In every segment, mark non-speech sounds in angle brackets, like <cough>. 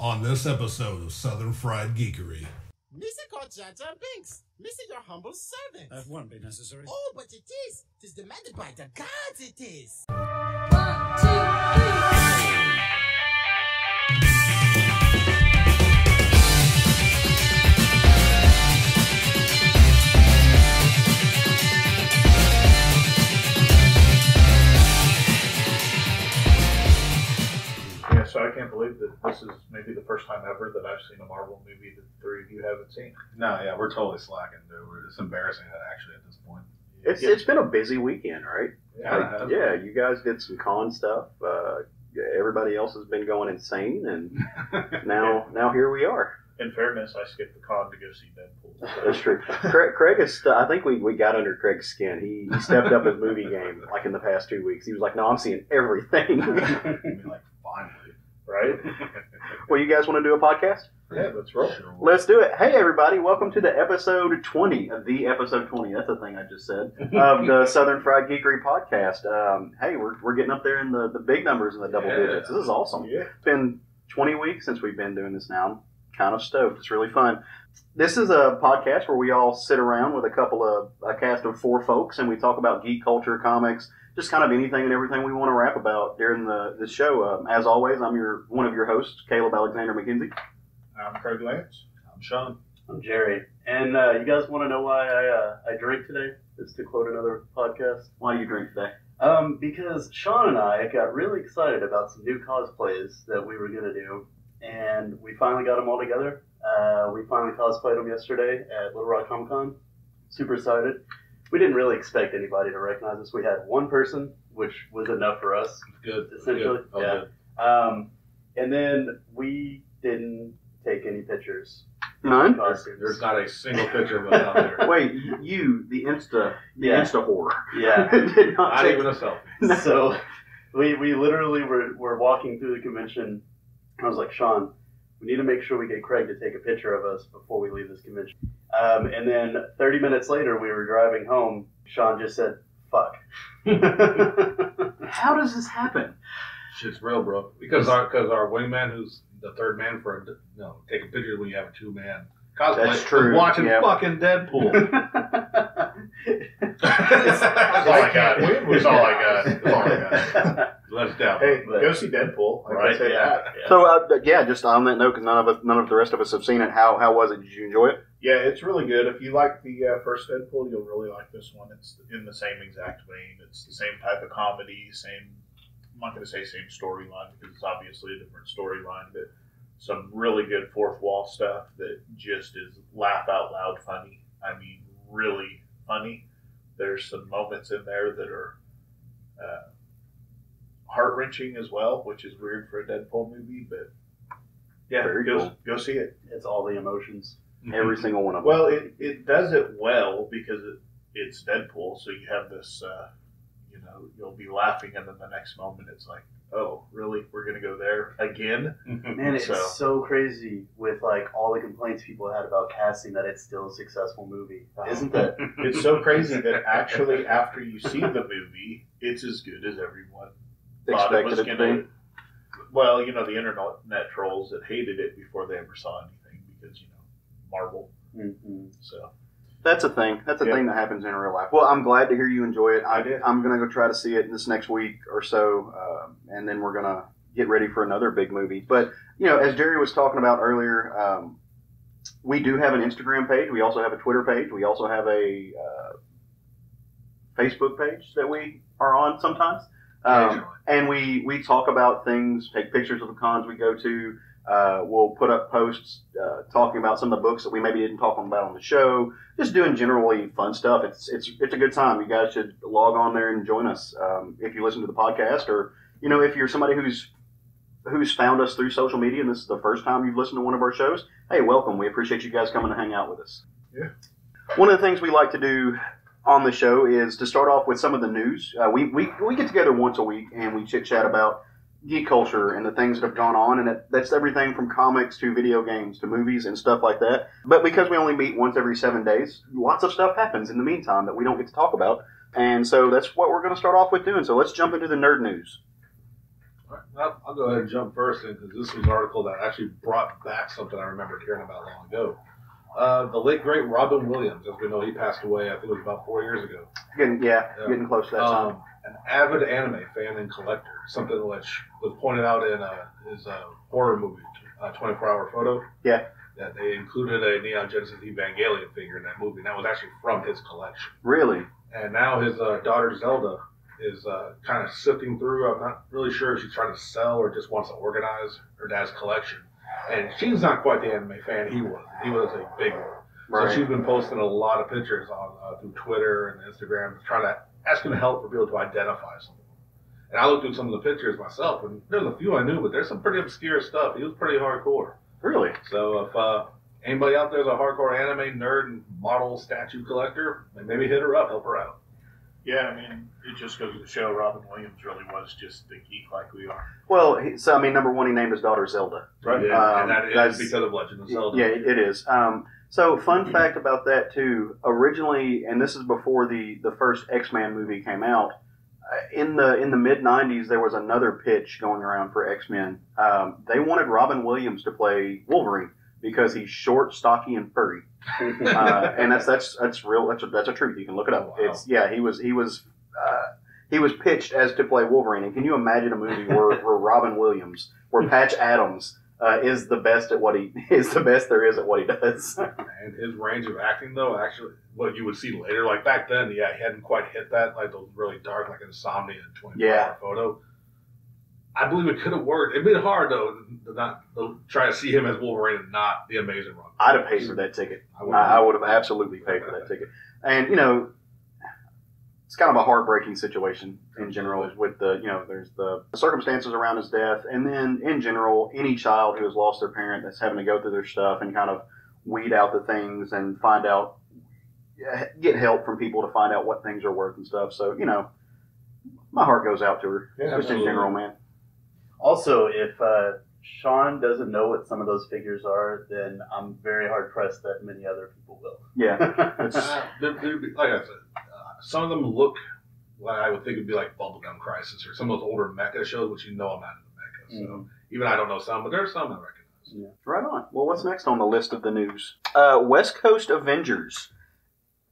on this episode of Southern Fried Geekery. Missy called Jar Jar Binks. Missy your humble servant. That won't be necessary. Oh, but it is. It is demanded by the gods, it is. So I can't believe that this is maybe the first time ever that I've seen a Marvel movie that the three of you haven't seen. No, yeah, we're totally slacking, dude. It's embarrassing that actually at this point. It's it's been a busy weekend, right? Yeah, it has. yeah. You guys did some con stuff. Uh, everybody else has been going insane, and <laughs> now now here we are. In fairness, I skipped the con to go see Deadpool. <laughs> That's true. Craig, Craig is. I think we, we got under Craig's skin. He, he stepped up his movie game like in the past two weeks. He was like, "No, I'm seeing everything." <laughs> I mean, like, finally. Right? <laughs> well, you guys want to do a podcast? Yeah, let's roll. Let's do it. Hey, everybody! Welcome to the episode twenty of the episode twenty. That's the thing I just said of the <laughs> Southern Fried Geekery podcast. Um, hey, we're, we're getting up there in the, the big numbers in the double Yeah. digits. This is awesome. Yeah. It's been 20 weeks since we've been doing this now. I'm kind of stoked. It's really fun. This is a podcast where we all sit around with a couple of a cast of four folks and we talk about geek culture, comics, just kind of anything and everything we want to rap about during the, the show. Um, as always, I'm your one of your hosts, Caleb Alexander McKenzie. I'm Craig Lantz. I'm Sean. I'm Jerry. And uh, you guys want to know why I uh, I drink today? Just to quote another podcast. Why do you drink today? Um, because Sean and I got really excited about some new cosplays that we were gonna do, and we finally got them all together. Uh, we finally cosplayed them yesterday at Little Rock Comic Con. Super excited. We didn't really expect anybody to recognize us. We had one person, which was enough for us. Good. Essentially, Good. Oh, yeah. good. Um, and then we didn't take any pictures. None. Costumes. There's not a single picture of us out there. <laughs> Wait, you, the Insta, the Yeah. Insta whore, Yeah. <laughs> did not Not take even a selfie. <laughs> so we, we literally were, were walking through the convention. I was like, Sean, we need to make sure we get Craig to take a picture of us before we leave this convention. Um, and then 30 minutes later, we were driving home. Sean just said, fuck. How does this happen? Shit's real, bro. Because our because our wingman, who's the third man for a, you know taking pictures when you have a two man cosplay, That's true, was watching yeah. fucking Deadpool. That's all I got. That's all I got. That's all I got. Let's down. Hey, go see Deadpool. I Right, say yeah. that. So uh, yeah, just on that note, because none of us, none of the rest of us have seen it. How how was it? Did you enjoy it? Yeah, it's really good. If you like the uh, first Deadpool, you'll really like this one. It's in the same exact vein. It's the same type of comedy, same. I'm not going to say same storyline because it's obviously a different storyline, but some really good fourth wall stuff that just is laugh out loud funny. I mean, really funny. There's some moments in there that are uh, heart wrenching as well, which is weird for a Deadpool movie, but yeah, Very go cool. go see it. it's all the emotions. Every single one of them. Well, it, it does it well because it, it's Deadpool, so you have this, uh, you know, you'll be laughing, and then the next moment it's like, oh, really? We're going to go there again? <laughs> Man, it's So- so. crazy with like all the complaints people had about casting that it's still a successful movie. Isn't it? It's so crazy that actually, after you see the movie, it's as good as everyone thought it expected was it to be. Well, you know, the internet trolls that hated it before they ever saw anything because, you know, Marvel. Mhm. So, That's a thing. That's a Yeah. thing that happens in real life. Well, I'm glad to hear you enjoy it. I, I did. I'm gonna go try to see it in this next week or so, um, and then we're gonna get ready for another big movie. But you know, as Jerry was talking about earlier, um, we do have an Instagram page. We also have a Twitter page. We also have a uh, Facebook page that we are on sometimes. Um, and we we talk about things, take pictures of the cons we go to. Uh, we'll put up posts uh, talking about some of the books that we maybe didn't talk about on the show. Just doing generally fun stuff. It's it's it's a good time. You guys should log on there and join us um, if you listen to the podcast, or you know if you're somebody who's who's found us through social media and this is the first time you've listened to one of our shows. Hey, welcome. We appreciate you guys coming to hang out with us. Yeah. One of the things we like to do on the show is to start off with some of the news. Uh, we, we, we get together once a week and we chit chat about geek culture and the things that have gone on, and it, that's everything from comics to video games to movies and stuff like that. But because we only meet once every seven days, lots of stuff happens in the meantime that we don't get to talk about. And so that's what we're going to start off with doing. So let's jump into the nerd news. Right, I'll, I'll go ahead and jump first because this was an article that actually brought back something I remembered hearing about long ago. Uh, the late great Robin Williams, as we know, he passed away. I think it was about four years ago. Getting, yeah, Yeah. getting close to that time. An avid anime fan and collector, something which was pointed out in uh, his uh, horror movie, uh, 24 Hour Photo. Yeah. That they included a Neon Genesis Evangelion figure in that movie, and that was actually from his collection. Really? And now his uh, daughter Zelda is uh, kind of sifting through. I'm not really sure if she's trying to sell or just wants to organize her dad's collection. And she's not quite the anime fan he was. He was a big one. Right. So she's been posting a lot of pictures on uh, through Twitter and Instagram, trying to ask him to help for people to identify some of them. And I looked through some of the pictures myself, and there's a few I knew, but there's some pretty obscure stuff. He was pretty hardcore. Really? So if uh, anybody out there's a hardcore anime nerd and model statue collector, then maybe hit her up, help her out. Yeah, I mean, it just goes to show Robin Williams really was just a geek like we are. Well, he, so I mean, number one, he named his daughter Zelda. Right. Um, and that is that's- because of Legend of Zelda. Yeah, it is. Um, so, fun fact about that too. Originally, and this is before the the first X Men movie came out. uh, In the in the mid '90s, there was another pitch going around for X Men. Um, they wanted Robin Williams to play Wolverine because he's short, stocky, and furry. <laughs> uh, and that's that's that's real. That's a, that's a truth. You can look it up. Wow. It's yeah. He was he was uh, he was pitched as to play Wolverine. And can you imagine a movie where, where Robin Williams, where Patch Adams uh, is the best at what he <laughs> is the best there is at what he does? <laughs> And his range of acting, though, actually, what you would see later, like back then, yeah, he hadn't quite hit that, like those really dark, like Insomnia and 24 Yeah. Hour Photo. I believe it could have worked. It'd been hard, though, to not to try to see him as Wolverine and not the Amazing Run. I'd have paid for that ticket. I I, would I would have absolutely paid for that ticket. And you know, it's kind of a heartbreaking situation in general. With the you know, there's the circumstances around his death, and then in general, any child who has lost their parent that's having to go through their stuff and kind of weed out the things and find out, get help from people to find out what things are worth and stuff. So you know, my heart goes out to her, Yeah, just in general, man. Also, if uh, Sean doesn't know what some of those figures are, then I'm very hard pressed that many other people will. Yeah, <laughs> Uh, there- there'd be- like I said, some of them look like I would think would be like Bubblegum Crisis or some of those older mecha shows, which you know I'm not into mecha. So Mhm. even I don't know some, but there's some I recognize. Right on. Well, what's next on the list of the news? Uh, West Coast Avengers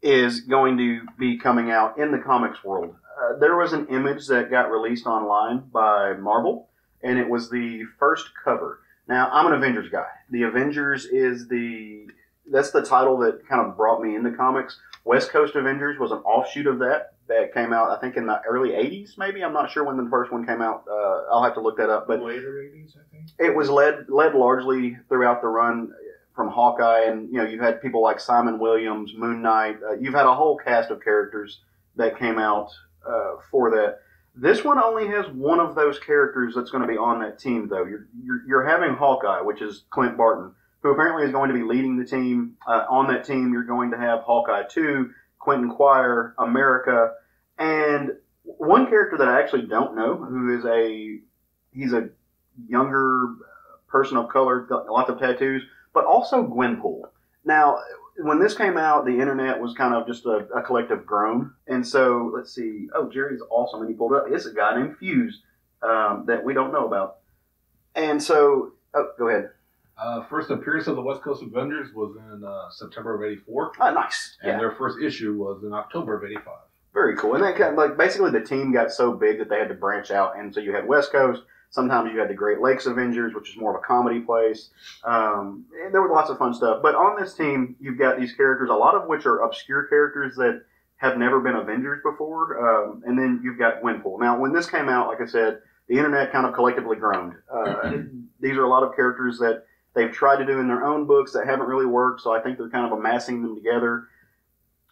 is going to be coming out in the comics world. Uh, there was an image that got released online by Marvel, and it was the first cover. Now, I'm an Avengers guy. The Avengers is the that's the title that kind of brought me into comics. West Coast Avengers was an offshoot of that that came out, I think, in the early '80s. Maybe I'm not sure when the first one came out. Uh, I'll have to look that up. But later '80s, I think. it was led led largely throughout the run from Hawkeye, and you know you had people like Simon Williams, Moon Knight. Uh, you've had a whole cast of characters that came out uh, for that. This one only has one of those characters that's going to be on that team, though. You're, you're you're having Hawkeye, which is Clint Barton, who apparently is going to be leading the team. Uh, on that team, you're going to have Hawkeye two, Quentin Quire, America, and one character that I actually don't know, who is a he's a younger person of color, got lots of tattoos, but also Gwenpool. Now, when this came out, the internet was kind of just a, a collective groan. And so, let's see. Oh, Jerry's awesome. And he pulled up. It's a guy named Fuse um, that we don't know about. And so, oh, go ahead. Uh, first appearance of the West Coast Avengers was in uh, September of '84, Ah, nice. and Yeah, their first issue was in October of '85. very cool. And that kind of, like basically the team got so big that they had to branch out. And so you had West Coast. Sometimes you had the Great Lakes Avengers, which is more of a comedy place. Um, and there was lots of fun stuff. But on this team, you've got these characters, a lot of which are obscure characters that have never been Avengers before. Um, and then you've got Gwenpool. Now, when this came out, like I said, the internet kind of collectively groaned. Uh, <clears throat> these are a lot of characters that they've tried to do in their own books that haven't really worked. So I think they're kind of amassing them together.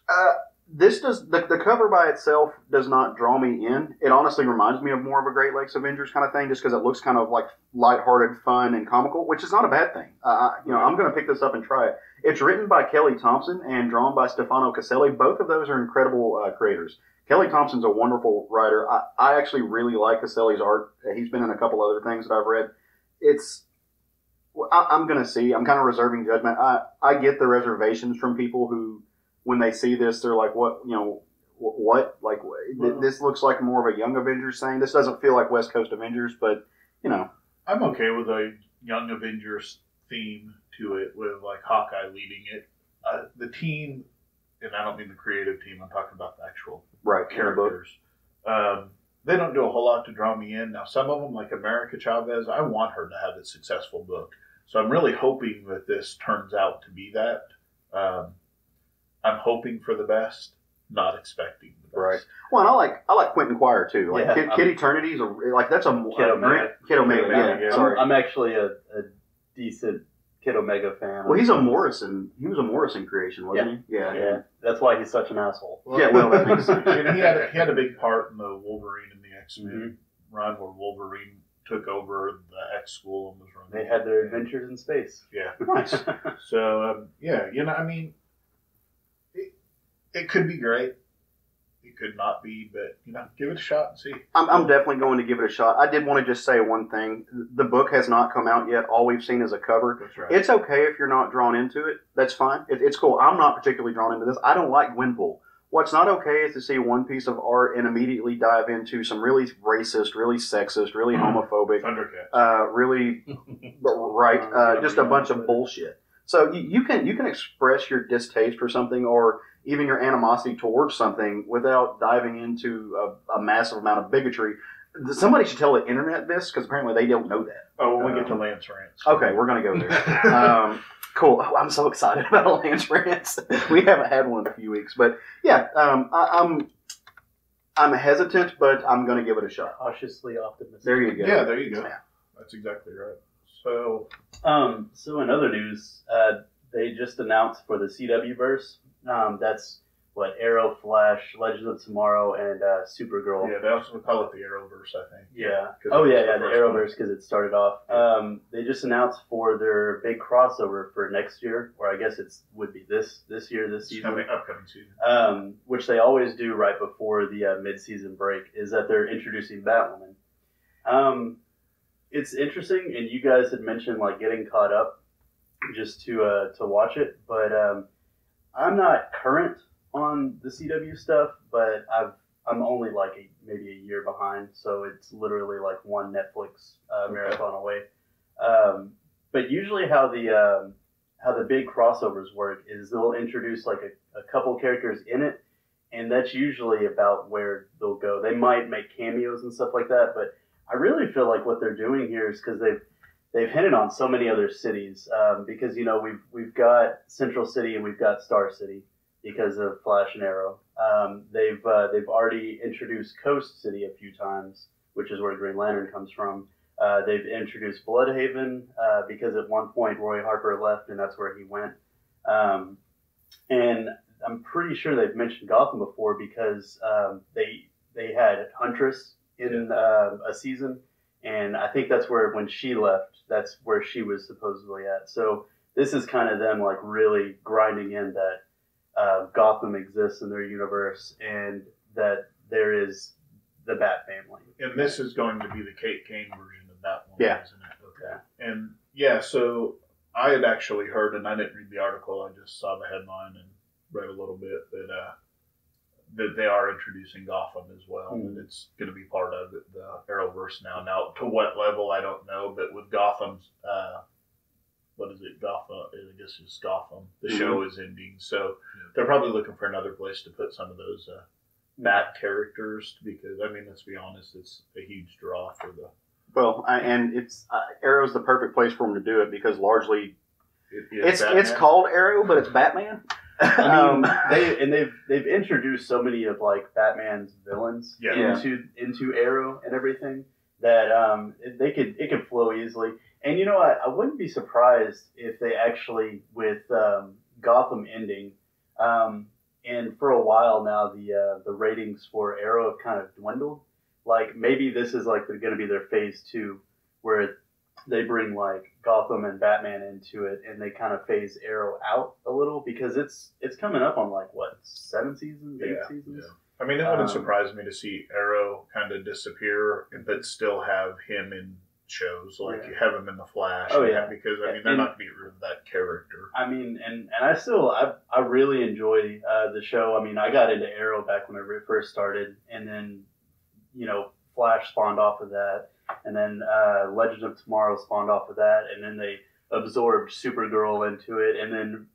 Uh, this does the, the cover by itself does not draw me in. It honestly reminds me of more of a Great Lakes Avengers kind of thing, just because it looks kind of like lighthearted, fun, and comical, which is not a bad thing. Uh, you know, I'm going to pick this up and try it. It's written by Kelly Thompson and drawn by Stefano Caselli. Both of those are incredible uh, creators. Kelly Thompson's a wonderful writer. I, I actually really like Caselli's art. He's been in a couple other things that I've read. It's well, I, I'm going to see. I'm kind of reserving judgment. I, I get the reservations from people who, when they see this, they're like, "What? You know, what? Like, this looks like more of a young Avengers thing. This doesn't feel like West Coast Avengers, but you know, I'm okay with a Young Avengers theme to it, with like Hawkeye leading it. Uh, the team, and I don't mean the creative team. I'm talking about the actual right characters. Um, they don't do a whole lot to draw me in. Now, some of them, like America Chavez, I want her to have a successful book. So I'm really hoping that this turns out to be that. Um, I'm hoping for the best, not expecting the best. Right. Well, and I like I like Quentin Quire too. Like Yeah, Kid, I'm- Kid Eternity's a like that's a Kid a Omega. Kid Omega. Kid Yeah, Omega, yeah. sorry. I'm actually a, a decent Kid Omega fan. Well, he's a Morrison. He was a Morrison creation, wasn't he? Yeah. Yeah, that's why he's such an asshole. Yeah, well, that makes sense. <laughs> He had he had a big part in the Wolverine and the X Men Mm-hmm. run where Wolverine took over the X school and was running. They had their adventures in space. Yeah. <laughs> Nice. So um, yeah, you know, I mean, it, it could be great. It could not be, but you know, give it a shot and see. I'm, I'm definitely going to give it a shot. I did want to just say one thing. The book has not come out yet. All we've seen is a cover. That's right. It's okay if you're not drawn into it. That's fine. It, it's cool. I'm not particularly drawn into this. I don't like Gwenpool. What's not okay is to see one piece of art and immediately dive into some really racist, really sexist, really homophobic, uh, really <laughs> right, uh, just a bunch of bullshit. So you, you can you can express your distaste for something or even your animosity towards something without diving into a, a massive amount of bigotry. Somebody should tell the internet this because apparently they don't know that. oh, when we get to Lantz Rants. Okay, we're gonna go there. <laughs> Um, cool. Oh, I'm so excited <laughs> about a Lantz Rants. we haven't had one in a few weeks, but yeah, um, I, I'm I'm hesitant, but I'm gonna give it a shot. Cautiously optimistic. There you go. Yeah, there you go. Yeah. That's exactly right. So Um, so in other news, uh, they just announced for the CW verse. Um, that's what Arrow, Flash, Legends of Tomorrow, and uh, Supergirl. yeah, they also call it the Arrowverse, I think. Yeah. Oh yeah, the yeah, the. Arrowverse because it started off. Um, they just announced for their big crossover for next year, or I guess it would be this this year, this season. coming upcoming season. um, which they always do right before the uh, mid-season break, is that they're introducing Batwoman. Um, it's interesting, and you guys had mentioned like getting caught up just to uh, to watch it, but um, I'm not current on the CW stuff, but I've I'm only like a, maybe a year behind, so it's literally like one Netflix uh, marathon away. Um, but usually, how the um, how the big crossovers work is they'll introduce like a, a couple characters in it, and that's usually about where they'll go. They might make cameos and stuff like that, but I really feel like what they're doing here is because they've they've hinted on so many other cities um, because you know we've we've got Central City and we've got Star City because of Flash and Arrow. Um, they've uh, they've already introduced Coast City a few times, which is where Green Lantern comes from. Uh, they've introduced Blüdhaven uh, because at one point Roy Harper left and that's where he went. Um, and I'm pretty sure they've mentioned Gotham before because um, they they had Huntress in uh, a season, and I think that's where when she left, that's where she was supposedly at. So this is kind of them like really grinding in that uh, Gotham exists in their universe and that there is the Bat family. And this is going to be the Kate Kane version of that one, Yeah. isn't it? Okay. And yeah, so I had actually heard, and I didn't read the article. I just saw the headline and read a little bit that uh, that they are introducing Gotham as well, Hmm. and it's going to be part of it, the Arrowverse now. Now, to what level, I don't know, but with Gotham's, uh, what is it, Gotham? I guess it's Gotham. The Mm-hmm. show is ending, so they're probably looking for another place to put some of those uh, Bat characters because, I mean, let's be honest, it's a huge draw for the. Well, I, and it's uh, Arrow's the perfect place for them to do it because largely It, it's it's called Arrow, but it's Batman. <laughs> I mean, Um, they and they've they've introduced so many of like Batman's villains Yeah. into into Arrow and everything that um it- they could it could flow easily. And you know, I, I wouldn't be surprised if they actually with um, Gotham ending, um, and for a while now the uh, the ratings for Arrow have kind of dwindled. Like maybe this is like they're going to be their phase two, where they bring like Gotham and Batman into it, and they kind of phase Arrow out a little because it's it's coming up on like what seven seasons, eight Yeah, seasons. I mean, it wouldn't Um, surprise me to see Arrow kind of disappear, but still have him in shows like Yeah. you have him in the Flash. Oh, yeah. because I mean they're And- not going to get rid of that character. I mean, and and I still I I really enjoy uh, the show. I mean, I got into Arrow back when it first started, and then you know Flash spawned off of that. and then uh, Legends of Tomorrow spawned off of that, and then they absorbed Supergirl into it, and then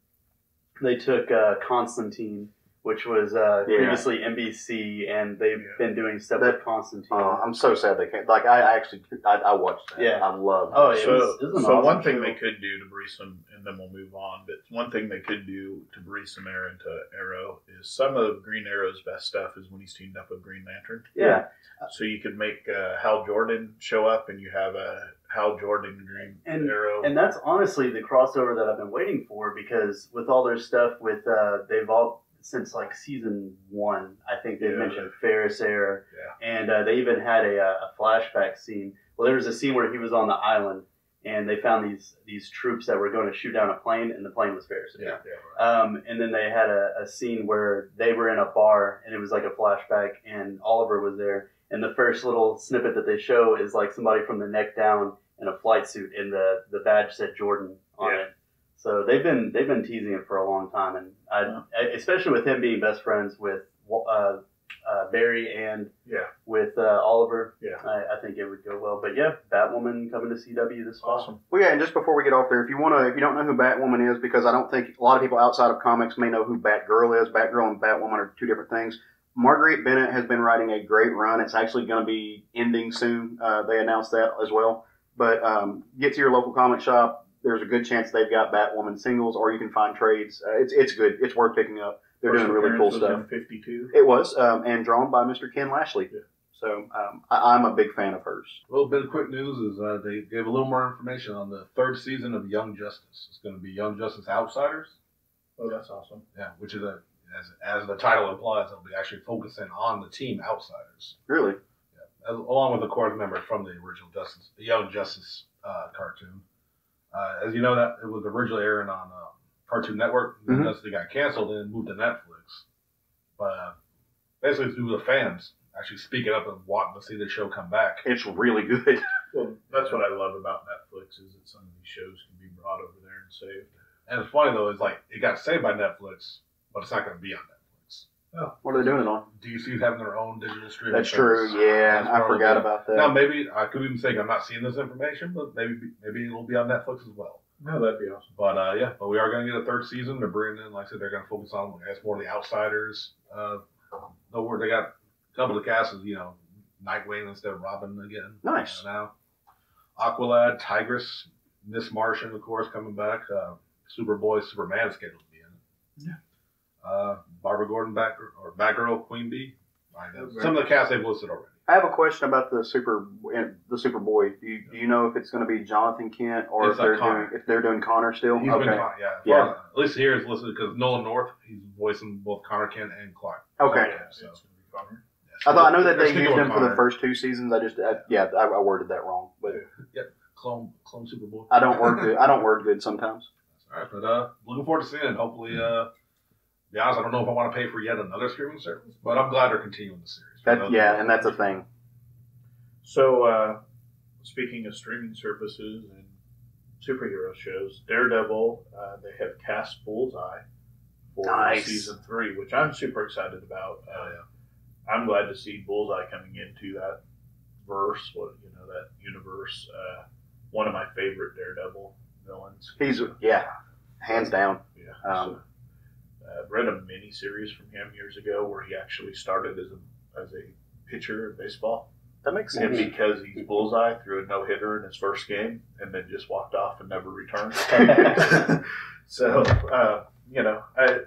they took uh, Constantine, which was uh, Yeah. previously NBC, and they've Yeah. been doing stuff That- with Constantine. Uh, I'm so sad they can't. Like I, I actually, I, I watched that. Yeah. I love. Oh, it. it so, was- it was so awesome one thing show. they could do to breathe some, and then we'll move on. But one thing they could do to breathe some air into Arrow is some of Green Arrow's best stuff is when he's teamed up with Green Lantern. yeah, So you could make uh, Hal Jordan show up, and you have a Hal Jordan Green And- Arrow. And that's honestly the crossover that I've been waiting for because with all their stuff with uh, they've all since like season one, I think they've Yeah. mentioned Ferris Air, Yeah. and uh, they even had a, uh, a flashback scene. Well, there was a scene where he was on the island, and they found these these troops that were going to shoot down a plane, and the plane was Ferris Air. yeah, yeah. Um, and then they had a, a scene where they were in a bar and it was like a flashback and Oliver was there. And the first little snippet that they show is like somebody from the neck down in a flight suit and the, the badge said Jordan on Yeah. it. So they've been they've been teasing it for a long time, and I, especially with him being best friends with uh, uh, Barry and Yeah. with uh, Oliver. Yeah. I, I think it would go well. But yeah, Batwoman coming to CW this fall. Awesome. Well, yeah, and just before we get off there, if you want to, if you don't know who Batwoman is, because I don't think a lot of people outside of comics may know who Batgirl is. Batgirl and Batwoman are two different things. Marguerite Bennett has been writing a great run. It's actually going to be ending soon. Uh, they announced that as well. But um, get to your local comic shop. There's a good chance they've got Batwoman singles, or you can find trades. Uh, it's it's good. It's worth picking up. They're First doing really cool was stuff. Fifty-two. It was, um, and drawn by Mr. Ken Lashley. Yeah. So um, I, I'm a big fan of hers. A little bit of quick news is uh, they gave a little more information on the third season of Young Justice. It's going to be Young Justice Outsiders. Oh, that's awesome. Yeah, which is a as, as the title implies, it'll be actually focusing on the team Outsiders, Really, as, along with the core member from the original Justice, the Young Justice uh, cartoon. Uh, as you know, that it was originally airing on uh, Cartoon Network. Mhm. Then they got canceled and moved to Netflix. But uh, basically, through the fans actually speaking up and wanting to see the show come back. it's really good. <laughs> Well, that's what I love about Netflix is that some of these shows can be brought over there and saved. And it's funny though, is like it got saved by Netflix, but it's not going to be on Netflix. What are they doing it on? DC's having their own digital streaming. That's true. Yeah, That's I forgot about that. Now maybe I could be mistaken. I'm not seeing this information, but maybe maybe it'll be on Netflix as well. No, that'd be awesome. But uh, yeah, but we are going to get a third season. They're bringing in, like I said, they're going to focus on I guess more of the outsiders. Uh, no, where they got a couple of casts, you know, Nightwing instead of Robin again. Nice. Uh, now, Aqualad, Tigress, Miss Martian, of course, coming back. Uh, Superboy, Superman is scheduled to be in it. Yeah. Uh, Barbara Gordon, Bat or Batgirl, Queen Bee. Right. Some of the cast they've listed already. I have a question about the super the Superboy. Do you, do you know if it's going to be Jonathan Kent or It's if they're Connor. doing if they're doing Connor still? He's okay. been Con- yeah, as Yeah. far as- at least here is listed because Nolan North, he's voicing both Connor Kent and Clark. Okay. Clark so. it's gonna be fun. I thought I know that They're they sticking used with him for the Connor. first two seasons. I just I, yeah I, I worded that wrong, but clone clone Superboy. I don't word good. I don't word good sometimes. All right, but uh, looking forward to seeing it. Hopefully, uh, be honest, I don't know if I want to pay for yet another streaming service, but I'm glad they're continuing the series. That yeah, and that's a thing. So, uh, speaking of streaming services and superhero shows, Daredevil, uh, they have cast Bullseye for Nice. season three, which I'm super excited about. Uh, I'm glad to see Bullseye coming into that verse, what you know, that universe. Uh, one of my favorite Daredevil villains. He's yeah, hands down. Yeah. Um, so, uh, read a mini series from him years ago where he actually started as a as a pitcher in baseball. That makes And sense. because he's bullseye, threw a no hitter in his first game, and then just walked off and never returned. <laughs> so uh, you know, I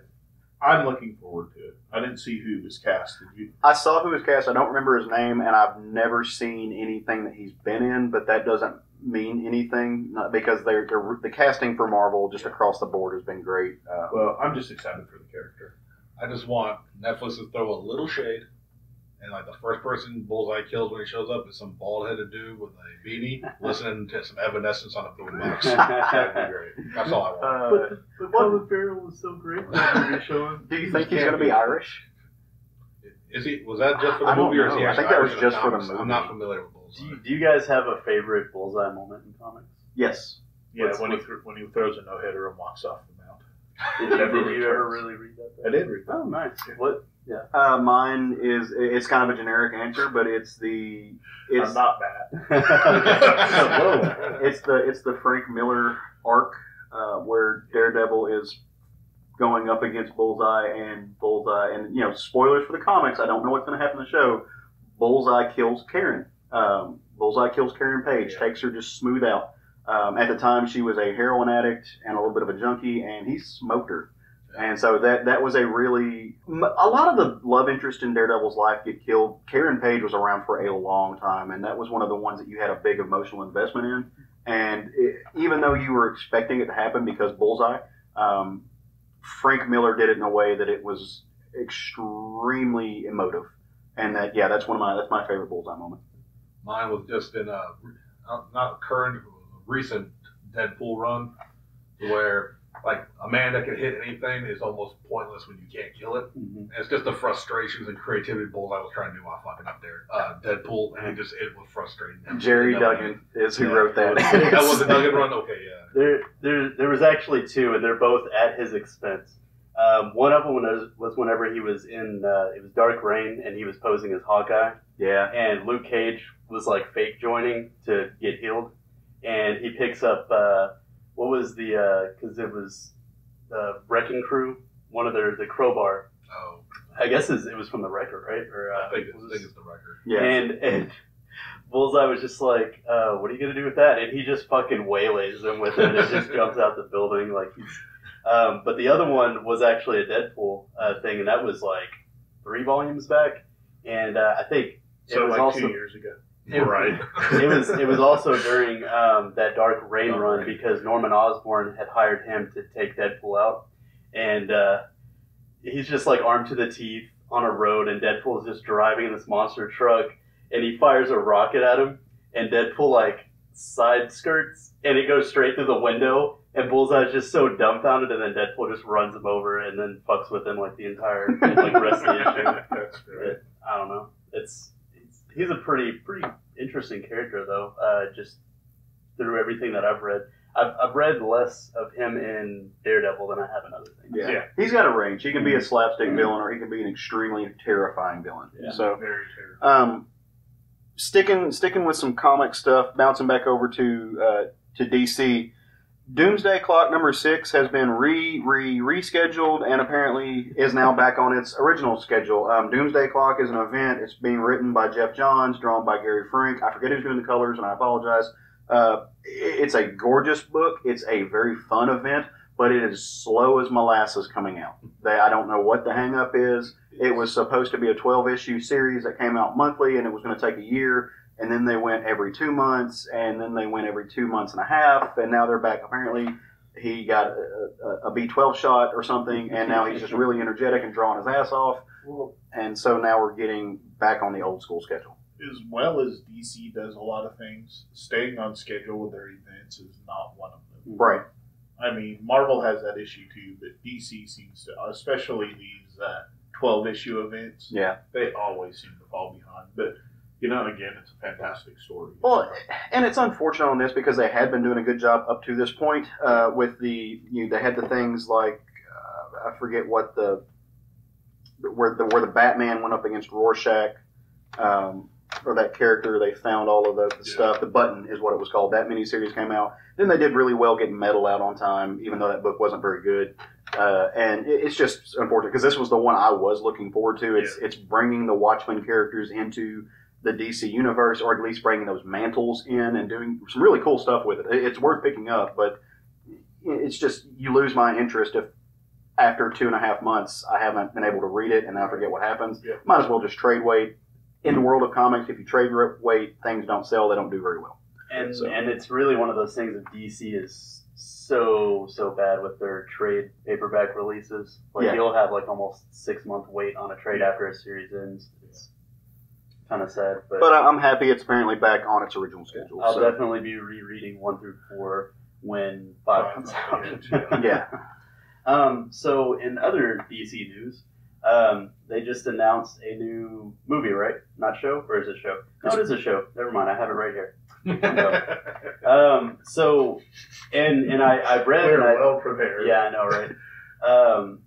I'm looking forward to it. I didn't see who was cast. Did you? I saw who was cast. I don't remember his name, and I've never seen anything that he's been in. But that doesn't mean anything, not because they're, they're the casting for Marvel just across the board has been great. Uh, Well, I'm just excited for the character. I just want Netflix to throw a little shade, and like the first person Bullseye kills when he shows up is some bald headed dude with a beanie <laughs> listening to some Evanescence on a boombox. <laughs> That'd be great. That's all I want. Uh, But the, but Colin Farrell was so great in that movie <laughs> showing. do you think he's going to be Irish? Is he? Was that just for the I movie, or is he know. I think that was Irish in just for the movie. I'm not familiar with Bullseye. Do you, do you guys have a favorite Bullseye moment in comics? Yes. yeah, What's- when he th- when he throws a no hitter and walks off the mound. Did <laughs> you, did you ever really read that? I did read that. Oh, nice. What Uh, mine is it's kind of a generic answer, but it's the it's I'm not bad. Whoa. <laughs> <laughs> it's the it's the Frank Miller arc uh, where Daredevil is going up against Bullseye and Bullseye and you know spoilers for the comics. I don't know what's going to happen in the show. Bullseye kills Karen. Um, Bullseye kills Karen Page, Yeah. takes her just smooth out. Um, at the time, she was a heroin addict and a little bit of a junkie, and he smoked her. And so that that was a really a lot of the love interest in Daredevil's life get killed. Karen Page was around for a long time, and that was one of the ones that you had a big emotional investment in. And it, even though you were expecting it to happen because Bullseye, um, Frank Miller did it in a way that it was extremely emotive, and that yeah, that's one of my that's my favorite Bullseye moment. Mine was just in a not- not current, recent Deadpool run, where like a man that can hit anything is almost pointless when you can't kill it. Mhm. It's just the frustrations and creativity Bullseye was trying to do while fucking up there. Uh, Deadpool, and it just it was frustrating. Jerry No, Duggan is who Yeah. wrote that. that was a Duggan run. Okay, yeah. There, there, there was actually two, and they're both at his expense. Um, one of them was, was whenever he was in, uh, it was Dark Reign, and he was posing as Hawkeye, yeah, and Luke Cage was like fake joining to get healed, and he picks up, uh, what was the, because it was the Wrecking Crew, one of their, the crowbar. Oh, I guess it's- it was from the Wrecker, right? Or, uh, I think it's, I think it's the Wrecker. yeah. and and Bullseye was just like, uh, "What are you gonna do with that?" And he just fucking waylays them with it and just jumps out the building like he's. Um, but the other one was actually a Deadpool uh, thing, and that was like three volumes back, and uh, I think So it was like also two years ago. It, right. <laughs> it was it was also during um, that Dark Reign Dark run Reign. because Norman Osborn had hired him to take Deadpool out, and uh, he's just like armed to the teeth on a road, and Deadpool is just driving in this monster truck, and he fires a rocket at him, and Deadpool like side skirts, and it goes straight through the window. And Bullseye's just so dumbfounded, and then Deadpool just runs him over and then fucks with him like the entire like rest of the <laughs> issue. That's great. I don't know. It's, it's he's a pretty pretty interesting character though. Uh, just through everything that I've read, I've, I've read less of him in Daredevil than I have in other things. Yeah. Yeah. he's got a range. He can be a slapstick villain, or he can be an extremely terrifying villain. Yeah. So, Very terrible. um, sticking sticking with some comic stuff, bouncing back over to uh, to DC. Doomsday Clock number six has been re re rescheduled and apparently is now back on its original schedule. Um, Doomsday Clock is an event. It's being written by Geoff Johns, drawn by Gary Frank. I forget who's doing the colors, and I apologize. Uh, it's a gorgeous book. It's a very fun event, but it is slow as molasses coming out. They, I don't know what the hang up is. It was supposed to be a 12 issue series that came out monthly, and it was going to take a year. And then they went every two months, and then they went every two months and a half, and now they're back. Apparently, he got a, a, a B12 shot or something, and now he's just really energetic and drawing his ass off. Well, And so now we're getting back on the old school schedule. as well as DC does a lot of things, staying on schedule with their events is not one of them. Right. I mean, Marvel has that issue too, but DC seems to, especially these uh, 12 issue events, Yeah. they always seem to fall behind. But, you know, again, it's a fantastic story. Well, and it's unfortunate on this because they had been doing a good job up to this point uh, with the you know, they had the things like uh, I forget what the where the where the Batman went up against Rorschach um, or that character they found all of the, the Yeah. stuff. The button is what it was called. That miniseries came out. Then they did really well getting metal out on time even though that book wasn't very good. Uh, and it, it's just unfortunate because this was the one I was looking forward to. It's it's bringing the Watchmen characters into the DC universe, or at least bringing those mantles in and doing some really cool stuff with it. It- It's worth picking up, but it's just you lose my interest if after two and a half months I haven't been able to read it and I forget what happens. Yeah. Might as well just trade wait. In the world of comics, if you trade wait, things don't sell. They don't do very well. And So- and it's really one of those things that DC is so so bad with their trade paperback releases. Like Yeah. you'll have like almost six month wait on a trade after a series ends. It's kind of sad, but, But I- I'm happy it's apparently back on its original schedule. I'll so. definitely be rereading one through four when five Five comes comes <laughs> out. out, yeah. <laughs> Um, so in other DC news, um, they just announced a new movie, right? Not show, or is it show? No, it is a show. Never mind, I have it right here. <laughs> Um, so, and and I I read and We're I, well prepared. yeah, I know, right? Um,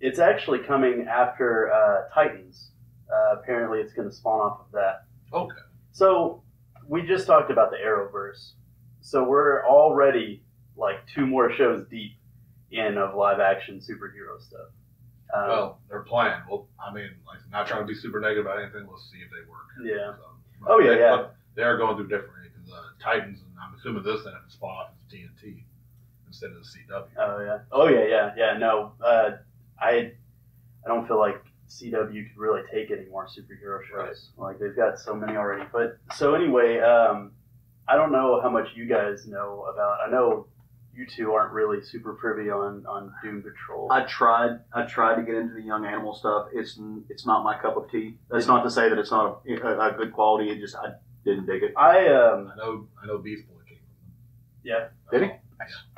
it's actually coming after uh, Titans. Uh, apparently, it's going to spawn off of that. Okay. So we just talked about the Arrowverse. So we're already like two more shows deep in of live action superhero stuff. Um, Well, they're playing. Well, I mean, like, not trying to be super negative about anything. We'll see if they work. Yeah. So, Oh, yeah, they, yeah. They are going through differently because uh, Titans, and I'm assuming this if it's spun off as TNT instead of the CW. Oh yeah. Oh yeah, yeah, yeah. No, uh, I I don't feel like CW could really take any more superhero shows. Like they've got so many already. But so anyway, um, I don't know how much you guys know about. I know you two aren't really super privy on on Doom Patrol. I tried. I tried to get into the young animal stuff. It's it's not my cup of tea. That's not to say that it's not a, a, a good quality. It just I didn't dig it. I um I know, I know Beast Boy came from them. Yeah. Did he?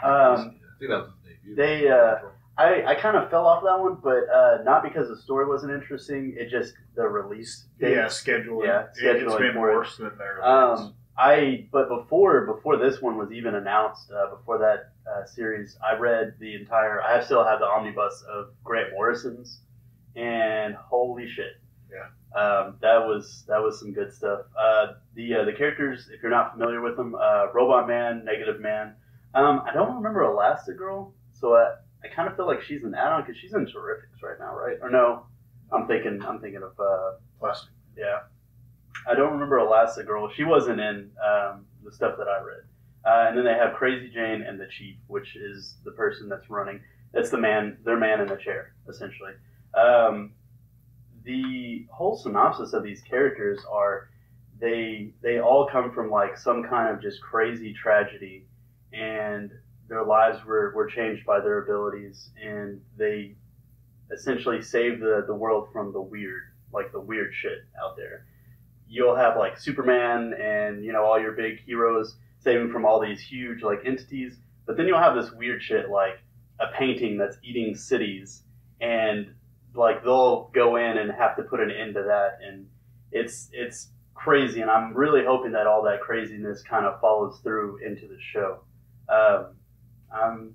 Yeah. um I think that was his debut. They, uh, I, I kind of fell off that one, but uh, not because the story wasn't interesting. It just the release. date. Yeah, scheduling. Yeah, It- it's scheduling been it. worse than their. Um, I but before before this one was even announced, uh, before that uh, series, I read the entire. I still have the omnibus of Grant Morrison's, and holy shit, Yeah. um, that was that was some good stuff. Uh, the uh, the characters, if you're not familiar with them, uh, Robot Man, Negative Man. Um, I don't remember Elastigirl, so I, I kind of feel like she's an add-on because she's in Terrifics right now, right? Or no, I'm thinking I'm thinking of. Uh, plastic. yeah. I don't remember Elastigirl. She wasn't in um, the stuff that I read. Uh, and then they have Crazy Jane and the Chief, which is the person that's running. That's the man, their man in the chair, essentially. Um, the whole synopsis of these characters are they they all come from like some kind of just crazy tragedy, and their lives were, were changed by their abilities, and they essentially saved the, the world from the weird, like the weird shit out there you'll have like Superman and you know all your big heroes saving from all these huge like entities, but then you'll have this weird shit like a painting that's eating cities, and like they'll go in and have to put an end to that, and it's it's crazy, and I'm really hoping that all that craziness kind of follows through into the show. Um, I'm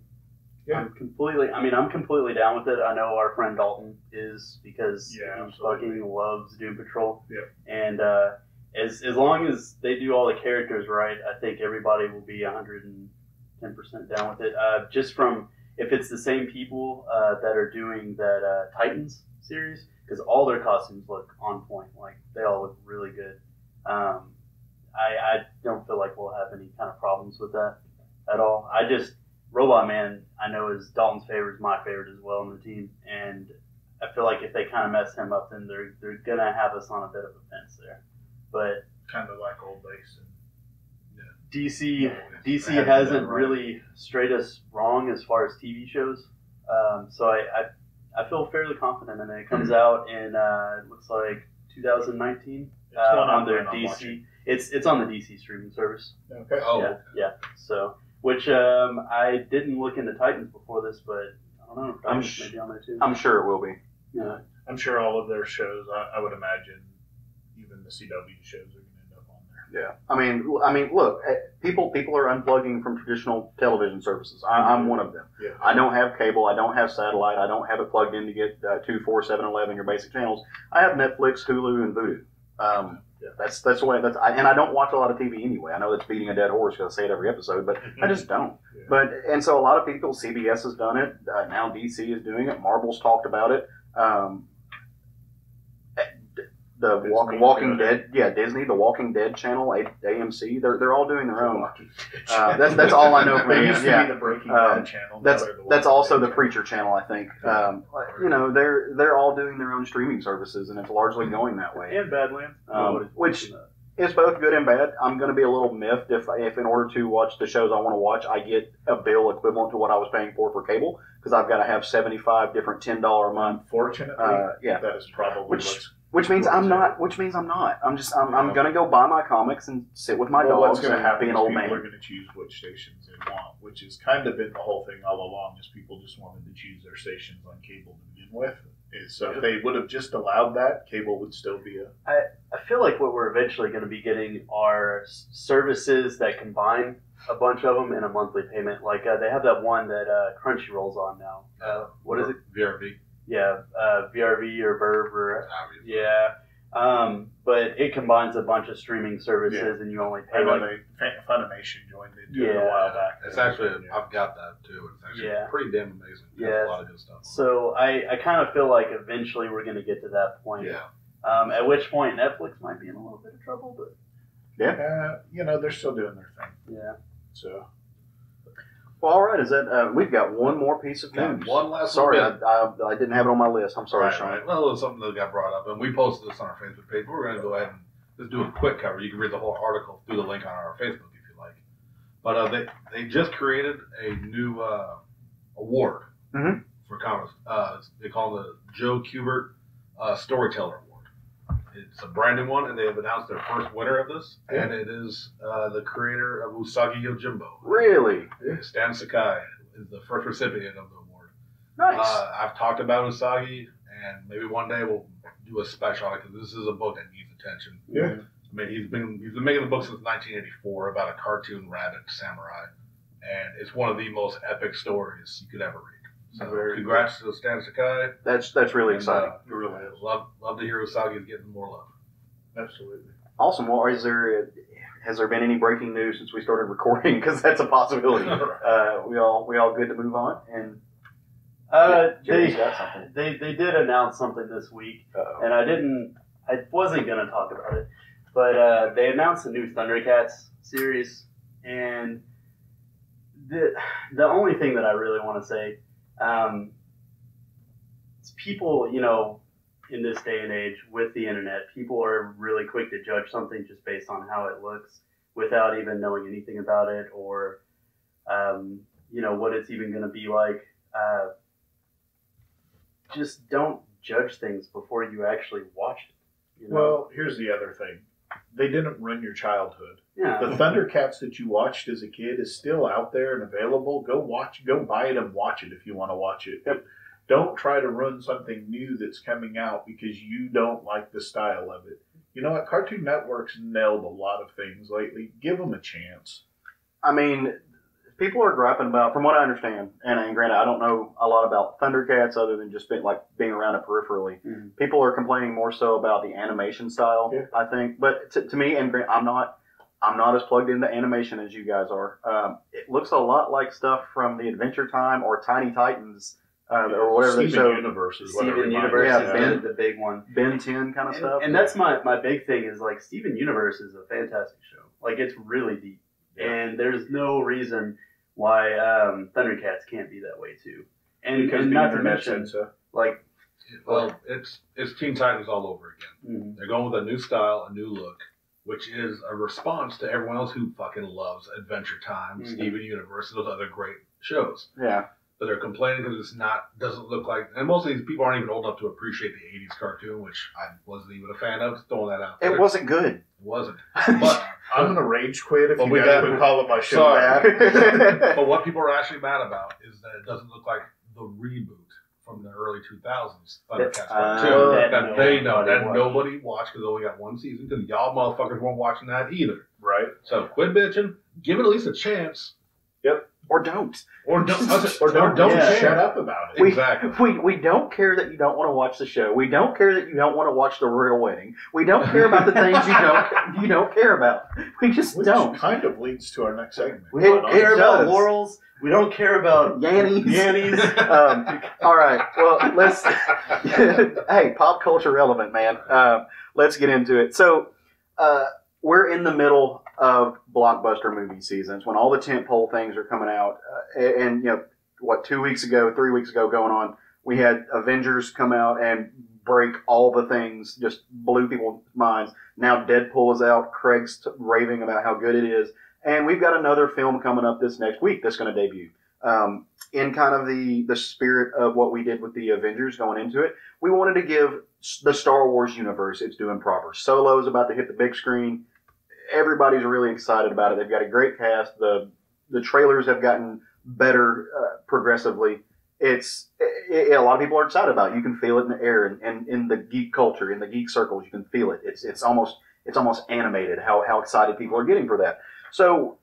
Yeah. I'm completely. I mean, I'm completely down with it. I know our friend Dalton is because Yeah, he absolutely. fucking loves Doom Patrol. Yep. And uh, as as long as they do all the characters right, I think everybody will be 110 percent down with it. Uh, just from if it's the same people uh, that are doing that uh, Titans series, because all their costumes look on point. Like they all look really good. Um, I, I don't feel like we'll have any kind of problems with that at all. I just Robot Man, I know is Dalton's favorite, is my favorite as well in the team, and I feel like if they kind of mess him up, then they're they're gonna have us on a bit of a fence there. But Kind of like Old Basin. DC They DC haven't hasn't right. really straight us wrong as far as TV shows, um, so I, I I feel fairly confident in it. It comes out in uh, it looks like 2019 It's uh, on their DC. watching. It's it's on the DC streaming service. Okay. Oh, Yeah, yeah. So, which um, I didn't look into Titans before this, but I don't know. I'm sh- may on there too. I'm sure it will be. yeah. I'm sure all of their shows. I, I would imagine even the CW shows are going to end up on there. Yeah. I mean, I mean, look, eh, people people are unplugging from traditional television services. I, I'm one of them. Yeah. I don't have cable. I don't have satellite. I don't have it plugged in to get uh, two, four, seven, eleven, your basic channels. I have Netflix, Hulu, and Vudu. Um, Yeah. That's that's the way. That's I, and I don't watch a lot of TV anyway. I know that's beating a dead horse because I say it every episode, but I just don't. Yeah. But and so a lot of people, CBS has done it. Uh, now DC is doing it. Marvel's talked about it. Um, the walk, Walking. Dead, yeah, Disney, the Walking Dead channel, A- AMC, they're they're all doing their own. Uh, that's that's all I know <laughs> from AMC. Yeah, the Breaking Um, channel. that's that's also Dead the. Preacher channel, I think. Um, you know, they're they're all doing their own streaming services, and it's largely going that way. And Badlands, Um, which-. It's both good and bad. I'm going to be a little miffed if, if in order to watch the shows I want to watch, I get a bill equivalent to what I was paying for for cable because I've got to have 75 different $10 a month. Unfortunately, Uh, yeah, that is probably Which- what's, which means I'm not. Which means I'm not. I'm just. I'm, I'm going to go buy my comics and sit with my well, what's dogs going to and happen be an is old people man. are going to choose which stations they want, which has kind of been the whole thing all along. Is people just wanted to choose their stations on cable to begin with. Is so if they would have just allowed that, cable would still be a I feel like what we're eventually going to be getting are services that combine a bunch of them in a monthly payment. Like uh, they have that one that uh, Crunchyroll's on now. Uh, what is it? VRV. Yeah, uh, VRV or Verve or yeah. Um, but it combines a bunch of streaming services, and you only pay I know like they Funimation joined it Yeah. a while back. It's actually I've got that too. It's actually Yeah. pretty damn amazing. It has Yeah. a lot of good stuff. So I, I kind of feel like eventually we're going to get to that point. yeah, Um, at which point Netflix might be in a little bit of trouble, but Uh, you know, they're still doing their thing. yeah. So Well, all right. Is that uh, we've got one more piece of news? one last Sorry, I. I, I didn't have it on my list. I'm sorry, right, Sean. right. Well, it was something that got brought up, and we posted this on our Facebook page. We're going to go ahead and just do a quick cover. You can read the whole article through the link on our Facebook if you like. But uh, they they just created a new uh, award Mhm. for comics. Uh, they call it the Joe Kubert uh, Storyteller. It's a brand new one, and they have announced their first winner of this, and it is uh, the creator of Usagi Yojimbo. Really Stan Sakai is the first recipient of the award. nice. Uh, I've talked about Usagi, and maybe one day we'll do a special on it because this is a book that needs attention. Yeah. I mean, he's been he's been making the book since 1984 about a cartoon rabbit samurai, and it's one of the most epic stories you could ever read. So, Very congrats to Stan Sakai. that's that's really and, exciting. uh, really is. Love love to hear Usagi is getting more love. absolutely. Awesome. Well, is there has there been any breaking news since we started recording? <laughs> Because that's a possibility. <laughs> Uh, we all we all good to move on. And Uh, they, they they did announce something this week, Uh-oh. and I didn't. I wasn't gonna talk about it, but uh, they announced a new Thundercats series, and the the only thing that I really want to say, um, people, you know, in this day and age with the internet, people are really quick to judge something just based on how it looks, without even knowing anything about it or, um, you know, what it's even gonna be like. Uh, just don't judge things before you actually watch it. You know? Well, here's the other thing. They didn't ruin your childhood. Yeah, The Thundercats that you watched as a kid is still out there and available. Go watch, go buy it and watch it if you want to watch it. Don't try to run something new that's coming out because you don't like the style of it. You know what? Cartoon Network's nailed a lot of things lately. Give them a chance. I mean, people are griping about, from what I understand, and, and granted, I don't know a lot about Thundercats other than just being, like being around it peripherally. Mhm. People are complaining more so about the animation style, Yeah. I think. But to, to me, and I'm not, I'm not as plugged into animation as you guys are. Um, it looks a lot like stuff from the Adventure Time or Tiny Titans uh, or whatever they Steven show. Universe is Steven reminds Universe me Yeah, is. Ben- the, the big one. Ben 10 kind of And, stuff. and that's my, my big thing is like Steven Universe is a fantastic show. Like it's really deep, Yeah. and there's no reason why um, Thundercats can't be that way too. And, because and not to mention, so. like, Well, it's it's Teen Titans all over again. mhm. They're going with a new style, a new look, which is a response to everyone else who fucking loves Adventure Time, Mhm. Steven Universe, and those other great shows. yeah. But they're complaining because it's not doesn't look like, and most of these people aren't even old enough to appreciate the '80s cartoon, which I wasn't even a fan of. Just throwing that out. there. It wasn't good. It wasn't. <laughs> But I'm gonna rage quit if Well, you we guys would call it my show Sorry. <laughs> but what <laughs> people are actually mad about is that it doesn't look like the reboot from the early 2000s Thundercats Part Uh, that that they know that watched. nobody watched because they only got one season because y'all motherfuckers weren't watching that either. right? So quit bitching, give it at least a chance, or don't. or don't, <laughs> Or don't, don't Yeah. shut up about it. We- exactly. We, we don't care that you don't want to watch the show. We don't care that you don't want to watch the royal wedding. We don't care about the things you don't <laughs> you don't care about. We just Which don't. kind of leads to our next segment. we don't care about does. laurels. We don't care about Yannies. Yannies. <laughs> um, all right. Well, let's. hey, pop culture relevant, man. Um, let's get into it. So, uh, we're in the middle of blockbuster movie seasons when all the tentpole things are coming out, uh, and, and you know what? Two weeks ago, three weeks ago, going on, we had Avengers come out and break all the things, just blew people's minds. Now Deadpool is out. Craig's t- raving about how good it is, and we've got another film coming up this next week that's going to debut. Um, in kind of the the spirit of what we did with the Avengers going into it, we wanted to give the Star Wars universe its due and proper. Solo is about to hit the big screen. Everybody's really excited about it. They've got a great cast. the The trailers have gotten better uh, progressively. It's it, a lot of people are excited about. it. You can feel it in the air and, and in the geek culture, in the geek circles, you can feel it. It's it's almost it's almost animated how how excited people are getting for that. So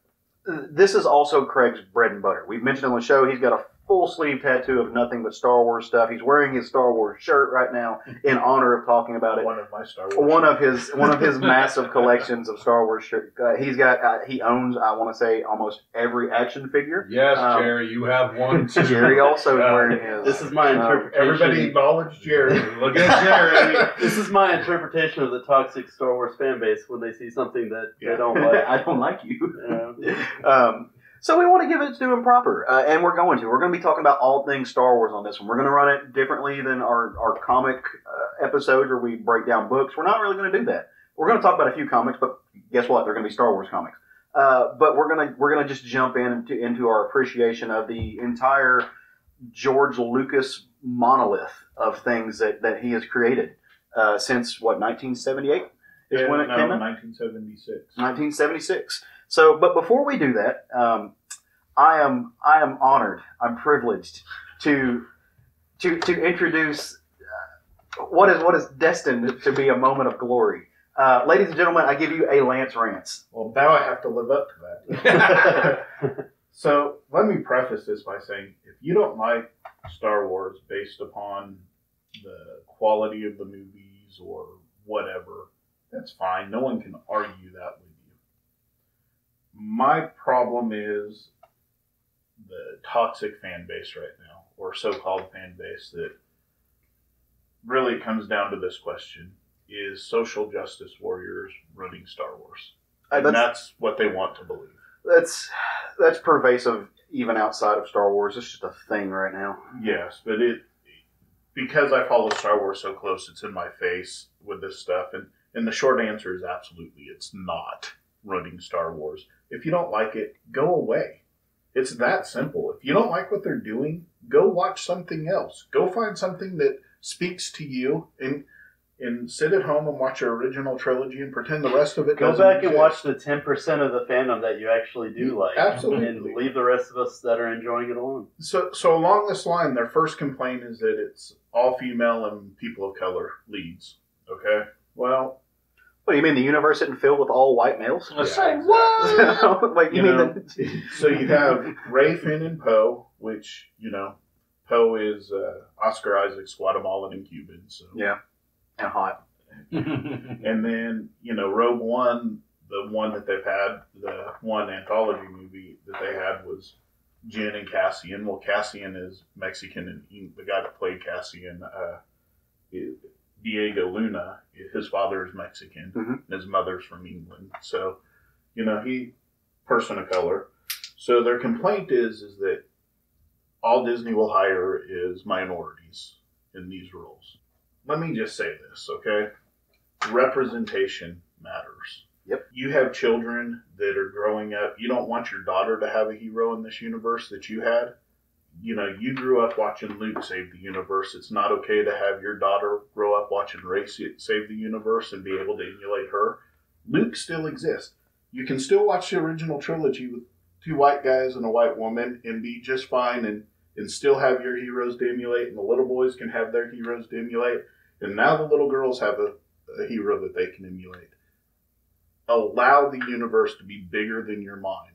this is also Craig's bread and butter. We've mentioned on the show he's got a full sleeve tattoo of nothing but Star Wars stuff. He's wearing his Star Wars shirt right now in honor of talking about it. One of my Star Wars. One of his one of his <laughs> massive collections of Star Wars shirts. Uh, he's got uh, he owns I want to say almost every action figure. Yes, Um, Jerry, you have one. <laughs> too. Jerry also is Yeah. wearing his. This is my Um, interpretation. Everybody acknowledge Jerry. Look at Jerry. <laughs> this is my interpretation of the toxic Star Wars fan base when they see something that Yeah. they don't like. I don't like you. Uh, Um, so we want to give it to him proper, uh, and we're going to. We're going to be talking about all things Star Wars on this one. We're going to run it differently than our our comic uh, episodes where we break down books. We're not really going to do that. We're going to talk about a few comics, but guess what? They're going to be Star Wars comics. Uh, but we're gonna we're gonna just jump into into our appreciation of the entire George Lucas monolith of things that, that he has created uh, since what 1978 is Yeah, when it no, came out. 1976. 1976. So, but before we do that, um, I am I am honored. I'm privileged to to to introduce uh, what is what is destined to be a moment of glory. Uh, ladies and gentlemen, I give you a Lantz Rants. Well, now I have to live up to that. <laughs> so let me preface this by saying, if you don't like Star Wars based upon the quality of the movies or whatever, that's fine. No one can argue that with you. My problem is the toxic fan base right now, or so-called fan base, that really comes down to this question: Is social justice warriors running Star Wars? Uh, And that's, that's what they want to believe. that's that's pervasive even outside of Star Wars. It's just a thing right now. Yes, but it because I follow Star Wars so close, it's in my face with this stuff. And and the short answer is absolutely, it's not running Star Wars. If you don't like it, go away. It's that simple. If you don't like what they're doing, go watch something else. Go find something that speaks to you and and sit at home and watch your original trilogy and pretend the rest of it Go back and exist. watch the ten percent of the fandom that you actually do like, Absolutely. and leave the rest of us that are enjoying it alone. So, so along this line, their first complaint is that it's all female and people of color leads. Okay, well, What do you mean? The universe isn't filled with all white males? Let's Yeah, say exactly. what? <laughs> like you, You mean know, the, <laughs> so you have Rey, Finn, and Poe, which you know, Poe is uh, Oscar Isaac's Guatemalan and Cuban. So, Yeah. and hot? <laughs> and then you know, Rogue One, the one that they've had, the one anthology movie that they had was Jyn and Cassian. Well, Cassian is Mexican, and he, the guy that played Cassian, uh, is Diego Luna, his father is Mexican, Mhm. and his mother's from England. So, you know, he person of color. So their complaint is is that all Disney will hire is minorities in these roles. Let me just say this, okay? Representation matters. Yep. You have children that are growing up. You don't want your daughter to have a hero in this universe that you had. You know, you grew up watching Luke save the universe. It's not okay to have your daughter grow up watching Rey save the universe and be able to emulate her. Luke still exists. You can still watch the original trilogy with two white guys and a white woman and be just fine and, and still have your heroes to emulate, and the little boys can have their heroes to emulate. And now the little girls have a, a hero that they can emulate. Allow the universe to be bigger than your mind.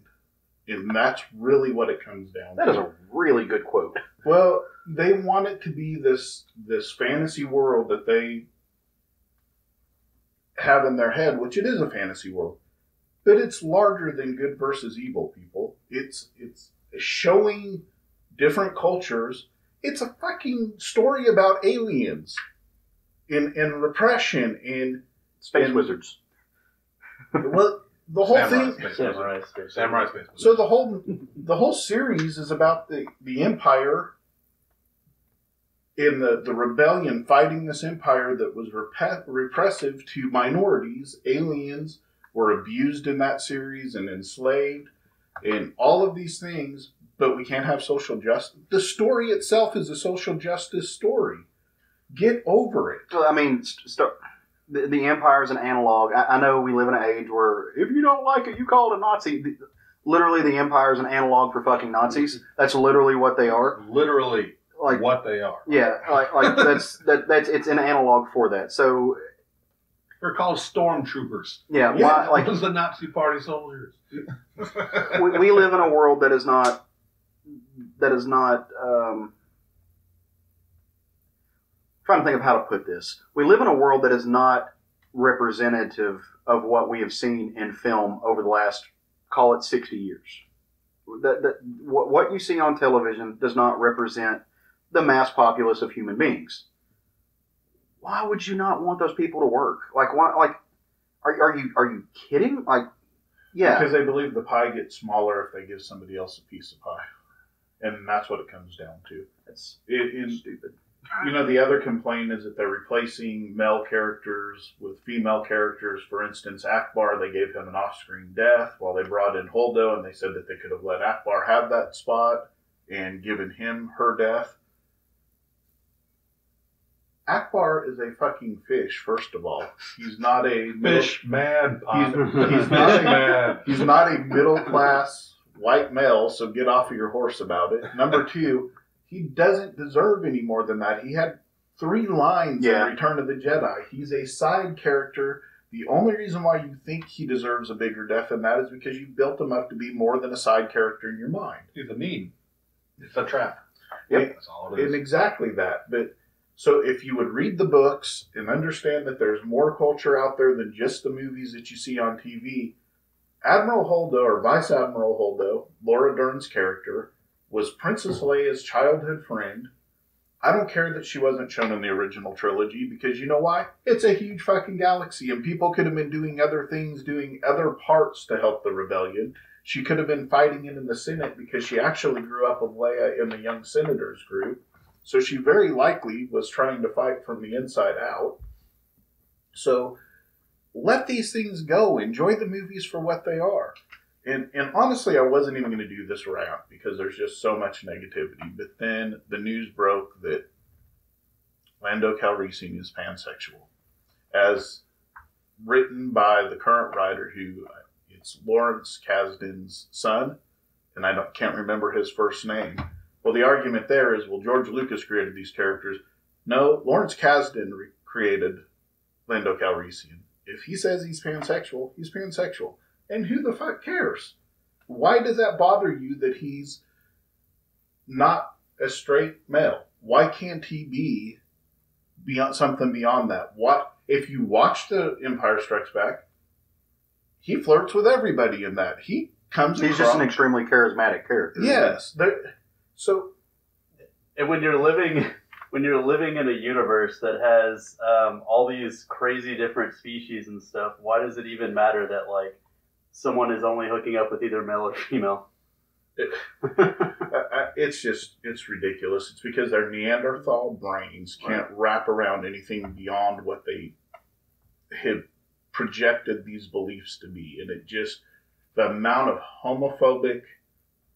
And that's really what it comes down That to. is a really good quote. Well, they want it to be this this fantasy world that they have in their head, which it is a fantasy world, but it's larger than good versus evil. People, it's it's showing different cultures. It's a fucking story about aliens, and and repression, and Space And- wizards. well, the whole Samurai thing. Space Samurai Wizard. Space Samurai Space Wizard. So the whole the whole series is about the the empire in the the rebellion fighting this empire that was rep- repressive to minorities. Aliens were abused in that series and enslaved, and all of these things. But we can't have social justice. The story itself is a social justice story. Get over it. So, I mean, st- st- the, the empire is an analog. I, I know we live in an age where if you don't like it, you call it a Nazi. The- literally, the empire is an analog for fucking Nazis. That's literally what they are. literally Like, what they are. yeah, like, like <laughs> that's that that's it's an analog for that. So, They're called stormtroopers. yeah, Yeah. why, like was the Nazi Party soldiers. we, we live in a world that is not that is not. Um, trying to think of how to put this. We live in a world that is not representative of what we have seen in film over the last, call it, 60 years. That, that, what, what you see on television does not represent the mass populace of human beings. Why would you not want those people to work? Like, why? Like, are, are you are you kidding? Like, yeah, Because they believe the pie gets smaller if they give somebody else a piece of pie. And that's what it comes down to. it's It, stupid. You know, the other complaint is that they're replacing male characters with female characters. For instance, Ackbar, they gave him an off screen death while they brought in Holdo, and they said that they could have let Ackbar have that spot and given him her death. Ackbar is a fucking fish, first of all. He's not a middle- Fish man. He's, he's not <laughs> a, man. he's not a middle class white male, so get off of your horse about it. Number two, he doesn't deserve any more than that. He had three lines Yeah. in Return of the Jedi. He's a side character. The only reason why you think he deserves a bigger death than that is because you built him up to be more than a side character in your mind. He's a need. It's a trap. Yep. That's all it is. And exactly that. But so if you would read the books and understand that there's more culture out there than just the movies that you see on TV, Admiral Holdo or Vice Admiral Holdo, Laura Dern's character, was Princess Leia's childhood friend. I don't care that she wasn't shown in the original trilogy because you know why? It's a huge fucking galaxy and people could have been doing other things, doing other parts to help the rebellion. She could have been fighting it in the Senate because she actually grew up with Leia in the Young Senators group. So she very likely was trying to fight from the inside out. So let these things go. Enjoy the movies for what they are. And, and honestly, I wasn't even going to do this rant because there's just so much negativity. But then the news broke that Lando Calrissian is pansexual, as written by the current writer who uh, it's Lawrence Kasdan's son, and I don't, can't remember his first name. Well, the argument there is, well, George Lucas created these characters. No, Lawrence Kasdan re- created Lando Calrissian. If he says he's pansexual, he's pansexual. And who the fuck cares? Why does that bother you that he's not a straight male? Why can't he be beyond something beyond that? What if you watch the Empire Strikes Back? He flirts with everybody in that. He comes. He's across, just an extremely charismatic character. yes. There, so And when you're living <laughs> when you're living in a universe that has um, all these crazy different species and stuff, why does it even matter that like someone is only hooking up with either male or female? <laughs> I- I- it's just it's ridiculous. It's because their Neanderthal brains can't wrap around anything beyond what they have projected these beliefs to be, and it just the amount of homophobic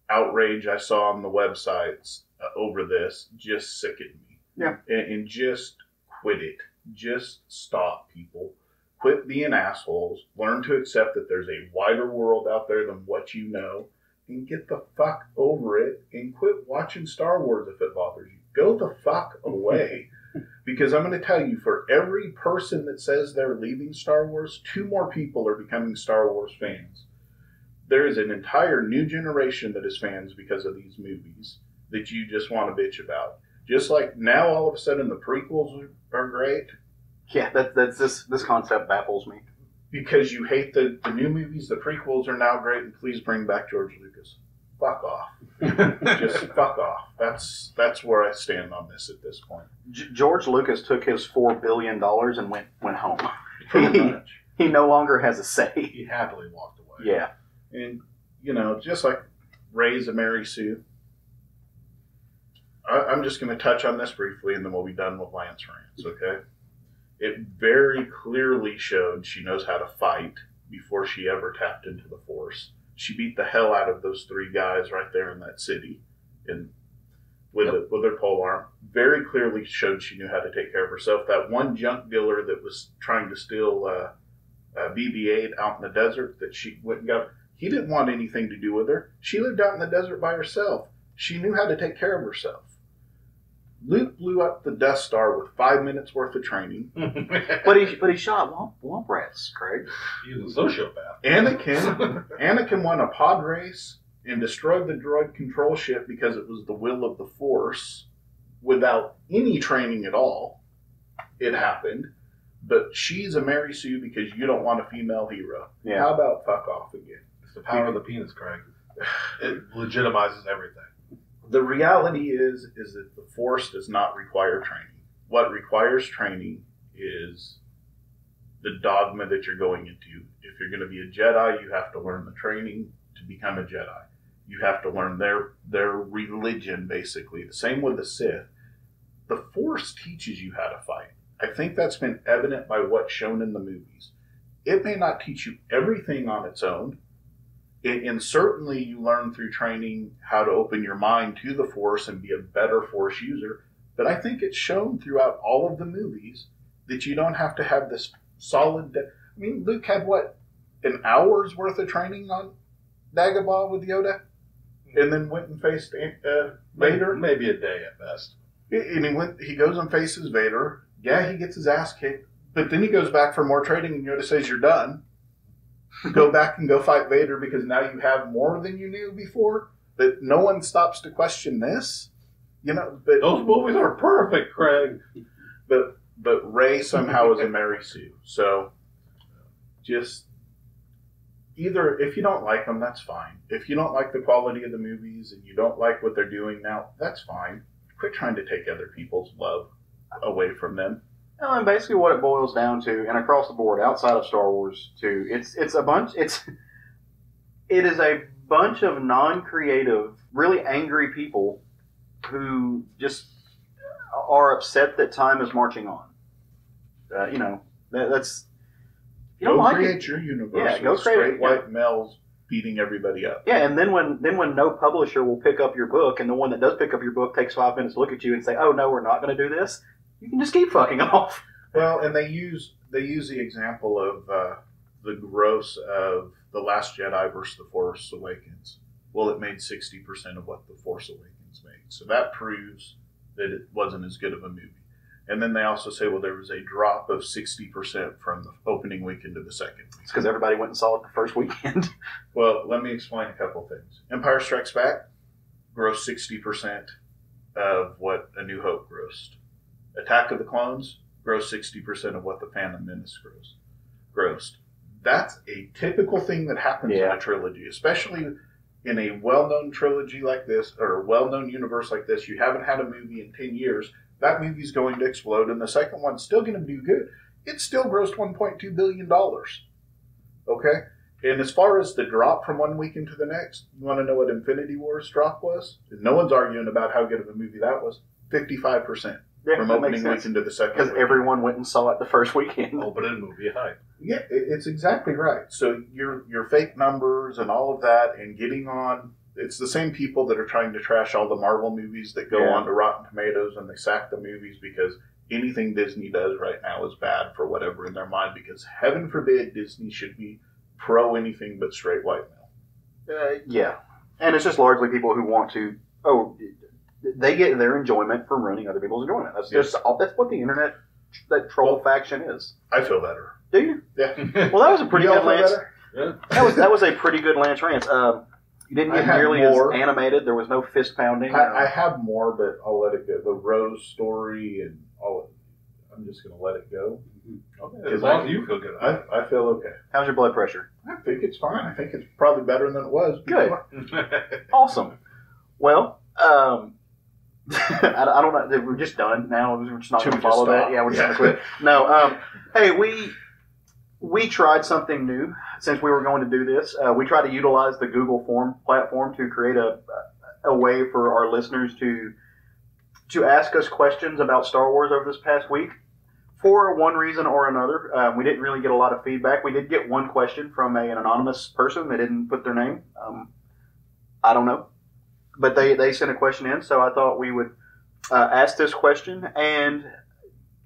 outrage I saw on the websites uh, over this just sickened me. Yeah. and, and just quit it. Just stop, people. Quit being assholes. Learn to accept that there's a wider world out there than what you know and get the fuck over it and quit watching Star Wars if it bothers you. Go the fuck away. <laughs> because I'm going to tell you, for every person that says they're leaving Star Wars, two more people are becoming Star Wars fans. There is an entire new generation that is fans because of these movies that you just want to bitch about. Just like now, all of a sudden, the prequels are, great yeah. That, that's this this concept baffles me. because you hate the, the new movies. The prequels are now great, and please bring back George Lucas. Fuck off. <laughs> Just fuck off. That's that's where I stand on this at this point. G- George Lucas took his four billion dollars and went went home. Much. He no longer has a say. He happily walked away. Yeah. And you know, just like Rey's a Mary Sue. I, I'm just going to touch on this briefly, and then we'll be done with Lantz Rants. Okay. It very clearly showed she knows how to fight before she ever tapped into the Force. She beat the hell out of those three guys right there in that city, and with Yep. a, with her pole arm. Very clearly showed she knew how to take care of herself. That one junk dealer that was trying to steal uh, uh, BB-8 out in the desert that she went and got. He didn't want anything to do with her. She lived out in the desert by herself. She knew how to take care of herself. Luke blew up the Death Star with five minutes worth of training. <laughs> But he but he shot womp, womp rats, Craig. He's a sociopath. Anakin, <laughs> Anakin won a pod race and destroyed the drug control ship because it was the will of the Force without any training at all. It happened. But she's a Mary Sue because you don't want a female hero. Yeah. How about fuck off again? It's the power of the penis, Craig. It legitimizes everything. The reality is is that the force does not require training. What requires training is the dogma that you're going into. If you're going to be a jedi you have to learn the training to become a jedi. You have to learn their their religion basically. The same with the sith. The force teaches you how to fight. I think that's been evident by what's shown in the movies. It may not teach you everything on its own and, certainly you learn through training how to open your mind to the force and be a better force user. But i think it's shown throughout all of the movies that you don't have to have this solid de- i mean luke had what an hour's worth of training on dagobah with yoda? And then went and faced uh, vader? Maybe a day at best. and he went he goes and faces vader. Yeah he gets his ass kicked but then he goes back for more training and yoda says you're done <laughs> go back and go fight Vader because now you have more than you knew before. But no one stops to question this, you know. But Those movies are perfect, Craig. but but Rey somehow is a Mary Sue. So just either if you don't like them, that's fine. If you don't like the quality of the movies and you don't like what they're doing now, that's fine. Quit trying to take other people's love away from them. Well, and basically what it boils down to, and across the board, outside of Star Wars too, it's it's a bunch. It's <laughs> it is a bunch of non-creative, really angry people who just are upset that time is marching on. Uh, you know, that, that's you don't go like create it. your universe. Yeah, go create it, straight yeah. white males beating everybody up. Yeah, and then when then when no publisher will pick up your book, and the one that does pick up your book takes five minutes to look at you and say, "Oh no, we're not going to do this," you can just keep fucking off. Well, and they use they use the example of uh, the gross of the Last Jedi versus the Force Awakens. Well, it made sixty percent of what the Force Awakens made, so that proves that it wasn't as good of a movie. And then they also say, well, there was a drop of sixty percent from the opening weekend to the second. It's because everybody went and saw it the first weekend. <laughs> Well, let me explain a couple things. Empire Strikes Back grossed sixty percent of what A New Hope grossed. Attack of the Clones grossed sixty percent of what the Phantom Menace grossed. Grossed. That's a typical thing that happens in a trilogy, especially in a well-known trilogy like this or a well-known universe like this. You haven't had a movie in ten years. That movie's going to explode, and the second one's still going to do good. It still grossed one point two billion dollars. Okay. And as far as the drop from one weekend to the next, you want to know what Infinity War's drop was? No one's arguing about how good of a movie that was. Fifty-five percent Yeah, from that opening makes sense. weekend to the second. Because weekend. everyone went and saw it the first weekend. Oh, but Opening movie hype. Yeah, it- it's exactly right. So your your fake numbers and all of that, and getting on. It's the same people that are trying to trash all the Marvel movies that go Yeah. on to Rotten Tomatoes and they sack the movies because anything Disney does right now is bad for whatever in their mind. Because heaven forbid Disney should be pro anything but straight white male. Uh, yeah, and it's just largely people who want to. Oh, they get their enjoyment from ruining other people's enjoyment. That's just that's what the internet that troll faction is. I feel better. Do you? Yeah. Well, that was a pretty <laughs> good feel Lance. better? That was that was a pretty good Lantz Rants. Um, you didn't get nearly more. as animated. There was no fist pounding. I, I have more, but I'll let it go. The Rose story and all. I'm just going to let it go. Okay, as long as you feel good. I, I feel okay. How's your blood pressure? I think it's fine. I think it's probably better than it was. Good. <laughs> Awesome. Well, um, <laughs> I, I don't know. We're just done now. We're just not going to follow that. Yeah, we're just Yeah. going to quit. No. Um, hey, we we tried something new since we were going to do this. Uh, we tried to utilize the Google Form platform to create a a way for our listeners to to ask us questions about Star Wars over this past week. For one reason or another, um, we didn't really get a lot of feedback. We did get one question from a, an anonymous person. They didn't put their name. Um, I don't know, but they they sent a question in, so I thought we would uh, ask this question and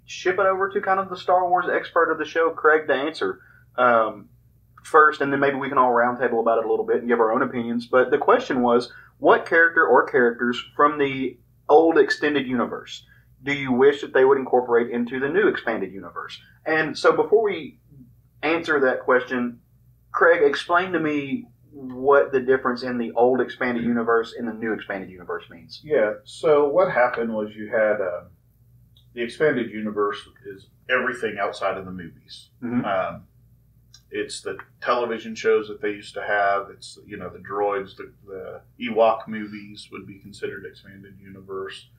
ship it over to kind of the Star Wars expert of the show, Craig, to answer um, first, and then maybe we can all roundtable about it a little bit and give our own opinions. But the question was, what character or characters from the old extended universe do you wish that they would incorporate into the new expanded universe? And so before we answer that question, Craig, explain to me what the difference in the old expanded universe and the new expanded universe means? Yeah. So what happened was you had um, the expanded universe is everything outside of the movies. Mhm. Um, it's the television shows that they used to have. It's you know the droids, the, the Ewok movies would be considered expanded universe.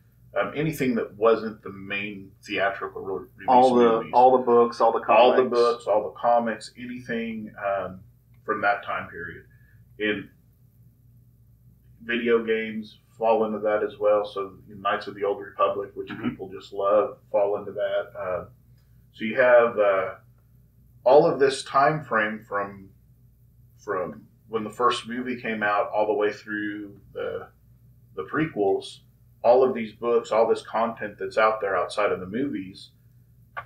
Um, anything that wasn't the main theatrical release All the movies. all the books, all the comics. all the books, all the comics, anything um, from that time period. In video games fall into that as well. So Knights of the Old Republic, which Mhm. people just love, fall into that. Uh, so you have uh, all of this time frame from from when the first movie came out all the way through the the prequels. All of these books, all this content that's out there outside of the movies.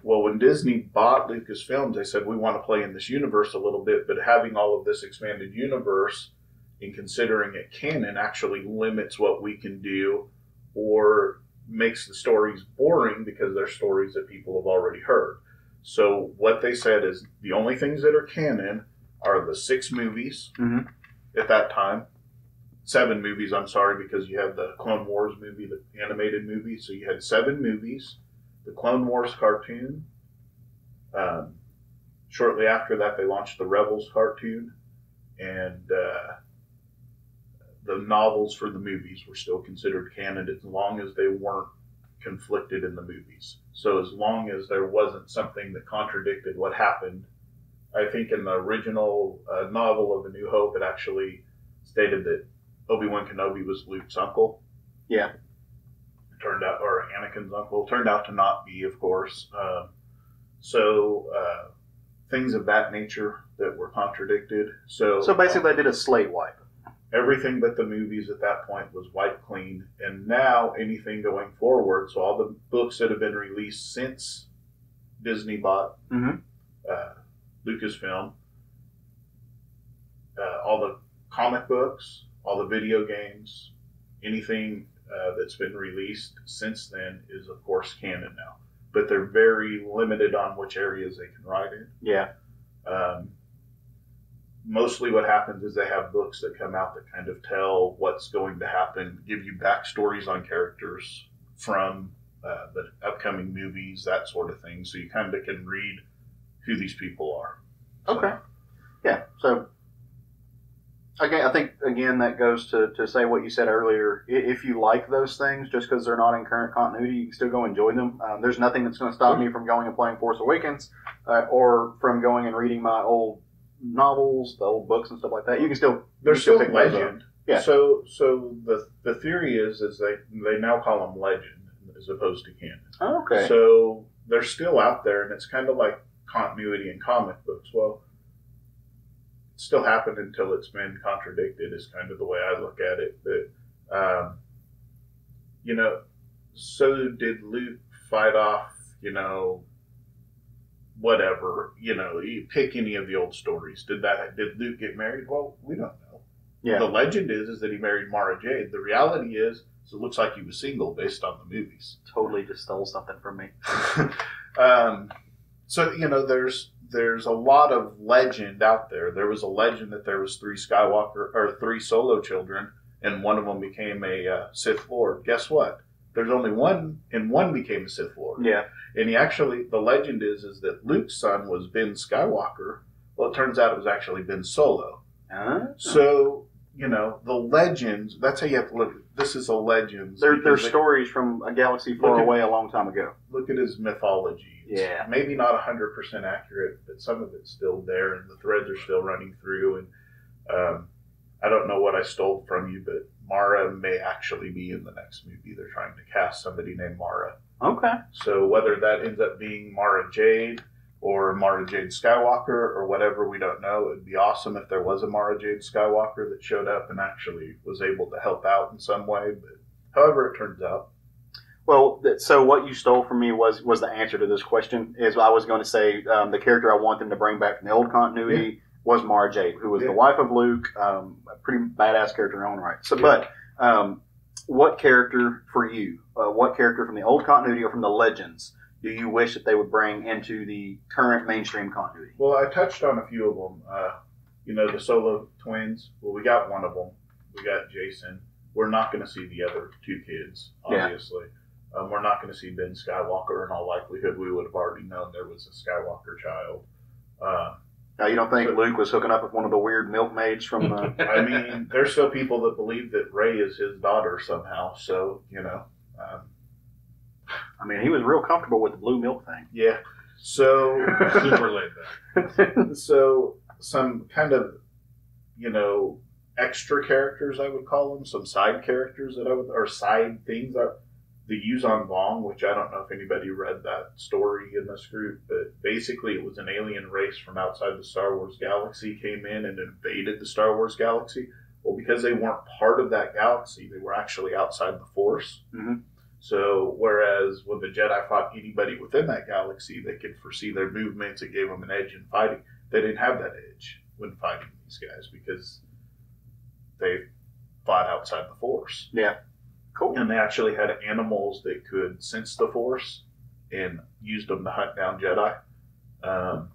Well, when Disney bought Lucasfilms, they said we want to play in this universe a little bit, but having all of this expanded universe and considering it canon actually limits what we can do or makes the stories boring because they're stories that people have already heard. So what they said is the only things that are canon are the six movies Mhm. at that time. Seven movies, I'm sorry, because you have the Clone Wars movie, the animated movie. So you had seven movies, the Clone Wars cartoon. Um, shortly after that, they launched the Rebels cartoon, and uh, the novels for the movies were still considered canon as long as they weren't conflicted in the movies. So as long as there wasn't something that contradicted what happened, I think in the original uh, novel of A New Hope, it actually stated that Obi Wan Kenobi was Luke's uncle. Yeah. Turned out, or Anakin's uncle, turned out to not be, of course. Um, so uh, things of that nature that were contradicted. So So basically, they did a slate wipe. everything but the movies at that point was wiped clean and now anything going forward so all the books that have been released since disney bought Mhm. uh, lucasfilm uh, all the comic books all the video games anything uh, that's been released since then is of course canon now but they're very limited on which areas they can write in Yeah. um, mostly what happens is they have books that come out that kind of tell what's going to happen, give you backstories on characters from uh, the upcoming movies, that sort of thing. So you kind of can read who these people are. So, Okay. Yeah. So again, I think again that goes to, to say what you said earlier. If you like those things, just because they're not in current continuity, you can still go enjoy them. Um, there's nothing that's going to stop me from going and playing Force Awakens, uh, or from going and reading my old novels, the old books and stuff like that. You can still They're still pick legend. Yeah. So so the the theory is is they they now call them legend as opposed to canon. Oh, okay. So they're still out there, and it's kind of like continuity in comic books. Well, still happened until it's been contradicted, is kind of the way I look at it. But, um, you know, so did Luke fight off, you know, whatever, you know, you pick any of the old stories. Did that, did Luke get married? Well, we don't know. yeah. The legend is, is that he married Mara Jade. The reality is, is it looks like he was single based on the movies. totally just stole something from me. <laughs> um, so you know, there's there's a lot of legend out there. There was a legend that there was three Skywalker or three Solo children, and one of them became a uh, Sith Lord. Guess what? There's only one, and one became a Sith Lord. Yeah. And he actually, the legend is, is that Luke's son was Ben Skywalker. Well, it turns out it was actually Ben Solo. Huh? So you know, the legends. That's how you have to look. This is a legend. They're, they're they- stories from a galaxy far at- away a long time ago. look at his mythology. It's Yeah. Maybe not 100% accurate, but some of it's still there and the threads are still running through. And um, I don't know what I stole from you, but Mara may actually be in the next movie. They're trying to cast somebody named Mara. Okay. So whether that ends up being Mara Jade or Mara Jade Skywalker or whatever, we don't know. It'd be awesome if there was a Mara Jade Skywalker that showed up and actually was able to help out in some way. But however it turns out, Well, so what you stole from me was was the answer to this question. Is I was going to say um, the character I want them to bring back from the old continuity was Mara Jade, who was Yeah. the wife of Luke, um, a pretty badass character in her own right. So, but um, what character for you? Uh, what character from the old continuity or from the legends do you wish that they would bring into the current mainstream continuity? Well, I touched on a few of them. Uh, you know, the solo twins. Well, we got one of them. We got Jacen. We're not going to see the other two kids, Yeah. obviously. Um, we're not going to see Ben Skywalker. In all likelihood, we would have already known there was a Skywalker child. Uh, Now, you don't think Luke was hooking up with one of the weird milkmaids from the. <laughs> I mean, there's still people that believe that Rey is his daughter somehow. So, you know, um, I mean, he was real comfortable with the blue milk thing. yeah. So, <laughs> Super laid back. <laughs> so some kind of, you know, extra characters, I would call them, some side characters that I would, or side things are the Yuuzhan Vong, which I don't know if anybody read that story in this group, but basically it was an alien race from outside the Star Wars galaxy came in and invaded the Star Wars galaxy. Well, because they weren't part of that galaxy, they were actually outside the Force. Mhm. So, whereas when the Jedi fought anybody within that galaxy, they could foresee their movements. It gave them an edge in fighting. They didn't have that edge when fighting these guys because they fought outside the Force. Yeah. Cool. And they actually had animals that could sense the Force and used them to hunt down Jedi. Um,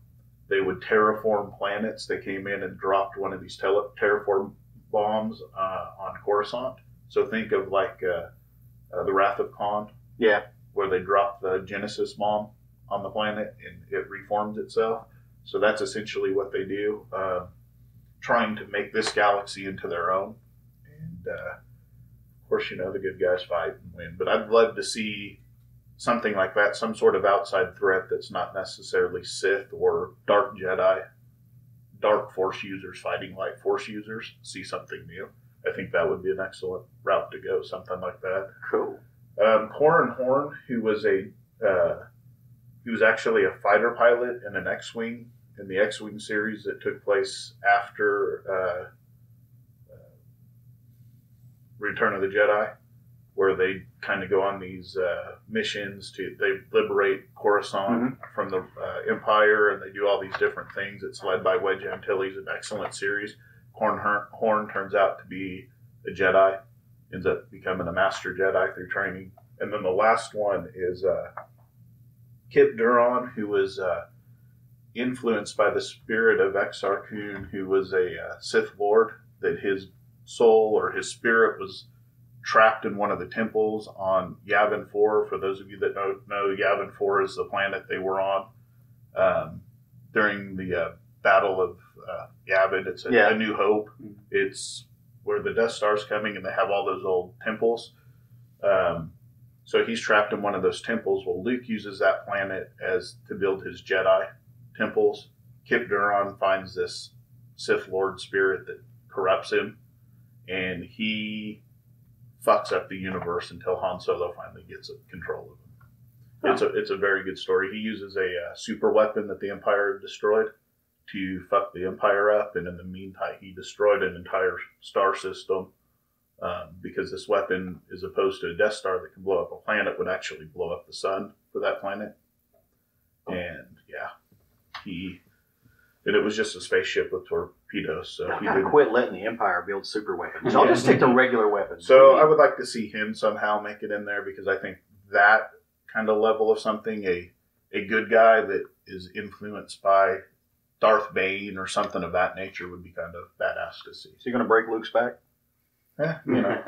they would terraform planets. They came in and dropped one of these tele- terraform bombs uh, on Coruscant. So think of like uh, uh, the Wrath of Khan. Yeah. Where they drop the Genesis bomb on the planet and it reforms itself. So that's essentially what they do, uh, trying to make this galaxy into their own. And uh, of course, you know the good guys fight and win. But I'd love to see something like that, some sort of outside threat that's not necessarily Sith or Dark Jedi, Dark Force users fighting light Force users. See something new. I think that would be an excellent route to go. Something like that. Cool. Um, Horn, who was a uh, he was actually a fighter pilot in an X-wing in the X-wing series that took place after uh, uh, Return of the Jedi, where they kind of go on these uh, missions to they liberate Coruscant from the uh, Empire, and they do all these different things. It's led by Wedge Antilles, an excellent series. Horn Horn turns out to be a Jedi, ends up becoming a Master Jedi through training. And then the last one is uh, Kyp Durron, who was uh, influenced by the spirit of Exar Kun, who was a uh, Sith Lord, that his soul or his spirit was trapped in one of the temples on Yavin 4. For those of you that know, know Yavin 4 is the planet they were on um, during the uh, Battle of uh, Yavin. It's a, Yeah. a New Hope. It's where the Death Star's coming and they have all those old temples. Um, so he's trapped in one of those temples. Well, Luke uses that planet as to build his Jedi temples. Kyp Durron finds this Sith Lord spirit that corrupts him, and he fucks up the universe until Han Solo finally gets control of him. It's a it's a very good story. He uses a uh, super weapon that the Empire destroyed to fuck the Empire up, and in the meantime, he destroyed an entire star system um, because this weapon, as opposed to a Death Star that can blow up a planet, would actually blow up the sun for that planet. And yeah, he and it was just a spaceship with torpedoes, so he Gotta didn't. quit letting the Empire build super weapons. Y'all just stick to regular weapons. So I would like to see him somehow make it in there because I think that kind of level of something, a a good guy that is influenced by Darth Bane or something of that nature would be kind of badass to see. So you're gonna break Luke's back? Eh, you know,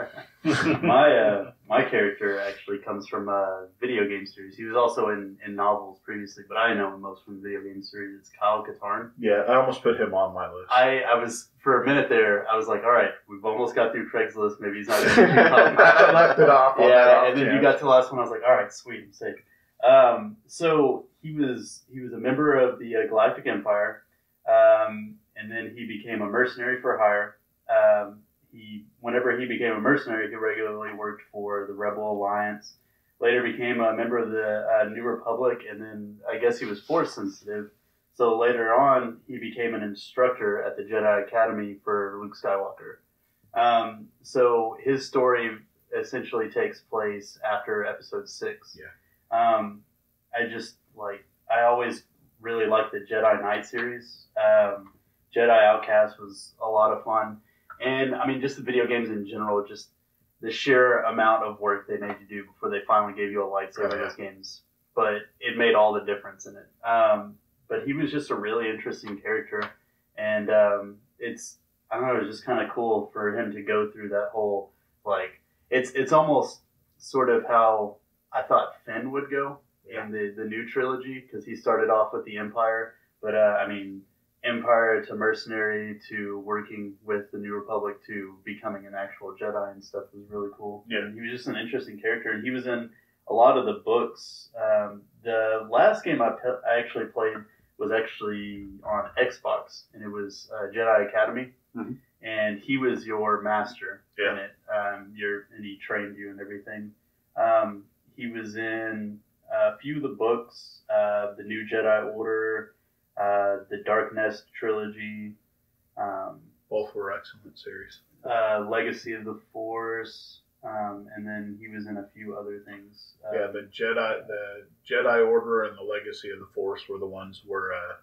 <laughs> my uh, my character actually comes from a video game series. He was also in, in novels previously, but I know him most from the video game series. It's Kyle Katarn. yeah, I almost put him on my list. I, I was for a minute there. I was like, all right, we've almost got through Craigslist. Maybe he's not. Gonna be <laughs> I left it off. on that yeah, off and then you got to the last one. I was like, all right, sweet, I'm safe. Um, so he was he was a member of the uh, Galactic Empire, um, and then he became a mercenary for hire. Um, he whenever he became a mercenary, he regularly worked for the Rebel Alliance. Later became a member of the uh, New Republic, and then I guess he was force sensitive. So later on, he became an instructor at the Jedi Academy for Luke Skywalker. Um, so his story essentially takes place after Episode Six. Yeah. Um, I just like I always really liked the Jedi Knight series. Um, Jedi Outcast was a lot of fun, and I mean just the video games in general. Just the sheer amount of work they made you do before they finally gave you a lightsaber Oh, in yeah. those games, but it made all the difference in it. Um, but he was just a really interesting character, and um, it's I don't know, it was just kind of cool for him to go through that whole like it's it's almost sort of how I thought Finn would go in the the new trilogy because he started off with the Empire, but uh, I mean Empire to mercenary to working with the New Republic to becoming an actual Jedi and stuff was really cool. Yeah. And he was just an interesting character, and he was in a lot of the books. Um, the last game I, pe- I actually played was actually on Xbox, and it was uh, Jedi Academy, Mhm. and he was your master Yeah. in it. Um, your and he trained you and everything. Um, he was in a few of the books, uh, the New Jedi Order, uh, the Dark Nest trilogy, um, Both were excellent series. uh, Legacy of the Force, um, and then he was in a few other things. Uh, Yeah, the Jedi, the Jedi Order, and the Legacy of the Force were the ones where uh,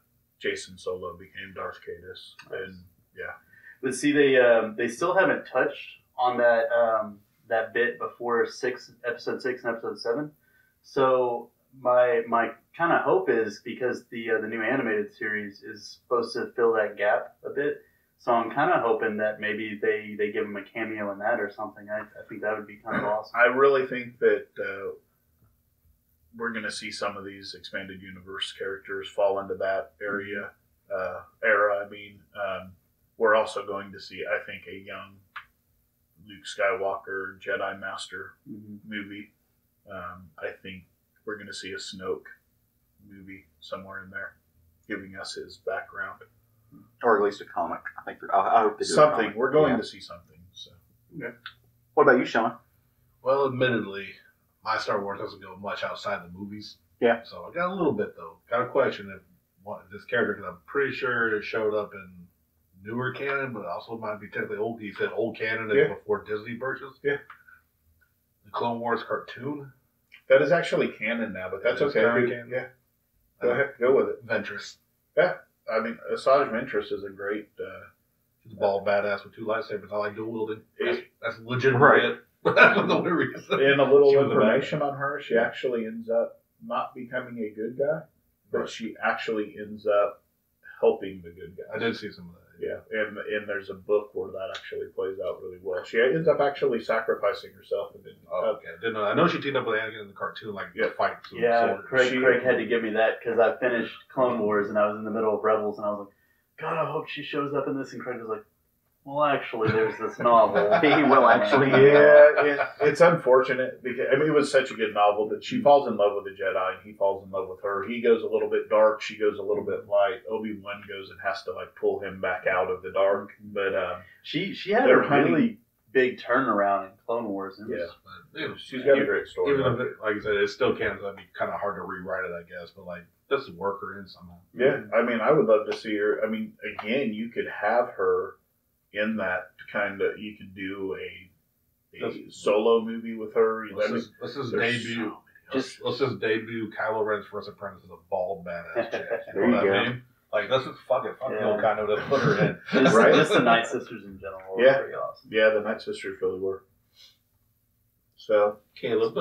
Jacen Solo became Darth Caedus, and yeah. But see, they um, they still haven't touched on that um, that bit before six episode six and episode seven. So my my kind of hope is because the uh, the new animated series is supposed to fill that gap a bit. So I'm kind of hoping that maybe they, they give him a cameo in that or something. I, I think that would be kind of <clears throat> awesome. I really think that uh, we're going to see some of these expanded universe characters fall into that area uh, era. I mean, um, we're also going to see, I think, a young Luke Skywalker Jedi Master Mhm. movie. Um, I think we're going to see a Snoke movie somewhere in there, giving us his background. or at least a comic. I think I, I hope they do Something. We're going Yeah. to see something. So What about you, Sean? Well, admittedly, my Star Wars doesn't go much outside the movies. Yeah. So I got a little bit though. Got a question if what this character because I'm pretty sure it showed up in newer canon, but also might be technically old. He said old canon Yeah. before Disney purchased. Yeah. The Clone Wars cartoon. that is actually canon now, but that's okay. current We- canon? Yeah. Go ahead. Go with it. Ventress. Yeah. I mean, Asajj Ventress is a great. Uh, She's a bald badass with two lightsabers. I like dual wielding. That's, that's legit. Right. it. <laughs> that's the only reason. and a little She information on her, she actually ends up not becoming a good guy, but Right. she actually ends up helping the good guy. I did see some of that. Yeah, and and there's a book where that actually plays out really well. She ends up actually sacrificing herself and then Oh, uh, okay. Didn't know. I know she teamed up with Anakin in the cartoon, like Yeah. fight. some Yeah, soldiers. Craig, She- Craig had to give me that because I finished Clone Wars and I was in the middle of Rebels and I was like, God, I hope she shows up in this. And Craig was like, Well, actually, there's this novel. <laughs> He will actually. yeah, it, it's unfortunate because I mean it was such a good novel that she falls in love with a Jedi and he falls in love with her. He goes a little bit dark, she goes a little bit light. Obi Wan goes and has to like pull him back out of the dark. But um, She she had a really really- big turnaround in Clone Wars. It was- Yeah. But, you know, she's got a great story. Even if, it, like I said, it still can. Be kind of hard to rewrite it, I guess. But like, just work her in somehow. Yeah, I mean, I would love to see her. I mean, again, you could have her in that kind of. You could do a a That's- solo movie with her. You know, I Let's mean, just, let's just debut. so Just- let's just debut Kylo Ren's first apprentice as a bald badass <laughs> chick. You There know you what I go. mean? Like, let's just fuck it. Fuck Yeah. Bill kind of to put her in. <laughs> Just, Right. just the Night Sisters in general. were Yeah. Pretty awesome. yeah, the Night Sisters really were. So Caleb,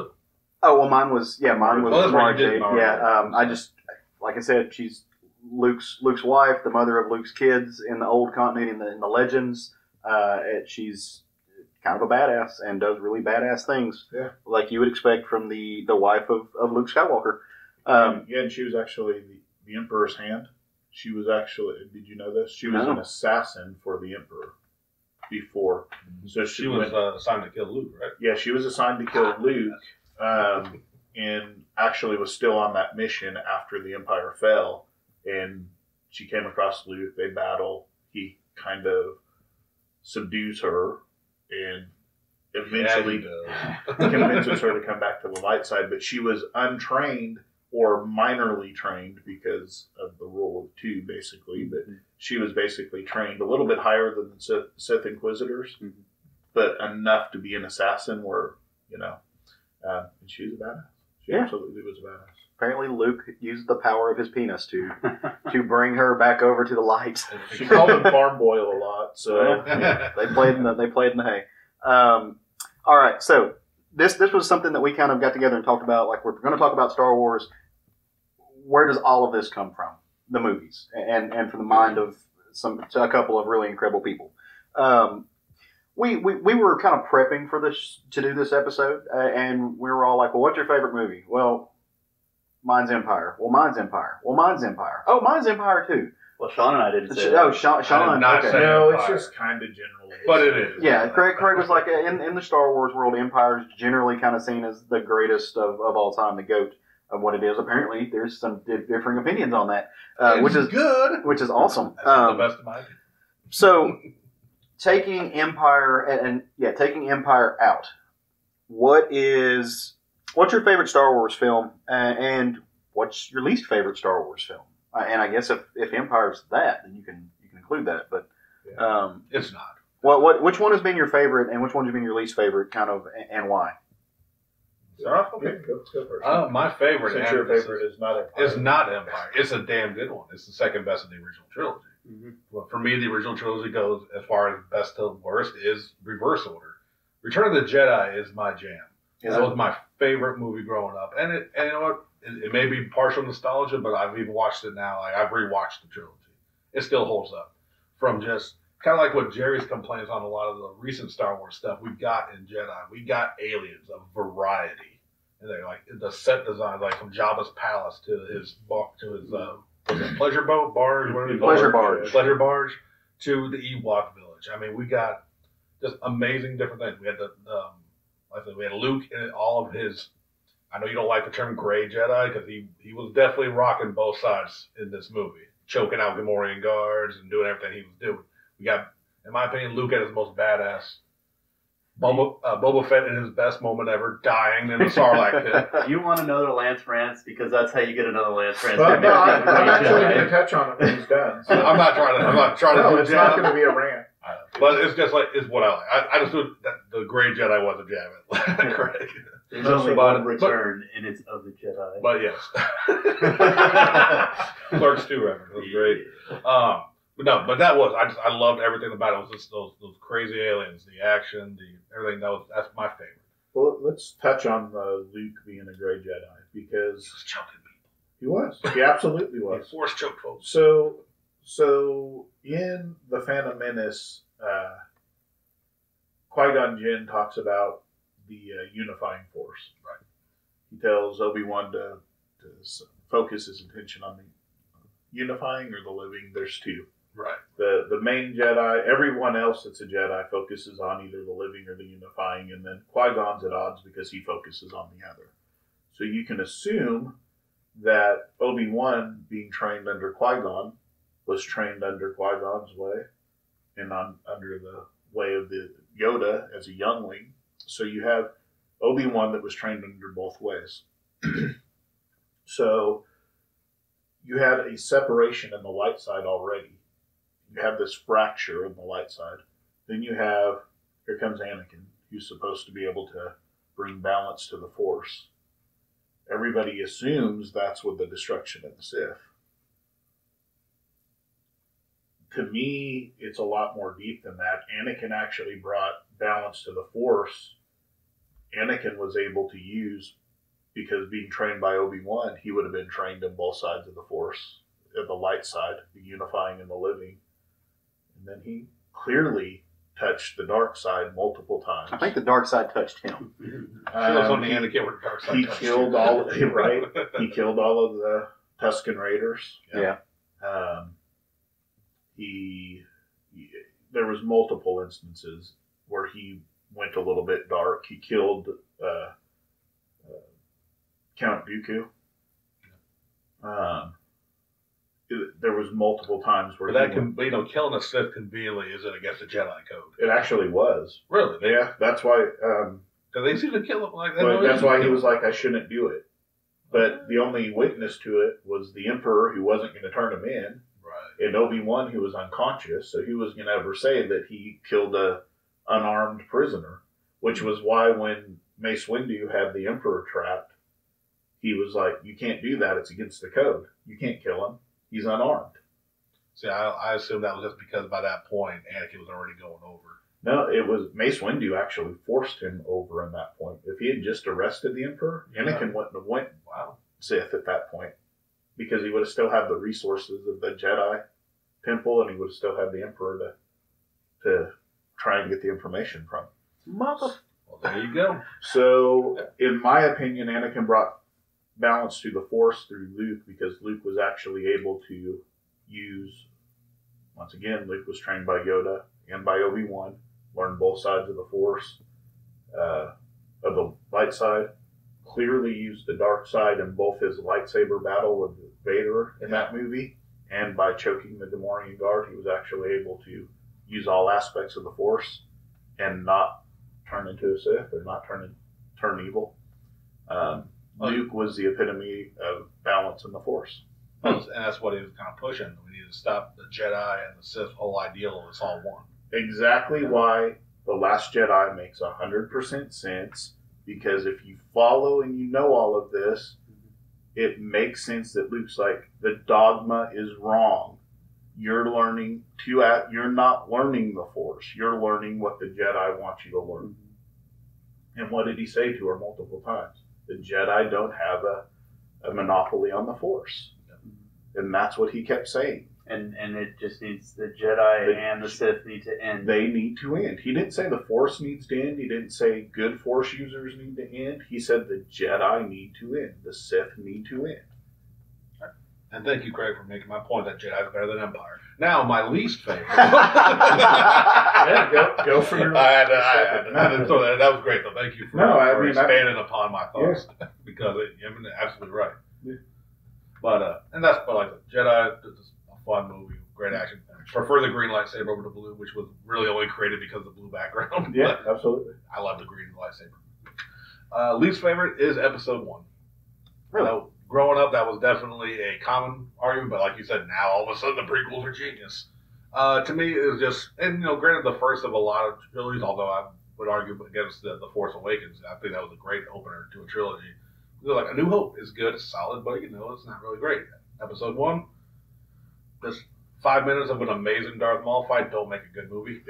Oh well, mine was yeah, mine was Oh, Mara Jade. Yeah, um, I just like I said, she's Luke's Luke's wife, the mother of Luke's kids in the old continuity in the, in the legends. Uh, it, she's kind of a badass and does really badass things, Yeah. like you would expect from the the wife of, of Luke Skywalker. Um, yeah, and she was actually the, the Emperor's hand. She was actually. Did you know this? She was No. an assassin for the Emperor before. So she, she was went- uh, assigned to kill Luke, right? Yeah, she was assigned to kill Luke, um, and actually was still on that mission after the Empire fell. And she came across Luke. They battle. He kind of subdues her, and eventually Yeah, <laughs> convinces her to come back to the light side. But she was untrained or minorly trained because of the rule of two, basically. But she was basically trained a little bit higher than the Sith, Sith Inquisitors, Mhm. but enough to be an assassin. Where you know, uh, and she was a badass. She Yeah. absolutely was a badass. Apparently, Luke used the power of his penis to <laughs> to bring her back over to the light. She called him <laughs> Farm Boyle a lot. So they played in the they played in the hay. Um, all right, so this this was something that we kind of got together and talked about. Like we're going to talk about Star Wars. Where does all of this come from? The movies, and and for the mind of some to a couple of really incredible people. Um, we, we we were kind of prepping for this to do this episode, uh, and we were all like, "Well, what's your favorite movie?" Well, mine's Empire. Well, mine's Empire. Well, mine's Empire. Oh, mine's Empire too. Well, Sean and I didn't say Oh, that. Sean. Sean not okay. say- No, it's just kind of general. But it is. Yeah, Craig, Craig was like, in, in the Star Wars world, Empire is generally kind of seen as the greatest of, of all time, the goat of what it is. Apparently, there's some di- differing opinions on that, uh, which is good. which is awesome. That's Um, the best of my opinion. so, taking Empire and, and yeah, taking Empire out, what is what's your favorite Star Wars film, uh, and what's your least favorite Star Wars film? Uh, and I guess if if Empire's that, then you can you can include that. But um, It's not. what what which one has been your favorite, and which one has been your least favorite, kind of, and, and why? Yeah, go, go first. Uh, my favorite. Since your favorite is not Empire. is not Empire. It's a damn good one. It's the second best of the original trilogy. Mhm. Well, for me, the original trilogy goes as far as best to worst is reverse order. Return of the Jedi is my jam. Is that it? was my favorite movie growing up, and it and you know what? It, it may be partial nostalgia, but I've even watched it now. Like I've rewatched the trilogy. It still holds up. From just kind of like what Jerry's complains on a lot of the recent Star Wars stuff we got in Jedi. We got aliens of variety, and they like the set design, like from Jabba's palace to his to his uh, pleasure boat barge, whatever you call Pleasure barge. pleasure barge to the Ewok village. I mean, we got just amazing different things. We had the um, like I said, we had Luke in all of his. I know you don't like the term gray Jedi because he he was definitely rocking both sides in this movie, choking out Gamorrean guards and doing everything he was doing. We got, in my opinion, Luke at his most badass. Boba, uh, Boba Fett in his best moment ever, dying in the Sarlacc pit. <laughs> You want another Lantz Rants because that's how you get another Lantz Rants. Well, no, I, I'm actually going to <laughs> touch on it when he's done. So. I'm not trying to. I'm not trying to. no, do it's not jab. going to be a rant. But it's just like it's what I like. I, I just knew that the Gray Jedi was a jab at Craig. There's only But- one return, and it's of the Jedi. But yes, <laughs> Clerks too, Reverend. It was great. Um, but no, but that was I just I loved everything about it. It was just those those crazy aliens, the action, the everything. That was that's my favorite. Well, let's touch on the Luke being a Grey Jedi because Just choking people. he was. He absolutely He was. force choked folks. So, so in the Phantom Menace, uh, Qui Gon Jinn talks about the uh, unifying force. Right. He tells Obi Wan to, to focus his attention on the unifying or the living. There's two. Right. The the main Jedi, everyone else that's a Jedi focuses on either the living or the unifying, and then Qui Gon's at odds because he focuses on the other. So you can assume that Obi Wan, being trained under Qui Gon, was trained under Qui Gon's way, and on under the way of the Yoda as a youngling. So you have Obi Wan that was trained under both ways. <clears throat> so you had a separation in the light side already. You have this fracture in the light side. Then you have here comes Anakin, who's supposed to be able to bring balance to the Force. Everybody assumes that's with the destruction of the Sith. To me, it's a lot more deep than that. Anakin actually brought balance to the Force. Anakin was able to use, because being trained by Obi Wan, he would have been trained in both sides of the Force, at the light side, the unifying and the living. And then he clearly touched the dark side multiple times. I think the dark side touched him. <laughs> Show us Um, on the he- Anakin where the dark side he touched killed you. all <laughs> right. he killed all of the Tusken Raiders. Yeah. Um, he, he- there was multiple instances where he went a little bit dark. He killed uh, uh, Count Dooku. Um, it- there was multiple times where But that can, you know, killing a Sith conveniently isn't against the Jedi code. it actually was. Really? Yeah, that's why. Um, they seem to kill him like that. That's why he was like, I shouldn't do it. But the only witness to it was the emperor, who wasn't going to turn him in, And Obi Wan, he was unconscious, so he was going to ever say that he killed a unarmed prisoner. Which was why when Mace Windu had the emperor trapped, he was like, "You can't do that. It's against the code. You can't kill him. He's unarmed." See, I, I assume that was just because by that point Anakin was already going over. No, it was Mace Windu actually forced him over in that point. If he had just arrested the emperor, Anakin wouldn't have went Wow. Sith at that point because he would have still had the resources of the Jedi temple, and he would have still had the emperor to to try and get the information from. Mother. Well, there you go. So, in my opinion, Anakin brought balance to the Force through Luke because Luke was actually able to use. Once again, Luke was trained by Yoda and by Obi Wan, learned both sides of the Force, uh, of the light side. Clearly used the dark side in both his lightsaber battle with Vader in that movie, and by choking the Gamorrean guard, he was actually able to use all aspects of the Force and not turn into a Sith or not turn turn evil. Um, Luke was the epitome of balance in the Force. And that's what he was kind of pushing. We need to stop the Jedi and the Sith whole ideal of it's all one. Exactly why the Last Jedi makes hundred percent sense. Because if you follow and you know all of this, it makes sense that Luke's like the dogma is wrong. You're learning to act. You're not learning the Force. You're learning what the Jedi want you to learn. Mm-hmm. And what did he say to her multiple times? The Jedi don't have a, a monopoly on the Force. And that's what he kept saying. And and it just needs the Jedi The- and the Sith need to end. They need to end. He didn't say the Force needs to end. He didn't say good Force users need to end. He said the Jedi need to end. The Sith need to end. And thank you, Craig, for making my point that Jedi is better than Empire. Now, my least favorite. <laughs> Yeah, go, go for your. I had to, I had I had to throw that. That was great, though. Thank you for, No, I for mean, I- expanding upon my thoughts <laughs> because it, you're absolutely right. Yeah. But uh, and that's but like the Jedi, it's a fun movie, great action. Prefer the green lightsaber over the blue, which was really only created because of the blue background. Yeah, <laughs> absolutely. I love the green lightsaber. Uh, least favorite is episode one. Really? Now, growing up, that was definitely a common argument, but like you said, now all of a sudden the prequels are genius. Uh, to me, it was just, and you know, granted, the first of a lot of trilogies, although I would argue against the, the Force Awakens, I think that was a great opener to a trilogy. You know, like A New Hope is good, it's solid, but you know, it's not really great. Episode one, just five minutes of an amazing Darth Maul fight don't make a good movie.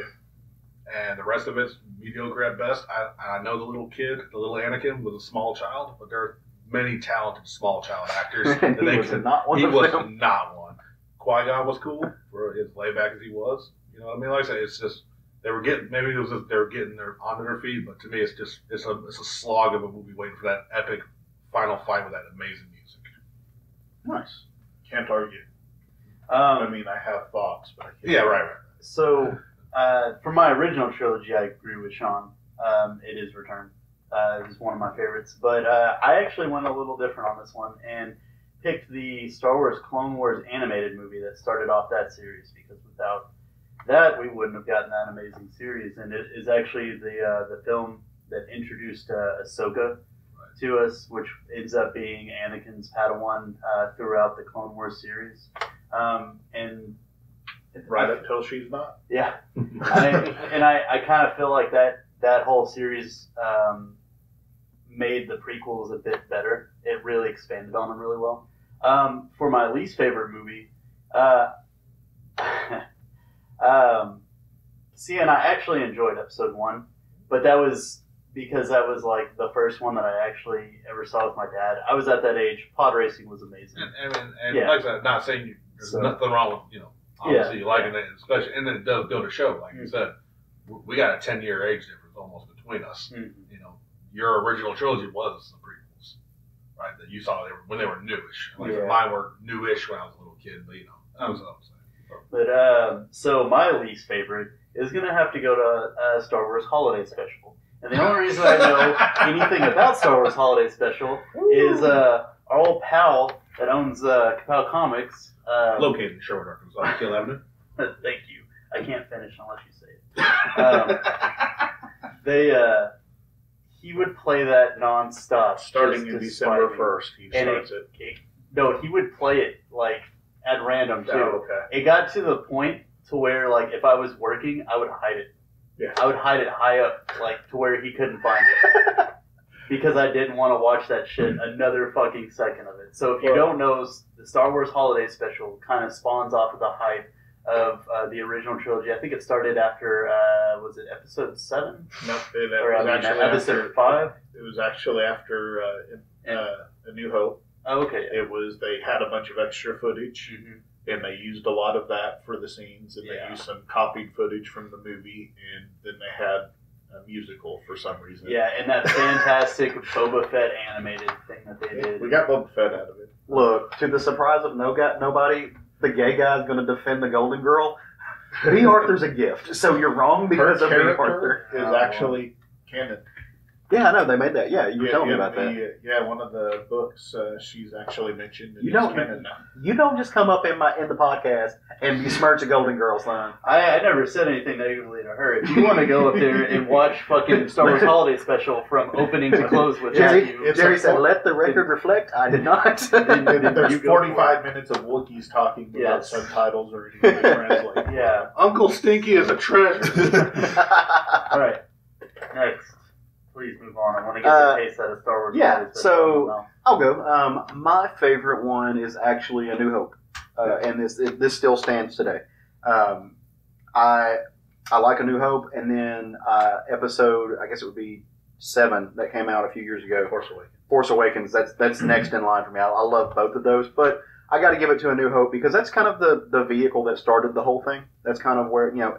And the rest of it's mediocre at best. I, I know the little kid, the little Anakin, was a small child, but there are many talented small child actors. <laughs> that he they was could- not one he was them. not one. Qui Gon was cool for as laid back as he was. You know what I mean? Like I said, it's just they were getting maybe it was just they were getting their onto their feet, but to me, it's just it's a it's a slog of a movie waiting for that epic final fight with that amazing music. Nice. Can't argue. I Um, mean, I have thoughts, but I can't. Yeah, right, right. so <laughs> uh, for my original trilogy, I agree with Sean. Um, it is Return. Uh, it is one of my favorites, but uh, I actually went a little different on this one and picked the Star Wars Clone Wars animated movie that started off that series because without that, we wouldn't have gotten that amazing series. And it is actually the uh, the film that introduced uh, Ahsoka to us, which ends up being Anakin's Padawan uh, throughout the Clone Wars series. Um, and Right up till she's not. yeah, <laughs> I, and I, I kind of feel like that that whole series um, made the prequels a bit better. It really expanded on them really well. Um, for my least favorite movie, uh, <laughs> um, see, and I actually enjoyed episode one, but that was because that was like the first one that I actually ever saw with my dad. I was at that age. Pod racing was amazing. And, and, and Yeah. like I said, not saying you, there's So- nothing wrong with you know obviously you liking it, especially and then it does go to show, like you Mhm. said, we got a ten year age difference almost between us. Mhm. You know, your original trilogy was the prequels, right? That you saw they were, when they were newish. Like Yeah. mine were newish when I was a little kid, but you know, that was what I'm saying. But um, so my least favorite is gonna have to go to uh, Star Wars Holiday Special, and the only reason I know <laughs> anything about Star Wars Holiday Special is uh, our old pal that owns uh, Kapow Comics. Um, Located in Sherwood, Arkansas, <laughs> Kiehl Avenue. thank you. I can't finish unless you say it. Um, <laughs> they uh, he would play that nonstop, Starting in December 1st, he starts it. it- No, he would play it like at random too. Oh, okay. It got to the point to where like if I was working, I would hide it. Yeah. I would hide it high up, like to where he couldn't find it. <laughs> because I didn't want to watch that shit another fucking second of it. So if you Well- don't know, the Star Wars Holiday Special kind of spawns off of the hype of uh, the original trilogy. I think it started after uh, was it episode seven No, it, or I was mean, actually episode after, five? It was actually after uh, uh, A New Hope. Oh, okay. It was they had a bunch of extra footage Mhm. and they used a lot of that for the scenes, and Yeah. they used some copied footage from the movie, and then they had musical for some reason. Yeah, and that fantastic Boba Fett animated thing that they did. we got Boba Fett out of it. Look, to the surprise of no guy, nobody, the gay guy is going to defend the Golden Girl. Bea Arthur's a gift, so you're wrong Her because of Bea character Arthur. is Oh, actually canon. Yeah, I know they made that. Yeah, you were yeah, telling me yeah, about that. the- yeah, one of the books uh, she's actually mentioned. In You don't- canon. You don't just come up in my in the podcast and besmirch a Golden Girls line. I, I never said anything negatively to her. If you want to go up there and watch fucking Star Wars <laughs> Holiday Special from opening to close with Jerry, Matthew, It's Jerry a said, for- "Let the record reflect." I did not. Didn't- <laughs> And There's You go for 45 minutes of Wookiees talking without Yes. subtitles or anything to translate. <laughs> yeah. Uncle Stinky is a treasure. All right. Next, please move on. I want to get Uh, the taste out of Star Wars. yeah, so- I'll go. Um, my favorite one is actually A New Hope, uh, and this it, this still stands today. Um, I I like A New Hope, and then uh, episode I guess it would be seven that came out a few years ago. Force Awakens. Force Awakens. That's that's <clears throat> next in line for me. I, I love both of those, but I got to give it to A New Hope because that's kind of the the vehicle that started the whole thing. That's kind of where you know.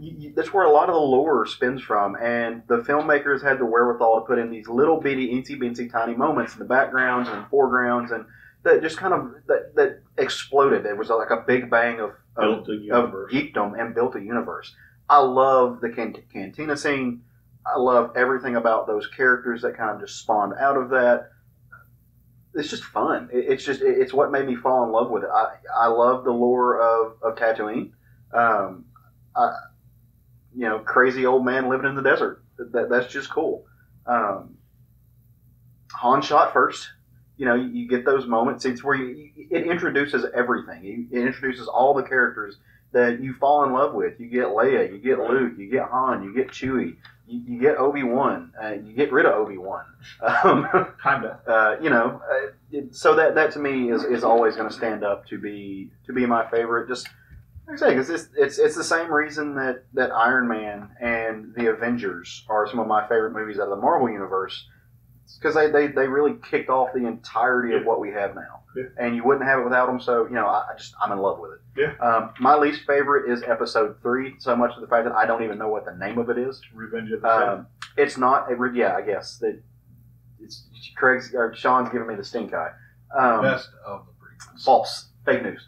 You, you, that's where a lot of the lore spins from, and the filmmakers had the wherewithal to put in these little bitty, incy bincy, tiny moments in the backgrounds and foregrounds, and that just kind of that, that exploded. It was like a big bang of of, Built a of geekdom and built a universe. I love the can- cantina scene. I love everything about those characters that kind of just spawned out of that. It's just fun. It- It's just it- it's what made me fall in love with it. I I love the lore of of Tatooine. Um, I, you know, crazy old man living in the desert. That that's just cool. Um, Han shot first. You know, you, you get those moments. It's where you, it introduces everything. It introduces all the characters that you fall in love with. You get Leia, you get Luke, you get Han, you get Chewie, you, you get Obi Wan, uh, you get rid of Obi Wan. <laughs> Um, Kinda. <laughs> uh, you know, uh, it, so that that to me is, is always going to stand up to be to be my favorite. Just like I say, because it's, it's it's the same reason that that Iron Man and the Avengers are some of my favorite movies out of the Marvel universe. Because they, they, they really kicked off the entirety of what we have now, Yeah. and you wouldn't have it without them. So you know, I, I just I'm in love with it. Yeah. Um, my least favorite is Episode Three, so much of the fact that I don't even know what the name of it is. Revenge of the. Um, it's not. a- Yeah, I guess that. It's Craig's or Sean's giving me the stink eye. Um, Best of the prequels. false, fake news.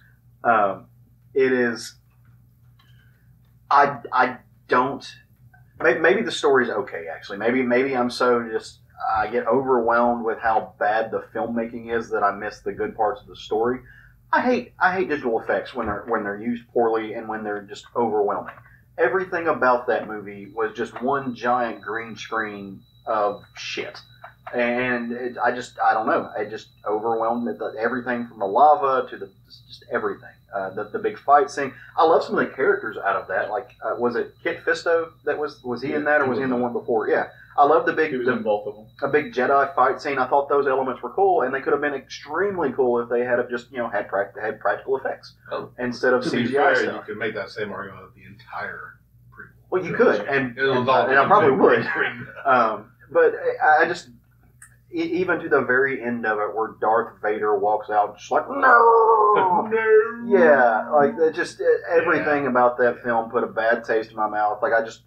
Um, it is. I I don't. Maybe, the story's okay. Actually, maybe maybe I'm so just I get overwhelmed with how bad the filmmaking is that I miss the good parts of the story. I hate I hate digital effects when they're when they're used poorly and when they're just overwhelming. Everything about that movie was just one giant green screen of shit and it, I just I don't know. I just overwhelmed me. Everything from the lava to the just everything. Uh, the the big fight scene. I love some of the characters out of that. Like uh, was it Kit Fisto that was was he in that or was he in the one before? Yeah, I love the big he was the, in both of them. a big Jedi fight scene. I thought those elements were cool, and they could have been extremely cool if they had have just you know had prac- had practical effects Oh. instead of To be CGI fair, stuff. you could make that same argument with the entire prequel. Well, you could, and, It and, and I probably would. Um, but I, I just, even to the very end of it, where Darth Vader walks out, just like no, <laughs> yeah, like it just it, everything about that film put a bad taste in my mouth. Like I just,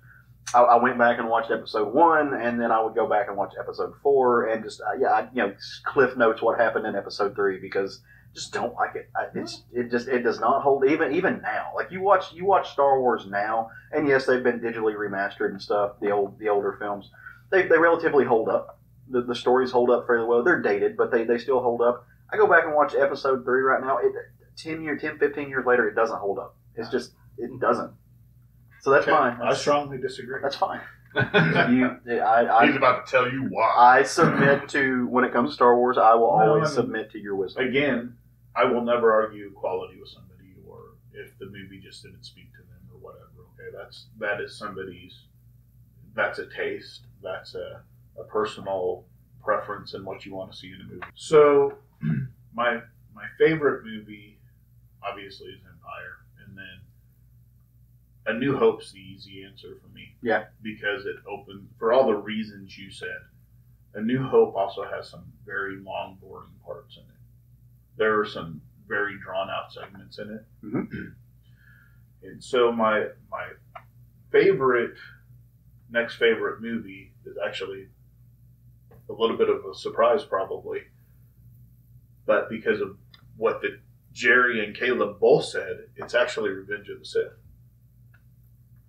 I, I went back and watched episode one, and then I would go back and watch episode four, and just uh, yeah, I, you know, cliff notes what happened in episode three because just don't like it. I, it's it just it does not hold even even now. Like you watch you watch Star Wars now, and yes, they've been digitally remastered and stuff. The old the older films, they they relatively hold up. The, the stories hold up fairly well. They're dated, but they, they still hold up. I go back and watch episode three right now. It, 10 year 10 15 years later it doesn't hold up it's just it doesn't so that's Okay, fine I strongly disagree. that's fine <laughs> you I, He's about to tell you why. I submit to when it comes to Star Wars I will No, always I mean- submit to your wisdom Again, I will never argue quality with somebody or if the movie just didn't speak to them or whatever. Okay, that's that is somebody's. That's a taste. That's a, a personal preference and what you want to see in a movie. So, <clears throat> my my favorite movie, obviously, is Empire, and then A New Hope's the easy answer for me. Yeah. because it opened for all the reasons you said. A New Hope also has some very long, boring parts in it. There are some very drawn out segments in it. Mhm. <clears throat> And so my my favorite next favorite movie is actually a little bit of a surprise probably. But because of what the Jerry and Caleb both said, it's actually Revenge of the Sith.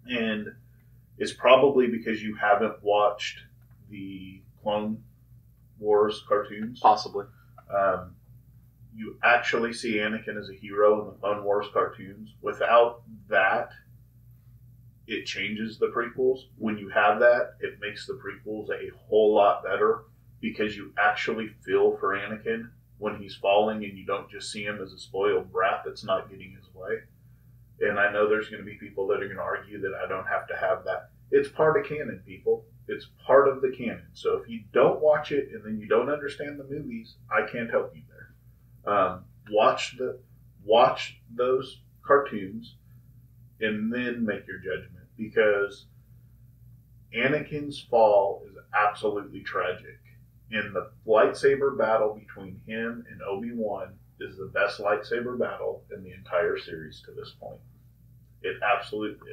And it's probably because you haven't watched the Clone Wars cartoons. Possibly. Um, you actually see Anakin as a hero in the Clone Wars cartoons. Without that, it changes the prequels. When you have that, it makes the prequels a whole lot better because you actually feel for Anakin when he's falling and you don't just see him as a spoiled brat that's not getting his way. And I know there's going to be people that are going to argue that I don't have to have that. It's part of canon, people. It's part of the canon. So if you don't watch it and then you don't understand the movies, I can't help you there. Um, watch the watch those cartoons and then make your judgment because Anakin's fall is absolutely tragic. And the lightsaber battle between him and Obi Wan is the best lightsaber battle in the entire series to this point. It absolutely,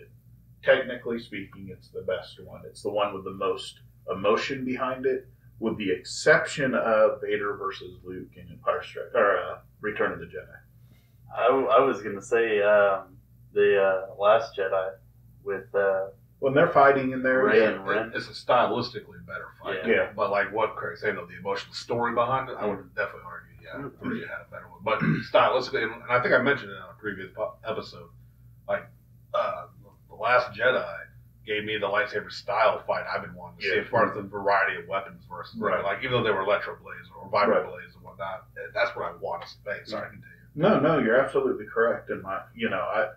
technically speaking, it's the best one. It's the one with the most emotion behind it, with the exception of Vader versus Luke in Empire Strike or uh, Return of the Jedi. I, I was gonna say um, the uh, Last Jedi with uh, When they're fighting in there, Rey and Ren. It's a stylistically better fight. Yeah. Yeah. But like what Craig's saying, though, the emotional story behind it, I would definitely argue, yeah, Mhm. three had a better one. But <clears throat> stylistically, and I think I mentioned it on a previous episode, like uh, the Last Jedi gave me the lightsaber style fight I've been wanting to see as far as the variety of weapons versus Right. like even though they were electro blades or vibro Right. blades and whatnot, eh, that's what I want to see. Sorry, continue. No, no, you're absolutely correct. And my, you know, I,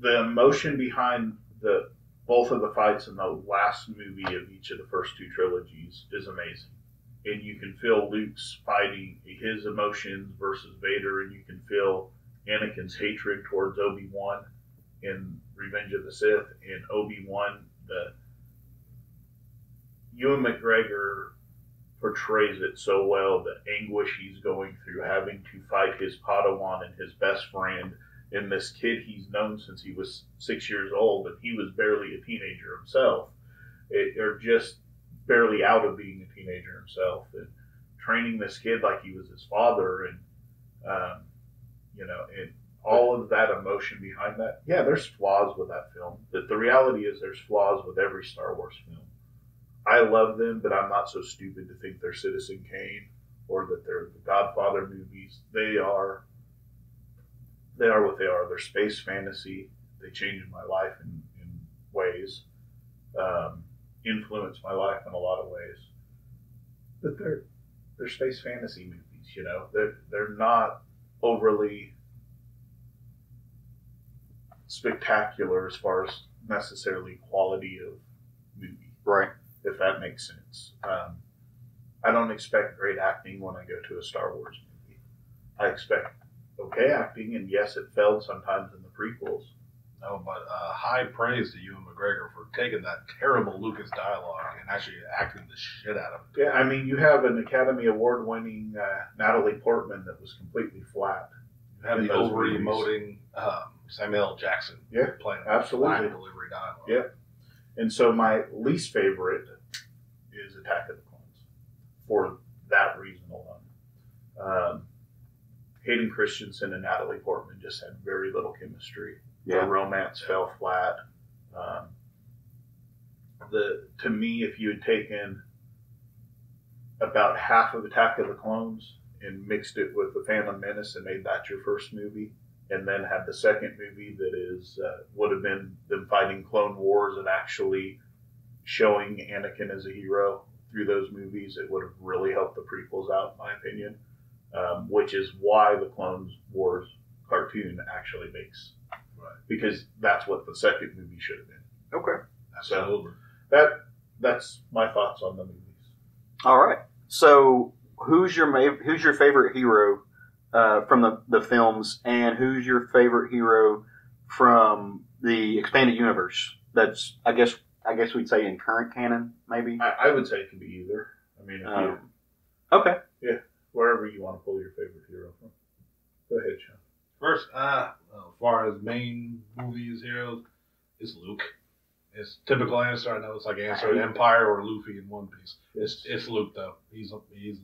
the emotion behind the both of the fights in the last movie of each of the first two trilogies is amazing. And you can feel Luke's fighting his emotions versus Vader, and you can feel Anakin's hatred towards Obi Wan in Revenge of the Sith, and Obi Wan the Ewan McGregor portrays it so well the anguish he's going through having to fight his Padawan and his best friend and this kid he's known since he was six years old and he was barely a teenager himself. It, or just barely out of being a teenager himself. And training this kid like he was his father and um, you know and all of that emotion behind that. Yeah there's flaws with that film. But the reality is there's flaws with every star wars film. I love them, but I'm not so stupid to think they're Citizen Kane or that they're the Godfather movies. They are they are what they are. They're space fantasy. They changed my life in, in ways, um, influenced my life in a lot of ways. But they're they're space fantasy movies. You know, they're they're not overly spectacular as far as necessarily quality of movie Right. if that makes sense. Um, I don't expect great acting when I go to a Star Wars movie. I expect okay acting, and yes, it failed sometimes in the prequels. No, but uh, high praise to Ewan McGregor for taking that terrible Lucas dialogue and actually acting the shit out of it. Yeah, I mean, you have an Academy Award winning uh, Natalie Portman that was completely flat. You have the over emoting um, Samuel Jackson Yeah, playing absolutely. delivery dialogue. Yeah. And so my least favorite is Attack of the Clones for that reason alone. Um, Hayden Christensen and Natalie Portman just had very little chemistry. Yeah. The romance fell flat. Um, the to me, if you had taken about half of Attack of the Clones and mixed it with the Phantom Menace and made that your first movie, and then had the second movie that is uh, would have been them fighting Clone Wars and actually showing Anakin as a hero through those movies, it would have really helped the prequels out, in my opinion. Um, which is why the Clone Wars cartoon actually makes, Right. because that's what the second movie should have been. Okay. Absolutely. That that's my thoughts on the movies. All right. So, who's your ma- who's your favorite hero uh, from the, the films, and who's your favorite hero from the expanded universe? That's I guess I guess we'd say in current canon, maybe. I, I would say it can be either. I mean, if you, Um, okay. Wherever you want to pull your favorite hero from. Go ahead, Sean. First, uh, as far as main movies, heroes, it's Luke. It's typical answer. I know it's like answering Empire or Luffy in One Piece. It's it's Luke though. He's a, he's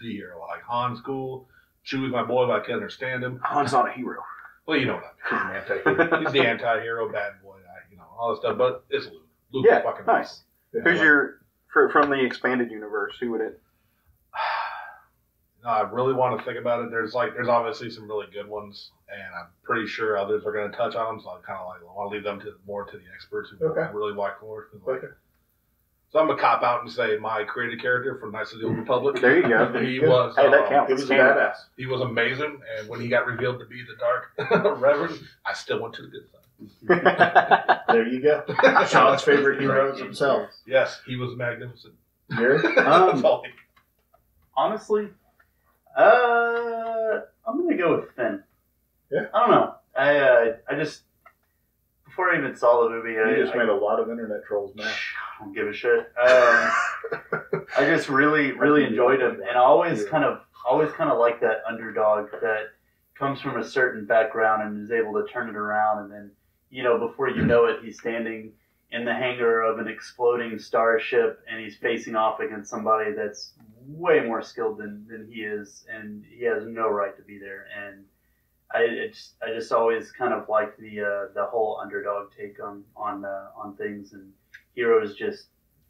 the hero. Like Han's cool. Chewie's my boy, but I can understand him. Han's not a hero. Well, you know what He's I anti-hero. mean. <laughs> He's the anti-hero, bad boy, I- you know, all this stuff. But it's Luke. Luke Yeah, fucking nice. Who's your for, from the expanded universe? Who would it? No, I really want to think about it. There's like, there's obviously some really good ones, and I'm pretty sure others are going to touch on them. So I kind of like want to leave them to more to the experts who Okay. really like more. 'cause, like, Okay. So I'm gonna cop out and say my created character from Knights of the Old Republic. There you go. he was. Hey, that um, counts. He was a Canon. badass. He was amazing, and when he got revealed to be the Dark <laughs> Revan, I still went to the good side. <laughs> There you go. <laughs> Sean's favorite heroes himself. Yes, he was magnificent. Gary? Um, That's all he- Honestly, uh, I'm gonna go with Finn. Yeah. I don't know. I uh, I just before I even saw the movie, I, You just I, made a lot of internet trolls mad. I don't give a shit. Um, I just really, really <laughs> enjoyed him, and I always kind of, always kind of like that underdog that comes from a certain background and is able to turn it around, and then, you know, before you know it, he's standing in the hangar of an exploding starship, and he's facing off against somebody that's way more skilled than, than he is, and he has no right to be there, and. I it just, I just always kind of liked the uh, the whole underdog take on on uh, on things and heroes just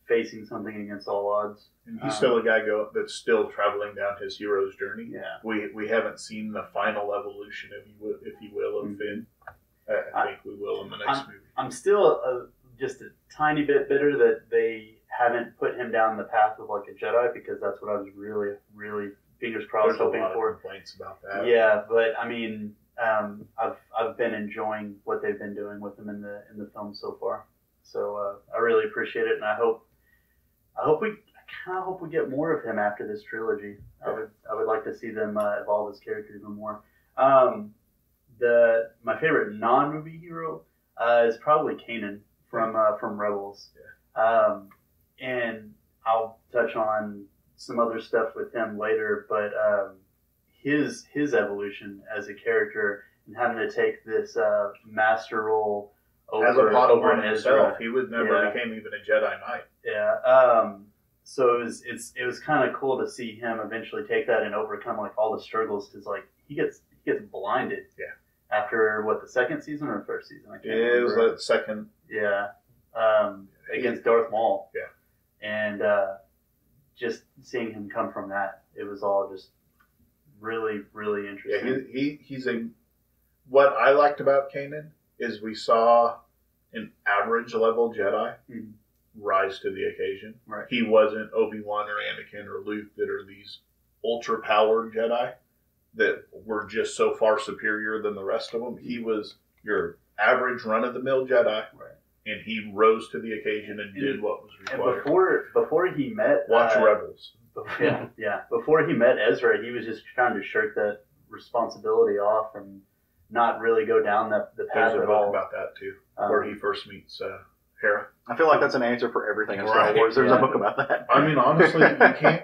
facing something against all odds. And he's still a guy go that's still traveling down his hero's journey. Yeah. We we haven't seen the final evolution, if you will, if you will, of Mhm. Finn. I, I think we will in the next movie. I'm still uh just a tiny bit bitter that they haven't put him down the path of like a Jedi because that's what I was really, really fingers crossed There's hoping for. complaints about that. Yeah, but I mean, um, I've I've been enjoying what they've been doing with him in the in the film so far. So uh, I really appreciate it, and I hope I hope we I kind of hope we get more of him after this trilogy. I would I would like to see them uh, evolve his character even more. Um, the my favorite non movie hero uh, is probably Kanan from uh, from Rebels. Um, and I'll touch on some other stuff with him later, but um, his his evolution as a character and having to take this uh, master role over, As a over Padawan himself, he would never Yeah. became even a Jedi Knight. Yeah. Um, so it was it's it was kind of cool to see him eventually take that and overcome like all the struggles because like he gets he gets blinded. Yeah. After what the second season or first season? I can't It was the second. Yeah. Um, against Darth Maul. Yeah. And uh, just seeing him come from that, it was all just really, really Yeah, interesting. he, he he's a. What I liked about Kanan is we saw an average level Jedi Mhm. rise to the occasion. Right. He wasn't Obi Wan or Anakin or Luke that are these ultra powered Jedi that were just so far superior than the rest of them. He was your average run of the mill Jedi, Right. And he rose to the occasion and did what was required. And before before he met Watch uh, Rebels. yeah, <laughs> yeah. Before he met Ezra, he was just trying to shirk that responsibility off and not really go down that the path There's a at book all. about that too, Um, where he first meets uh, Hera. I feel like that's an answer for everything in Star Right, Wars. There's yeah. a book about that. I mean, honestly, you <laughs> can't.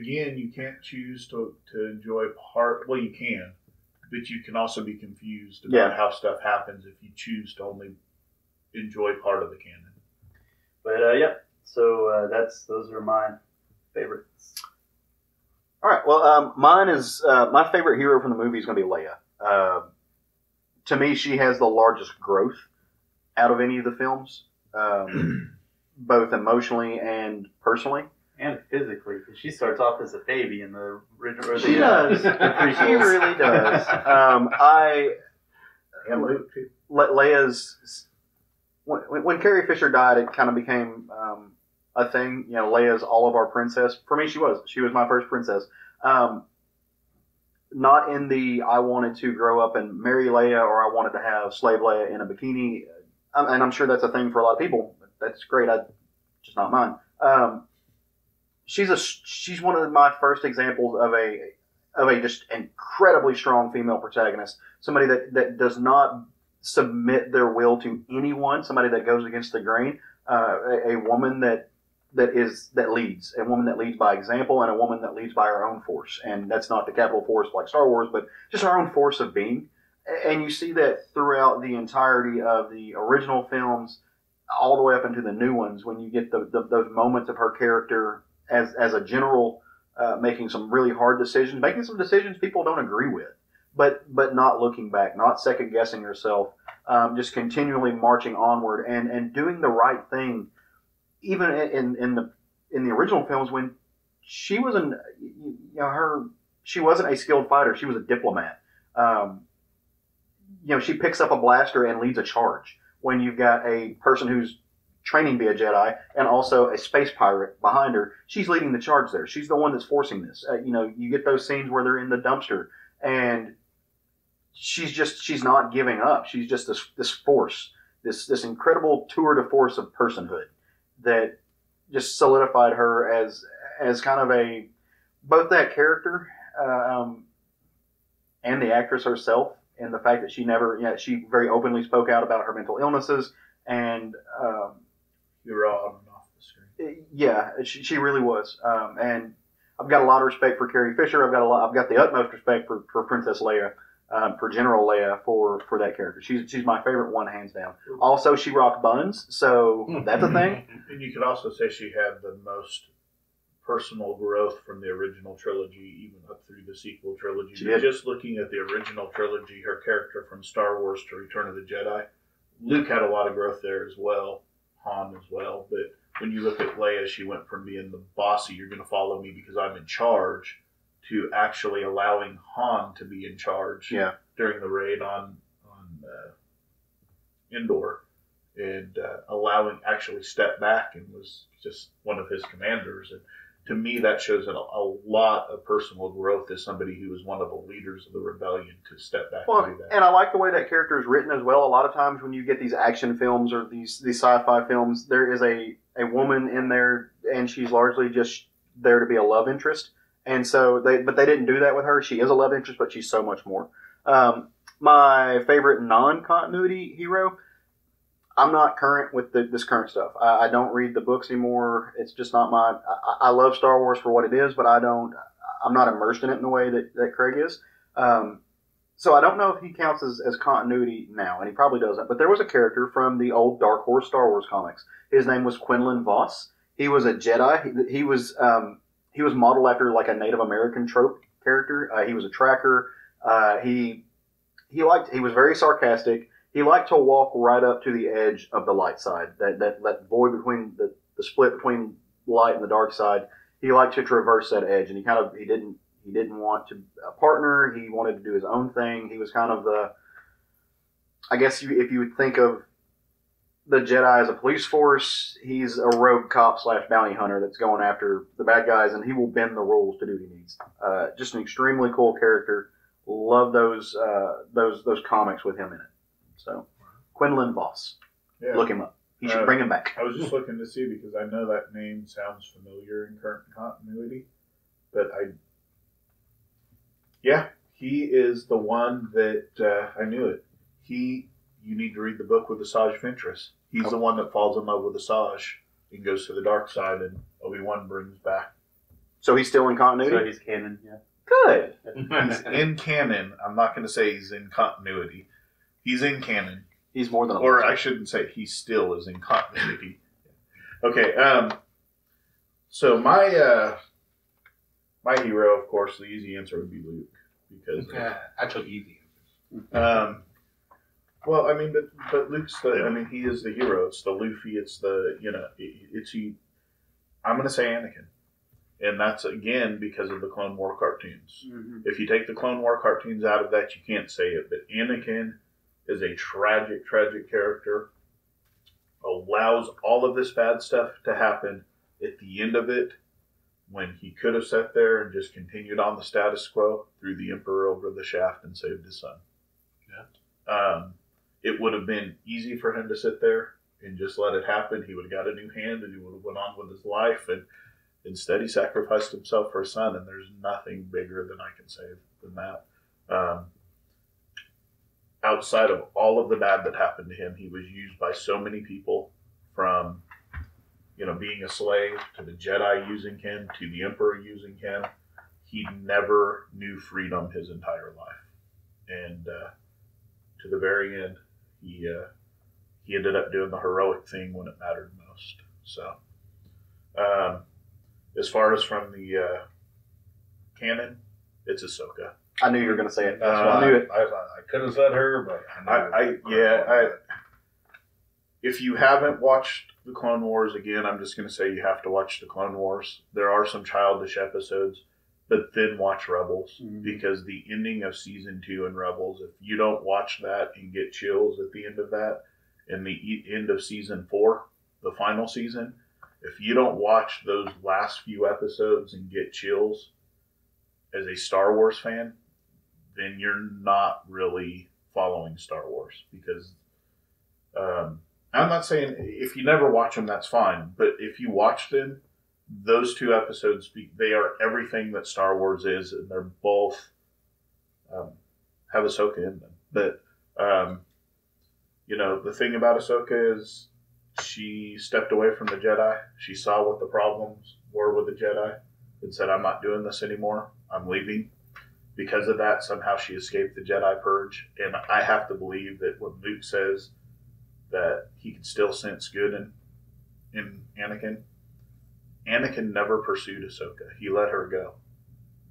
Again, you can't choose to to enjoy part. Well, you can, but you can also be confused about Yeah. how stuff happens if you choose to only enjoy part of the canon. But uh, yeah, so uh, that's those are my favorites. All right. Well, um, mine is uh, my favorite hero from the movie is going to be Leia. Uh, to me, she has the largest growth out of any of the films, um, <clears throat> both emotionally and personally. And physically, because she starts off as a baby in the original. or the, She uh, does. the she really does. <laughs> Um, I And Luke too. Le- Leia's when, when Carrie Fisher died, it kind of became um, a thing. You know, Leia's all of our princess. For me, she was. She was my first princess. Um, not in the I wanted to grow up and marry Leia or I wanted to have slave Leia in a bikini. Um, and I'm sure that's a thing for a lot of people. That's great. I just not mine. Um, she's a she's one of my first examples of a of a just incredibly strong female protagonist. Somebody that that does not submit their will to anyone. Somebody that goes against the grain. Uh, a, a woman that that is that leads. A woman that leads by example, and a woman that leads by her own force. And that's not the capital force like Star Wars, but just our own force of being. and you see that throughout the entirety of the original films, all the way up into the new ones. When you get the, the those moments of her character as as a general, uh, making some really hard decisions, making some decisions people don't agree with, but but not looking back, not second guessing herself, um, just continually marching onward and and doing the right thing, even in in the in the original films when she wasn't, you know, her she wasn't a skilled fighter. She was a diplomat. Um, you know, she picks up a blaster and leads a charge. When you've got a person who's training to be a Jedi and also a space pirate behind her, she's leading the charge there. She's the one that's forcing this. Uh, you know, you get those scenes where they're in the dumpster and she's just she's not giving up. She's just this this force, this this incredible tour de force of personhood that just solidified her as as kind of a both that character um, and the actress herself, and the fact that she never, you know, she very openly spoke out about her mental illnesses, and um, You were all on and off the screen. yeah, she, she really was. Um, and I've got a lot of respect for Carrie Fisher. I've got a lot. I've got the utmost respect for, for Princess Leia, um, for General Leia, for for that character. She's she's my favorite one, hands down. Also, she rocked buns, so that's a thing. <laughs> And you could also say she had the most personal growth from the original trilogy, even up through the sequel trilogy. She. Just looking at the original trilogy, her character from Star Wars to Return of the Jedi, Luke had a lot of growth there as well, Han as well. But when you look at Leia, she went from being the bossy, you're going to follow me because I'm in charge, to actually allowing Han to be in charge Yeah. during the raid on on uh, Endor, and uh, allowing actually step back and was just one of his commanders. And to me, that shows a, a lot of personal growth as somebody who was one of the leaders of the rebellion to step back Well, and do that. and I like the way that character is written as well. A lot of times when you get these action films or these these sci-fi films, there is a a woman in there, and she's largely just there to be a love interest. And so they, but they didn't do that with her. She is a love interest, but she's so much more. Um, my favorite non-continuity hero. I'm not current with the, this current stuff. I, I don't read the books anymore. It's just not my. I, I love Star Wars for what it is, but I don't. I'm not immersed in it in the way that, that Craig is. Um, so I don't know if he counts as, as continuity now, and he probably doesn't. But there was a character from the old Dark Horse Star Wars comics. His name was Quinlan Vos. He was a Jedi. He, he was um, he was modeled after like a Native American trope character. Uh, he was a tracker. Uh, he he liked he was very sarcastic. He liked to walk right up to the edge of the light side, that that, that void between the, the split between light and the dark side. He liked to traverse that edge, and he kind of he didn't he didn't want to a partner. He wanted to do his own thing. He was kind of the I guess you, if you would think of the Jedi as a police force, he's a rogue cop slash bounty hunter that's going after the bad guys, and he will bend the rules to do what he needs. Uh, just an extremely cool character. Love those uh, those those comics with him in it. So Quinlan Vos, Yeah. look him up. You should Uh, bring him back. I was just looking to see because I know that name sounds familiar in current continuity, but I, yeah, he is the one that uh, I knew it. He, you need to read the book with Asajj Ventress. He's the one that falls in love with Asajj and goes to the dark side, and Obi Wan brings back. So he's still in continuity. So continuity. he's canon, yeah. Good. He's <laughs> in canon. I'm not going to say he's in continuity. He's in canon. He's more than a or I shouldn't say he still is in continuity. Okay, um, so my uh, my hero, of course, the easy answer would be Luke because, Yeah, I took easy. um, well, I mean, but but Luke's the, I mean, he is the hero. It's the Luffy. It's the you know, it, it's he. I'm going to say Anakin, and that's again because of the Clone War cartoons. If you take the Clone War cartoons out of that, you can't say it. But Anakin is a tragic, tragic character. Allows all of this bad stuff to happen. At the end of it, when he could have sat there and just continued on the status quo, threw the Emperor over the shaft and saved his son. Yeah. Um, it would have been easy for him to sit there and just let it happen. He would have got a new hand and he would have went on with his life. And instead, he sacrificed himself for his son. And there's nothing bigger than I can say than that. Um, outside of all of the bad that happened to him, he was used by so many people from, you know, being a slave to the Jedi using him to the Emperor using him. He never knew freedom his entire life. And uh, to the very end, he uh, he ended up doing the heroic thing when it mattered most. So, um, as far as from the uh, canon, it's Ahsoka. I knew you were going to say it. That's Uh, why I knew it. I, I, I could have said her, but I, I, I yeah, I, if you haven't watched the Clone Wars again, I'm just going to say you have to watch the Clone Wars. There are some childish episodes, but then watch Rebels Mhm. because the ending of season two in Rebels, if you don't watch that and get chills at the end of that, and the e- end of season four, the final season, if you don't watch those last few episodes and get chills as a Star Wars fan, then you're not really following Star Wars because um, I'm not saying if you never watch them, that's fine. But if you watch them, those two episodes, they are everything that Star Wars is, and they're both um, have Ahsoka in them. But um, you know, the thing about Ahsoka is she stepped away from the Jedi. She saw what the problems were with the Jedi and said, "I'm not doing this anymore. I'm leaving." Because of that, somehow she escaped the Jedi purge, and I have to believe that when Luke says that he can still sense good in in Anakin. Anakin never pursued Ahsoka. He let her go.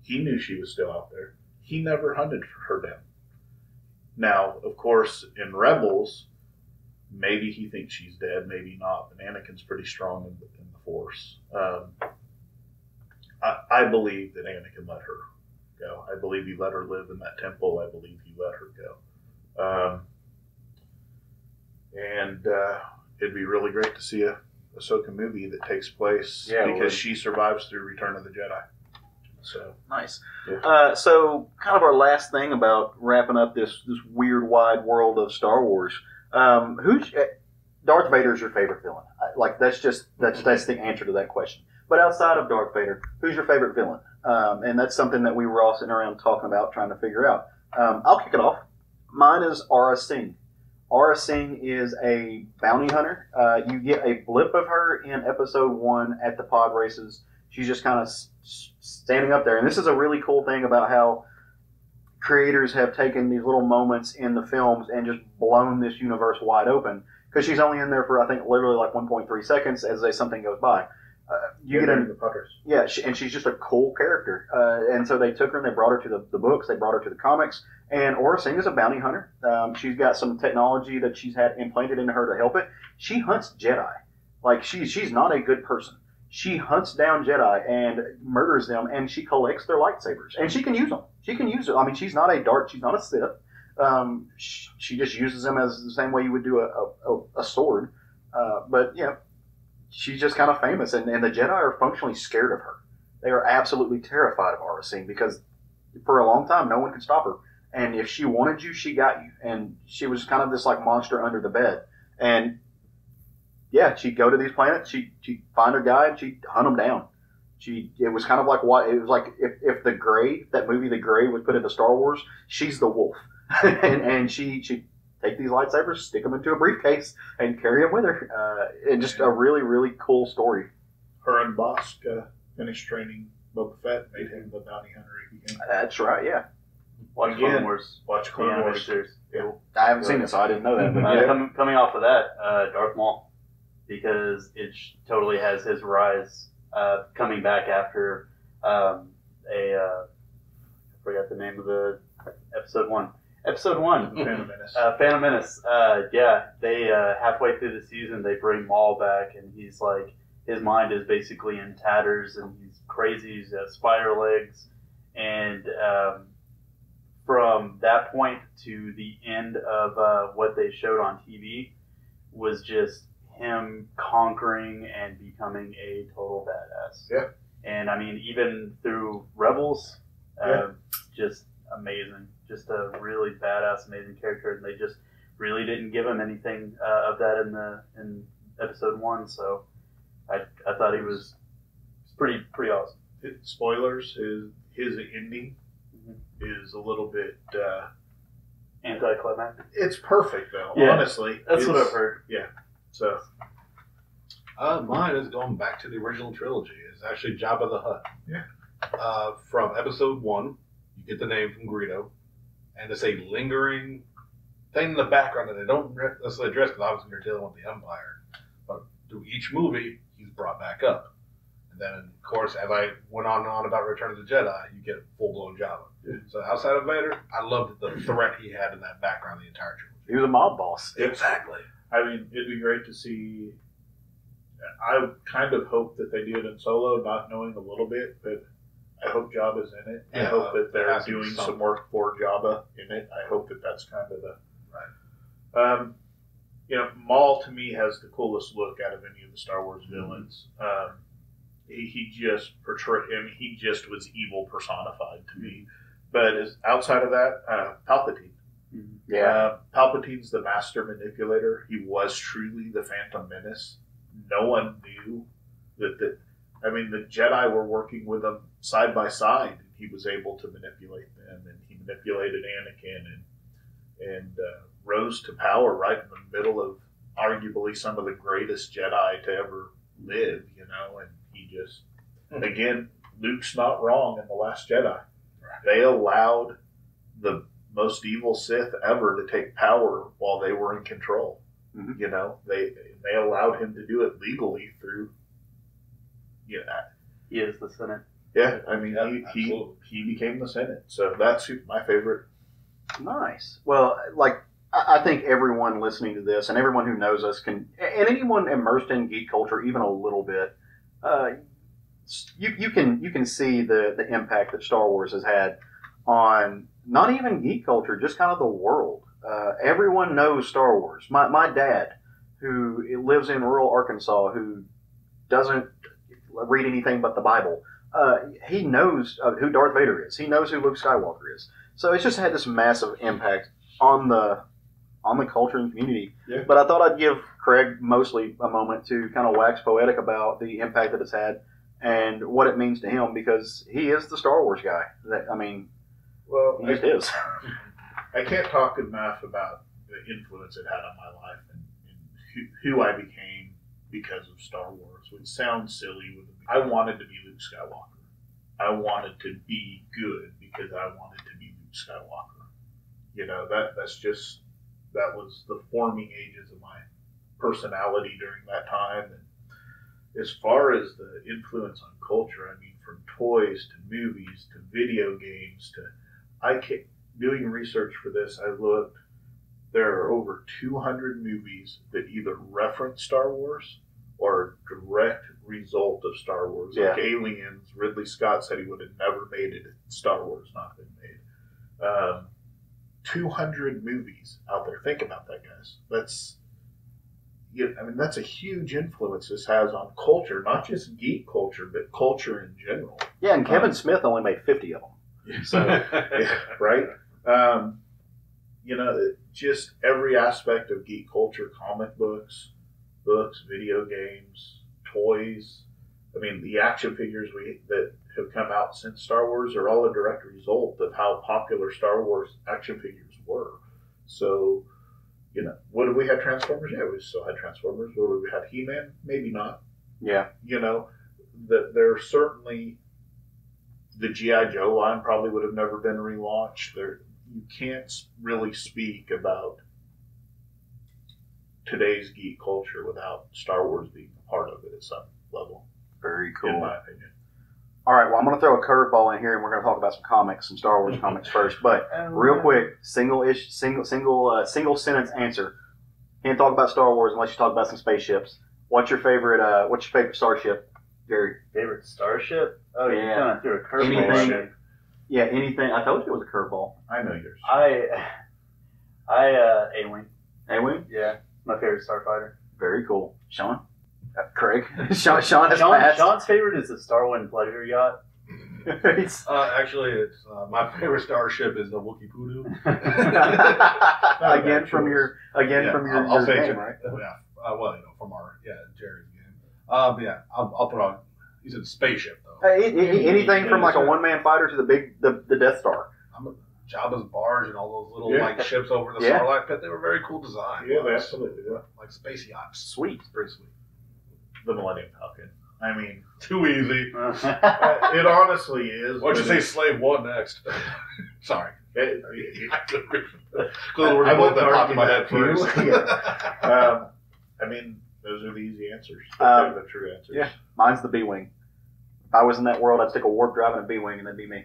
He knew she was still out there. He never hunted for her down. Now, of course, in Rebels, maybe he thinks she's dead, maybe not. But Anakin's pretty strong in the, in the Force. Um, I, I believe that Anakin let her go. I believe he let her live in that temple. I believe he let her go. Um, and uh, it'd be really great to see a Ahsoka movie that takes place Yeah, because she survives through Return of the Jedi. So Nice. Yeah. Uh, so, kind of our last thing about wrapping up this this weird wide world of Star Wars. Um, who's uh, Darth Vader's your favorite villain? I- Like that's just that's that's the answer to that question. But outside of Darth Vader, who's your favorite villain? Um, and that's something that we were all sitting around talking about, trying to figure out. Um, I'll kick it off. Mine is Aurra Sing. Aurra Sing is a bounty hunter. Uh, you get a blip of her in episode one at the pod races. She's just kind of s- standing up there. And this is a really cool thing about how creators have taken these little moments in the films and just blown this universe wide open. Because she's only in there for, I think, literally like 1.3 seconds as a, something goes by. Uh, you get into the putters. yeah, she, and she's just a cool character. Uh, and so they took her and they brought her to the, the books, they brought her to the comics. And Aurra Sing is a bounty hunter. Um, she's got some technology that she's had implanted into her to help it. She hunts Jedi. Like she's she's not a good person. She hunts down Jedi and murders them, and she collects their lightsabers, and she can use them. She can use them. I mean, she's not a dark. She's not a Sith. Um, she, she just uses them as the same way you would do a, a, a sword. Uh, but you know, she's just kind of famous, and, and the Jedi are functionally scared of her. They are absolutely terrified of Aurra Sing because for a long time no one could stop her. And if she wanted you, she got you. And she was kind of this like monster under the bed. And yeah, she'd go to these planets, she'd, she'd find her guy, and she'd hunt him down. She, it was kind of like what it was like if, if the Grey, that movie The Grey, was put into Star Wars. She's the wolf, <laughs> and, and she she take these lightsabers, stick them into a briefcase, and carry them with her. Uh, and just a really really cool story. Her and Bossk uh, finished training Boba Fett, made him the bounty hunter he became. That's right. Yeah, Watch Clone Wars. Watch Clone Wars. series. I haven't seen it, so I didn't know that. But Uh, yeah. coming, coming off of that, uh, Darth Maul, because it sh- totally has his rise uh, coming back after um, a uh, I forgot the name of the episode one. Episode one, Phantom Menace. uh, Phantom Menace. Uh, yeah, they uh, halfway through the season they bring Maul back, and he's like his mind is basically in tatters, and he's crazy. He's got spider legs, and um, from that point to the end of uh, what they showed on TV was just him conquering and becoming a total badass. Yeah. And I mean, even through Rebels, uh, Yeah. just amazing. Just a really badass, amazing character, and they just really didn't give him anything uh, of that in the in episode one. So I I thought he was pretty pretty awesome. Spoilers, his, his ending. Is a little bit. Uh, Anticlimactic. it's perfect, though, Yeah, honestly. That's what I've heard. Yeah. So, Uh, mine is going back to the original trilogy. It's actually Jabba the Hutt. Yeah. Uh, from episode one, you get the name from Greedo, and it's a lingering thing in the background that they don't re- necessarily address because obviously you're dealing with the Empire. But through each movie, he's brought back up. And then, of course, as I went on and on about Return of the Jedi, you get full blown Jabba. So outside of Vader, I loved the threat he had in that background the entire trilogy. He was a mob boss. Exactly. I mean, it'd be great to see. I kind of hope that they do it in solo, not knowing a little bit, but I hope Jabba's in it. I Yeah, hope that they're has to be doing something. some work for Jabba in it. I hope that that's kind of the. Right. Um, you know, Maul to me has the coolest look out of any of the Star Wars Mm-hmm. villains. Um, he, he just portrayed. I mean, he just was evil personified to me. But outside of that, uh, Palpatine. Yeah. Uh, Palpatine's the master manipulator. He was truly the Phantom Menace. No one knew that the. I mean, the Jedi were working with him side by side, and he was able to manipulate them, and he manipulated Anakin, and and uh, rose to power right in the middle of arguably some of the greatest Jedi to ever live. You know, and he just again, Luke's not wrong in the Last Jedi. They allowed the most evil Sith ever to take power while they were in control. Mhm. You know, they they allowed him to do it legally through. Yeah, He is the Senate. yeah. I mean, Yeah, he, he absolutely. he became the Senate, so that's who- my favorite. Nice. Well, like I I think everyone listening to this and everyone who knows us can, and anyone immersed in geek culture even a little bit, uh, you you can you can see the the impact that Star Wars has had on not even geek culture, just kind of the world. Uh, everyone knows Star Wars. My my dad, who lives in rural Arkansas, who doesn't read anything but the Bible, uh, he knows uh, who Darth Vader is. He knows who Luke Skywalker is. So it's just had this massive impact on the on the culture and community. Yeah. But I thought I'd give Craig mostly a moment to kind of wax poetic about the impact that it's had and what it means to him because he is the Star Wars guy. That I mean, Well, he just is. <laughs> I can't talk enough about the influence it had on my life and, and who, who I became because of Star Wars. It sounds silly. With I wanted to be Luke Skywalker. I wanted to be good because I wanted to be Luke Skywalker. You know that that's just that was the forming ages of my personality during that time. And as far as the influence on culture, I mean, from toys to movies to video games to I can doing research for this, I looked. There are over 200 movies that either reference Star Wars or direct result of Star Wars. Like Aliens, Ridley Scott said he would have never made it if Star Wars not been made. Um, 200 movies out there. Think about that, guys. That's, yeah, I mean, that's a huge influence this has on culture, not just geek culture, but culture in general. Yeah, and Kevin Smith only made fifty of them. So, yeah, <laughs> <laughs> right? Um, you know, just every aspect of geek culture, comic books, books, video games, toys. I mean, the action figures we that have come out since Star Wars are all a direct result of how popular Star Wars action figures were. So, you know, would we have Transformers? Yeah, we still had Transformers. Would we have He Man? Maybe not Yeah, you know, that there certainly the GI Joe line probably would have never been relaunched. There, you can't really speak about today's geek culture without Star Wars being a part of it at some level, very cool. in my opinion. All right, well, I'm going to throw a curveball in here, and we're going to talk about some comics, some Star Wars <laughs> comics first. But real quick, single ish, single, single, uh, single sentence answer. Can't talk about Star Wars unless you talk about some spaceships. What's your favorite? Uh, what's your favorite starship, Gary? Favorite starship? Oh, you Yeah. kind of threw a curveball. Anything- Yeah, anything. I told you it was a curveball. I know yours. I, I, uh, A-wing. Anyway, Yeah, my favorite starfighter. very cool. Sean, Craig, <laughs> Sean, Sean has Sean, passed. Sean's favorite is the Starwind pleasure yacht. It's- <laughs> Uh, actually, it's uh, my favorite starship is the Wookiee Poodoo. <laughs> again from your again Yeah, from your, I'll, I'll your say game, it. right? Yeah, uh, well, you know, from our yeah Jerry's game. Um, yeah, I'll, I'll put on. You said spaceship though. Hey, a- a- anything from like a one man fighter to the big the, the Death Star. I'm a, Jabba's barge and all those little Yeah. like ships over the Yeah. Sarlacc pit. They were very cool design. Yeah, they absolutely. Yeah. like space yachts. Sweet. It's pretty sweet. The Millennium Falcon. I mean, Too easy. <laughs> uh, it honestly is. Why'd you say it- slave one next? <laughs> Sorry. it- it- <laughs> I couldn't read Because the word I that popped in my head argue first. that view. um, I mean, those are the easy answers. Um, the true answers. yeah. Mine's the B wing. If I was in that world, I'd stick a warp drive and a B wing, and that'd be me.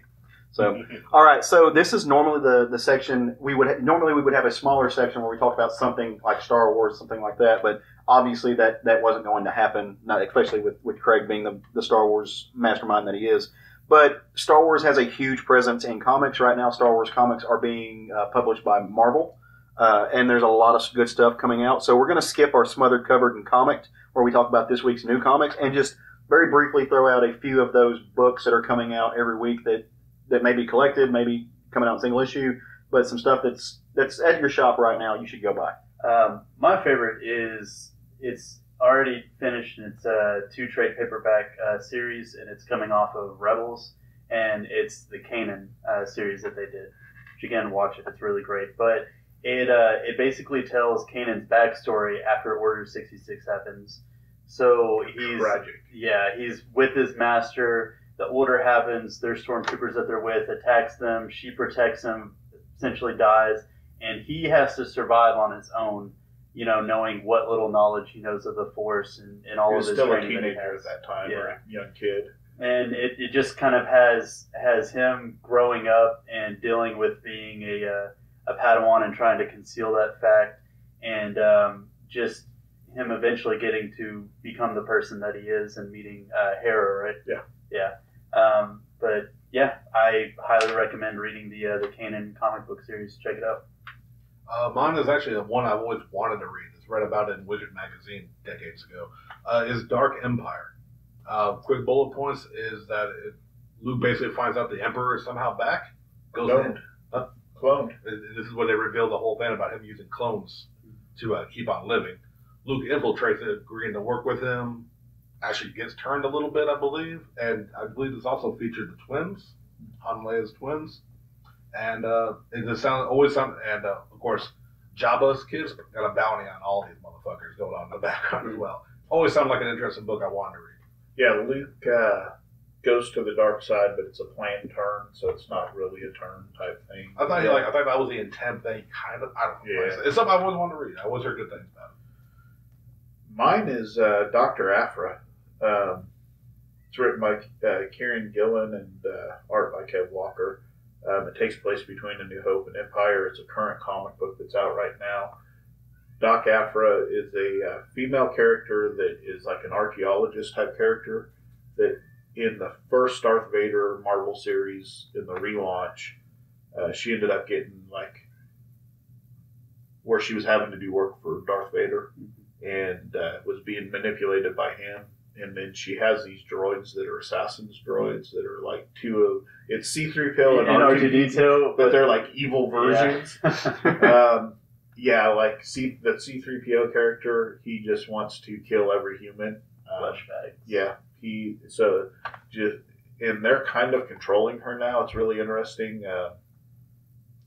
So, all right. So this is normally the the section we would ha- normally we would have a smaller section where we talk about something like Star Wars, something like that. But obviously that that wasn't going to happen, not especially with with Craig being the the Star Wars mastermind that he is. But Star Wars has a huge presence in comics right now. Star Wars comics are being uh, published by Marvel. Uh, and there's a lot of good stuff coming out. So we're going to skip our smothered, covered, and comic, where we talk about this week's new comics, and just very briefly throw out a few of those books that are coming out every week that that may be collected, maybe coming out in single issue, but some stuff that's that's at your shop right now. You should go buy. Um, my favorite is it's already finished it's a two trade paperback uh, series and it's coming off of Rebels and it's the Kanan uh, series that they did. Which again, watch it; it's really great. But it uh, it basically tells Kanan's backstory after Order sixty six happens. So he's Tragic. yeah, he's with his master. The order happens. There's stormtroopers that they're with, attacks them. She protects him, essentially dies, and he has to survive on his own. You know, knowing what little knowledge he knows of the Force and, and all He of his still a training that he teenager at that time, Yeah. or a young kid. And it, it just kind of has has him growing up and dealing with being a uh, a Padawan and trying to conceal that fact, and um, just him eventually getting to become the person that he is and meeting uh, Hera, right? Yeah. Yeah. Um, but yeah, I highly recommend reading the uh, the Kanan comic book series. Check it out. Uh, mine is actually the one I've always wanted to read. It's read about it in Wizard magazine decades ago. Uh, is Dark Empire. Uh, quick bullet points is that it, Luke basically finds out the Emperor is somehow back. Goes in. Cloned. This is where they reveal the whole thing about him using clones to uh, keep on living. Luke infiltrates it, agreeing to work with him. Actually gets turned a little bit, I believe, and I believe this also featured the twins, Han Leia's twins, and uh, it just sounded always sound and uh, of course Jabba's kids got a bounty on all these motherfuckers going on in the <laughs> background as well. Always sounded like an interesting book I wanted to read. Yeah, Luke uh, goes to the dark side, but it's a planned turn, so it's not really a turn type thing. I thought he like I thought that was the intent he kind of I don't know. Yeah. It's something I always wanted to read. I always heard good things about it. Mine is uh, Doctor Aphra. Um, it's written by uh, Kieran Gillen and uh, art by Kev Walker. Um, it takes place between A New Hope and Empire. It's a current comic book that's out right now. Doc Aphra is a uh, female character that is like an archaeologist type character that in the first Darth Vader Marvel series in the relaunch, uh, she ended up getting like where she was having to do work for Darth Vader and uh, was being manipulated by him. And then she has these droids that are assassins droids that are like two of it's C three PO and And R two R2D2, but they're like evil versions. <laughs> um, yeah, like C the C three PO character, he just wants to kill every human. Um, flashbacks. yeah, he so just and they're kind of controlling her now. It's really interesting. Uh,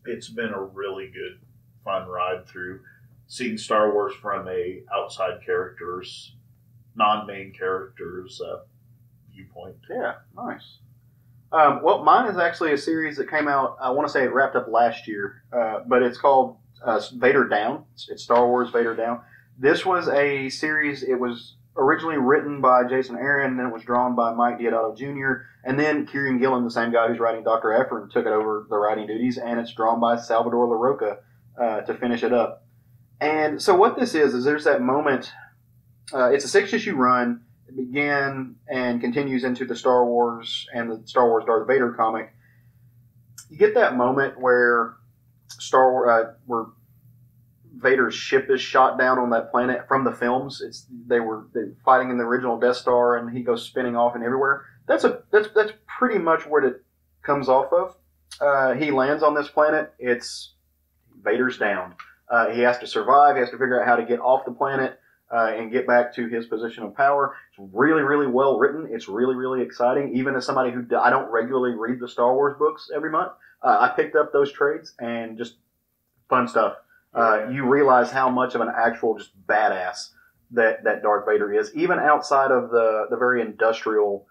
it's been a really good, fun ride through seeing Star Wars from a outside characters, non-main characters uh, viewpoint. Yeah, nice. Um, well, mine is actually a series that came out. I want to say it wrapped up last year, uh, but it's called uh, Vader Down. It's, Star Wars Vader Down. This was a series. It was originally written by Jason Aaron, and then it was drawn by Mike Deodato Jr., and then Kieran Gillen, the same guy who's writing Doctor Aphra, took it over the writing duties, and it's drawn by Salvador Larroca uh, to finish it up. And so what this is is there's that moment. Uh, it's a six issue run. It began and continues into the Star Wars and the Star Wars Darth Vader comic. You get that moment where Star Wars, uh, where Vader's ship is shot down on that planet from the films. It's they were they were fighting in the original Death Star, and he goes spinning off and everywhere. That's a that's that's pretty much what it comes off of. Uh, he lands on this planet. It's Vader's down. Uh, he has to survive. He has to figure out how to get off the planet uh, and get back to his position of power. It's really, really well written. It's really, really exciting. Even as somebody who I don't regularly read the Star Wars books every month, uh, I picked up those trades and just fun stuff. Uh, you realize how much of an actual just badass that that Darth Vader is, even outside of the the very industrial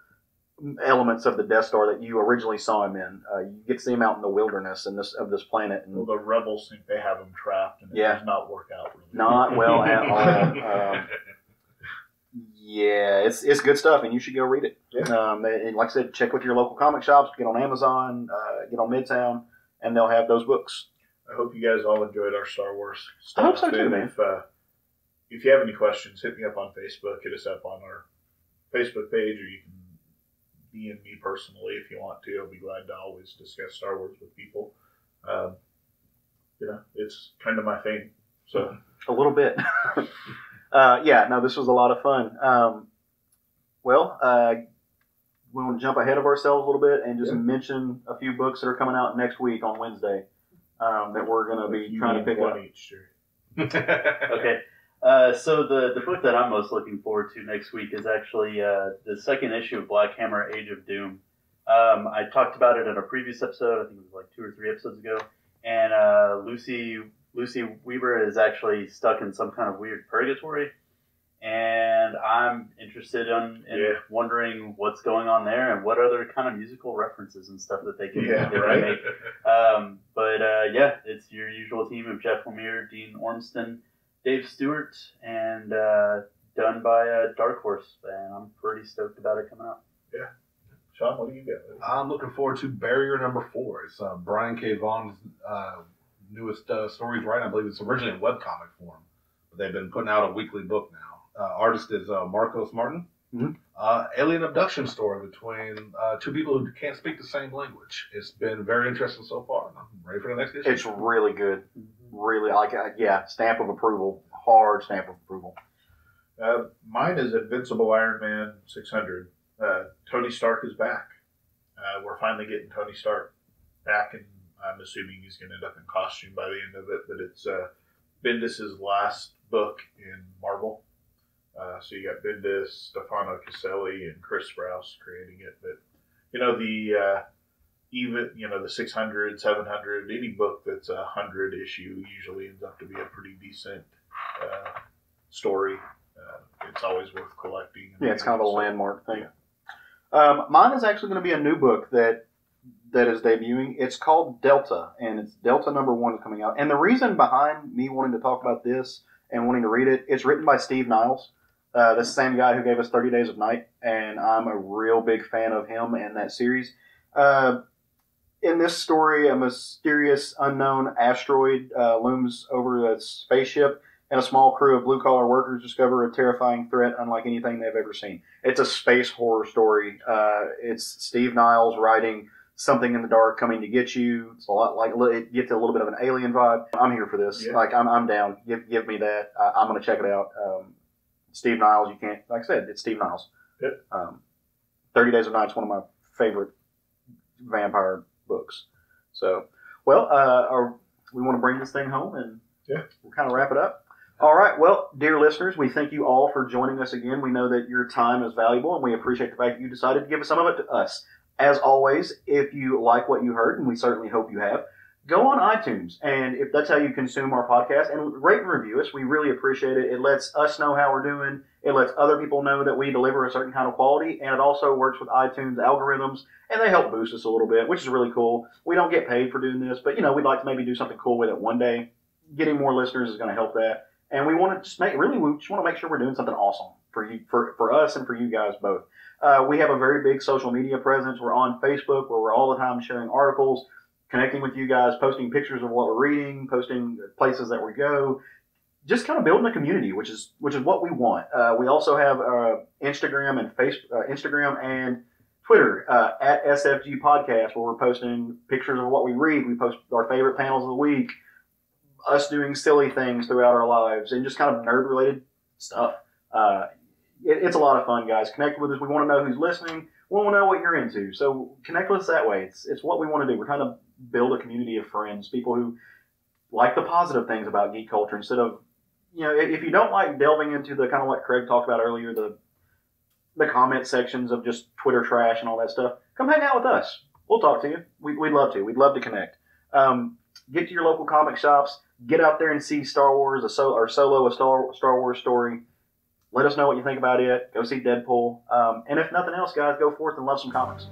elements of the Death Star that you originally saw him in. Uh, you get to see him out in the wilderness in this of this planet, Well, the rebels think they have him trapped, and it Yeah. does not work out really. not well at all. <laughs> Um, yeah, it's it's good stuff, and you should go read it. Yeah. Um, and like I said, check with your local comic shops, get on Amazon, uh, get on Midtown, and they'll have those books. I hope you guys all enjoyed our Star Wars I stuff. hope so too, man. If, uh, if you have any questions, hit me up on Facebook. Hit us up on our Facebook page, or you can DM me personally if you want to. I'll be glad to always discuss Star Wars with people. Um, you know, it's kind of my thing. So A little bit. <laughs> uh, yeah, no, this was a lot of fun. Um, well, uh, we want to jump ahead of ourselves a little bit and just Yeah. mention a few books that are coming out next week on Wednesday um, that we're going to be you trying to pick one up. each, Jerry. <laughs> Okay. Uh, so the, the book that I'm most looking forward to next week is actually uh, the second issue of Black Hammer: Age of Doom. Um, I talked about it in a previous episode. I think it was like two or three episodes ago. And uh, Lucy Lucy Weber is actually stuck in some kind of weird purgatory, and I'm interested in, in Yeah. wondering what's going on there and what other kind of musical references and stuff that they can, Yeah, they can right. make. Um, but uh, yeah, it's your usual team of Jeff Lemire, Dean Ormston, Dave Stewart, and uh, done by uh, Dark Horse. And I'm pretty stoked about it coming out. Yeah, Sean, what do you got? I'm looking forward to Barrier Number Four. It's uh, Brian K. Vaughan's uh, newest uh, stories, right? I believe it's originally in webcomic form, but they've been putting out a weekly book now. Uh, artist is uh, Marcos Martin. Mhm. Uh, alien abduction story between uh, two people who can't speak the same language. It's been very interesting so far. I'm ready for the next issue. It's really good. Really, like, yeah, stamp of approval. Hard stamp of approval. Uh, mine is Invincible Iron Man 600. Uh, Tony Stark is back. Uh, we're finally getting Tony Stark back, and I'm assuming he's going to end up in costume by the end of it. But it's uh, Bendis' last book in Marvel. Uh, so you got Bendis, Stefano Caselli, and Chris Sprouse creating it. But you know the uh, even you know the 600, 700, any book that's a hundred issue usually ends up to be a pretty decent uh, story. Uh, it's always worth collecting. Yeah, it's kind of a So- landmark thing. Um, mine is actually going to be a new book that that is debuting. It's called Delta, and it's Delta number one is coming out. And the reason behind me wanting to talk about this and wanting to read it, it's written by Steve Niles, uh, the same guy who gave us Thirty Days of Night, and I'm a real big fan of him and that series. Uh, in this story, a mysterious unknown asteroid uh, looms over a spaceship and a small crew of blue collar workers discover a terrifying threat unlike anything they've ever seen. It's a space horror story. Uh, it's Steve Niles writing something in the dark coming to get you. It's a lot like it gets a little bit of an alien vibe. I'm here for this. Yeah. Like I'm, I'm down. Give give me that. I, I'm gonna check it out. Um, Steve Niles, you can't like I said, it's Steve Niles. Yep. Um, Thirty Days of Night's one of my favorite vampire books. So, well, uh, are, we want to bring this thing home and Yeah. we'll kind of wrap it up. All right. Well, dear listeners, we thank you all for joining us again. We know that your time is valuable, and we appreciate the fact that you decided to give some of it to us. As always, if you like what you heard, and we certainly hope you have, go on iTunes, and if that's how you consume our podcast, and rate and review us. We really appreciate it. It lets us know how we're doing. It lets other people know that we deliver a certain kind of quality, and it also works with iTunes algorithms, and they help boost us a little bit, which is really cool. We don't get paid for doing this, but you know, we'd like to maybe do something cool with it one day. Getting more listeners is going to help that and we want to just make really we just want to make sure we're doing something awesome for you for, for us and for you guys both uh, we have a very big social media presence we're on facebook where we're all the time sharing articles connecting with you guys posting pictures of what we're reading posting places that we go just kind of building a community which is which is what we want uh, we also have uh, instagram and face uh, instagram and twitter uh, at sfg podcast where we're posting pictures of what we read we post our favorite panels of the week us doing silly things throughout our lives and just kind of nerd related stuff. Uh, it, it's a lot of fun, guys. Connect with us. We want to know who's listening. We want to know what you're into. So connect with us that way. It's, it's what we want to do. We're trying to build a community of friends, people who like the positive things about geek culture instead of, you know, if you don't like delving into the kind of what Craig talked about earlier, the the comment sections of just Twitter trash and all that stuff, come hang out with us. We'll talk to you. We, we'd love to. We'd love to connect. Um, get to your local comic shops get out there and see Star Wars, a so, or solo a Star, Star Wars story. Let us know what you think about it. Go see Deadpool. Um, and if nothing else, guys, go forth and love some comics.